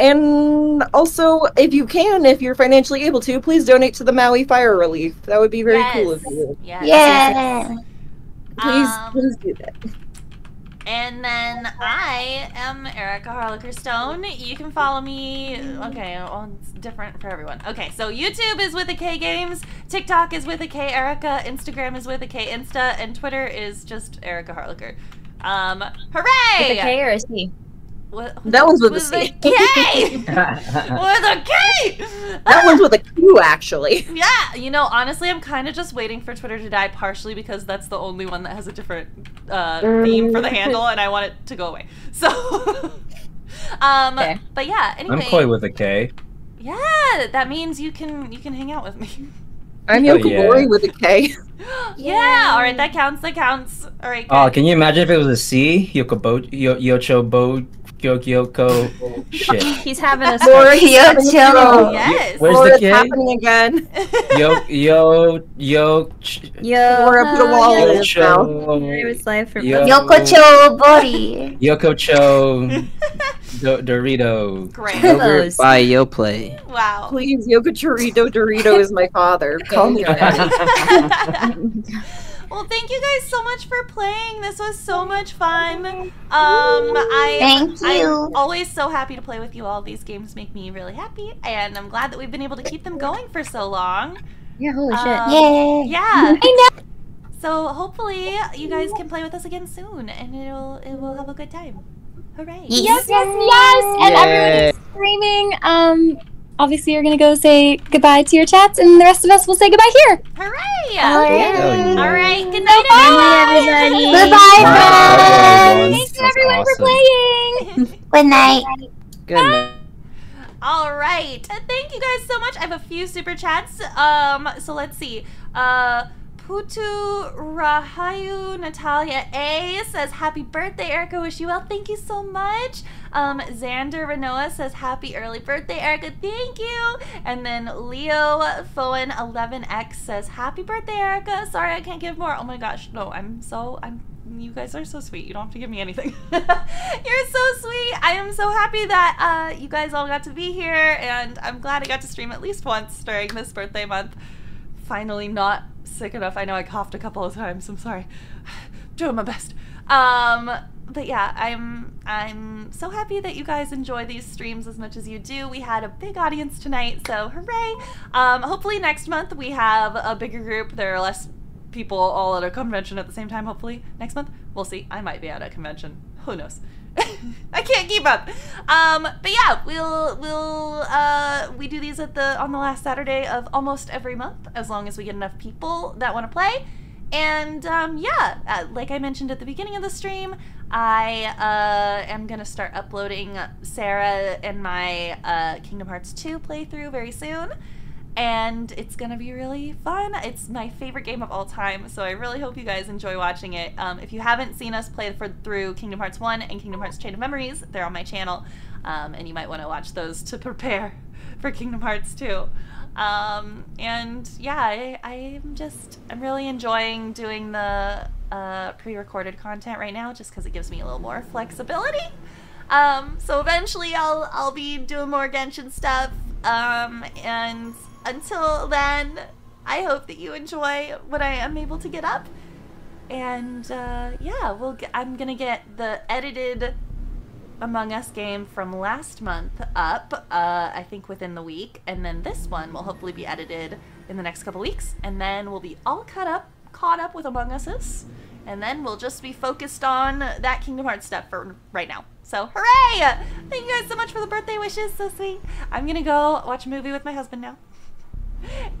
And also, if you can, if you're financially able to, please donate to the Maui Fire Relief. That would be very cool of you. Yes. Yeah. Please, Um, please do that. And then I am Erika Harlacher Stone. You can follow me. Okay, well, it's different for everyone. Okay, so YouTube is with a K Games, TikTok is with a K Erika, Instagram is with a K Insta, and Twitter is just Erika Harlacher. Um, hooray! With a K or a C? What- That one's with a with C. a K. with a K. That one's with a Q, actually. Yeah, you know, honestly, I'm kind of just waiting for Twitter to die, partially because that's the only one that has a different uh, theme for the handle, and I want it to go away. So, um, Okay. but yeah. Anyway, I'm Khoi with a K. yeah, that means you can you can hang out with me. I'm Oh, Yokobori yeah. with a K. yeah. All right, that counts. That counts. All right. Good. Oh, can you imagine if it was a C? Yokobo, Yo, Yocho Bo Gyoko shit. He's having a Laura, stroke. he's having a stroke. Yes. Where's Laura, the it's kid? happening again. Yo yo yo ch- Yo, Laura, put a wall in his mouth. It was life for Yo. Yokocho Bori. Yoko Cho Do- Dorito. Great. Over Those. by Yoplay. Wow. Please, Yoko Chorito Dorito is my father. Call me that. Well, thank you guys so much for playing. This was so much fun. Um, I Thank you. I'm always so happy to play with you all. These games make me really happy, and I'm glad that we've been able to keep them going for so long. Yeah, holy shit. Um, Yay. Yeah. I know. So hopefully you guys can play with us again soon, and it'll it will have a good time. Hooray! Yes, yes, yes. And everyone is screaming. Um, obviously, you're gonna go say goodbye to your chats, and the rest of us will say goodbye here. Hooray! Alright. All right. Good night, Bye, everybody. everybody. Goodbye, Bye, friends. everyone. Thank you, everyone, for playing. Good night. Good night. All right. Thank you guys so much. I have a few super chats. Um, so let's see. Uh, Putu Rahayu Natalia A says, Happy birthday, Erika. Wish you well. Thank you so much. Um, Xander Renoa says, Happy early birthday, Erika. Thank you. And then Leo Foen 11X says, Happy birthday, Erika. Sorry I can't give more. Oh my gosh. No, I'm so, I'm you guys are so sweet. You don't have to give me anything. You're so sweet. I am so happy that uh, you guys all got to be here, and I'm glad I got to stream at least once during this birthday month. Finally, not sick enough. I know I coughed a couple of times. I'm sorry. Doing my best. Um, but yeah, I'm I'm so happy that you guys enjoy these streams as much as you do. We had a big audience tonight, so hooray! Um, hopefully next month we have a bigger group. There are less people all at a convention at the same time. Hopefully next month we'll see. I might be at a convention. Who knows? I can't keep up. Um, but yeah, we'll we'll uh, we do these at the on the last Saturday of almost every month, as long as we get enough people that want to play. And um, yeah, uh, like I mentioned at the beginning of the stream, I uh, am gonna start uploading Sarah and my uh, Kingdom Hearts 2 playthrough very soon and it's gonna be really fun. It's my favorite game of all time, so I really hope you guys enjoy watching it. Um, if you haven't seen us play for, through Kingdom Hearts 1 and Kingdom Hearts Chain of Memories, they're on my channel, um, and you might want to watch those to prepare for Kingdom Hearts 2. Um, and yeah, I, I'm just, I'm really enjoying doing the uh, pre-recorded content right now, just because it gives me a little more flexibility. Um, so eventually I'll I'll be doing more Genshin stuff. Um, and until then, I hope that you enjoy what I am able to get up. And uh, yeah, we'll I'm gonna get the edited Among Us game from last month up. Uh, I think within the week, and then this one will hopefully be edited in the next couple weeks, and then we'll be all caught up caught up with Among Us's. And then we'll just be focused on that Kingdom Hearts stuff for right now. So, hooray! Thank you guys so much for the birthday wishes. So sweet. I'm gonna go watch a movie with my husband now.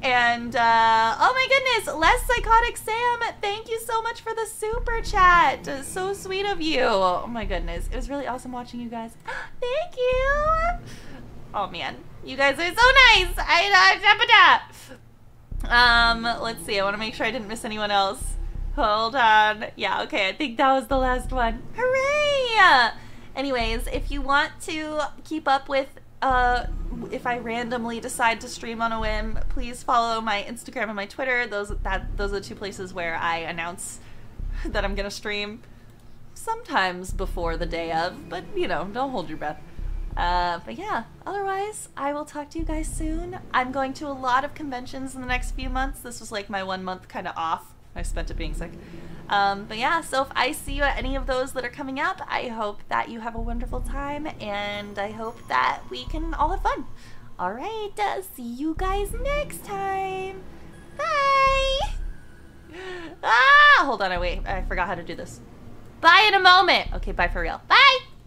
And, uh, oh my goodness, Less Psychotic Sam, thank you so much for the super chat. So sweet of you. Oh my goodness. It was really awesome watching you guys. thank you. Oh man, you guys are so nice. I, uh, um, let's see. I want to make sure I didn't miss anyone else. Hold on. Yeah, okay. I think that was the last one. Hooray! Anyways, if you want to keep up with uh if I randomly decide to stream on a whim, please follow my Instagram and my Twitter. Those that those are the two places where I announce that I'm gonna stream. Sometimes before the day of, but you know, don't hold your breath. Uh, but yeah, otherwise, I will talk to you guys soon. I'm going to a lot of conventions in the next few months. This was like my one month kind of off. I spent it being sick. Um, but yeah, so if I see you at any of those that are coming up, I hope that you have a wonderful time and I hope that we can all have fun. All right, uh, see you guys next time. Bye. Ah, hold on, I wait. I forgot how to do this. Bye in a moment. Okay, bye for real. Bye.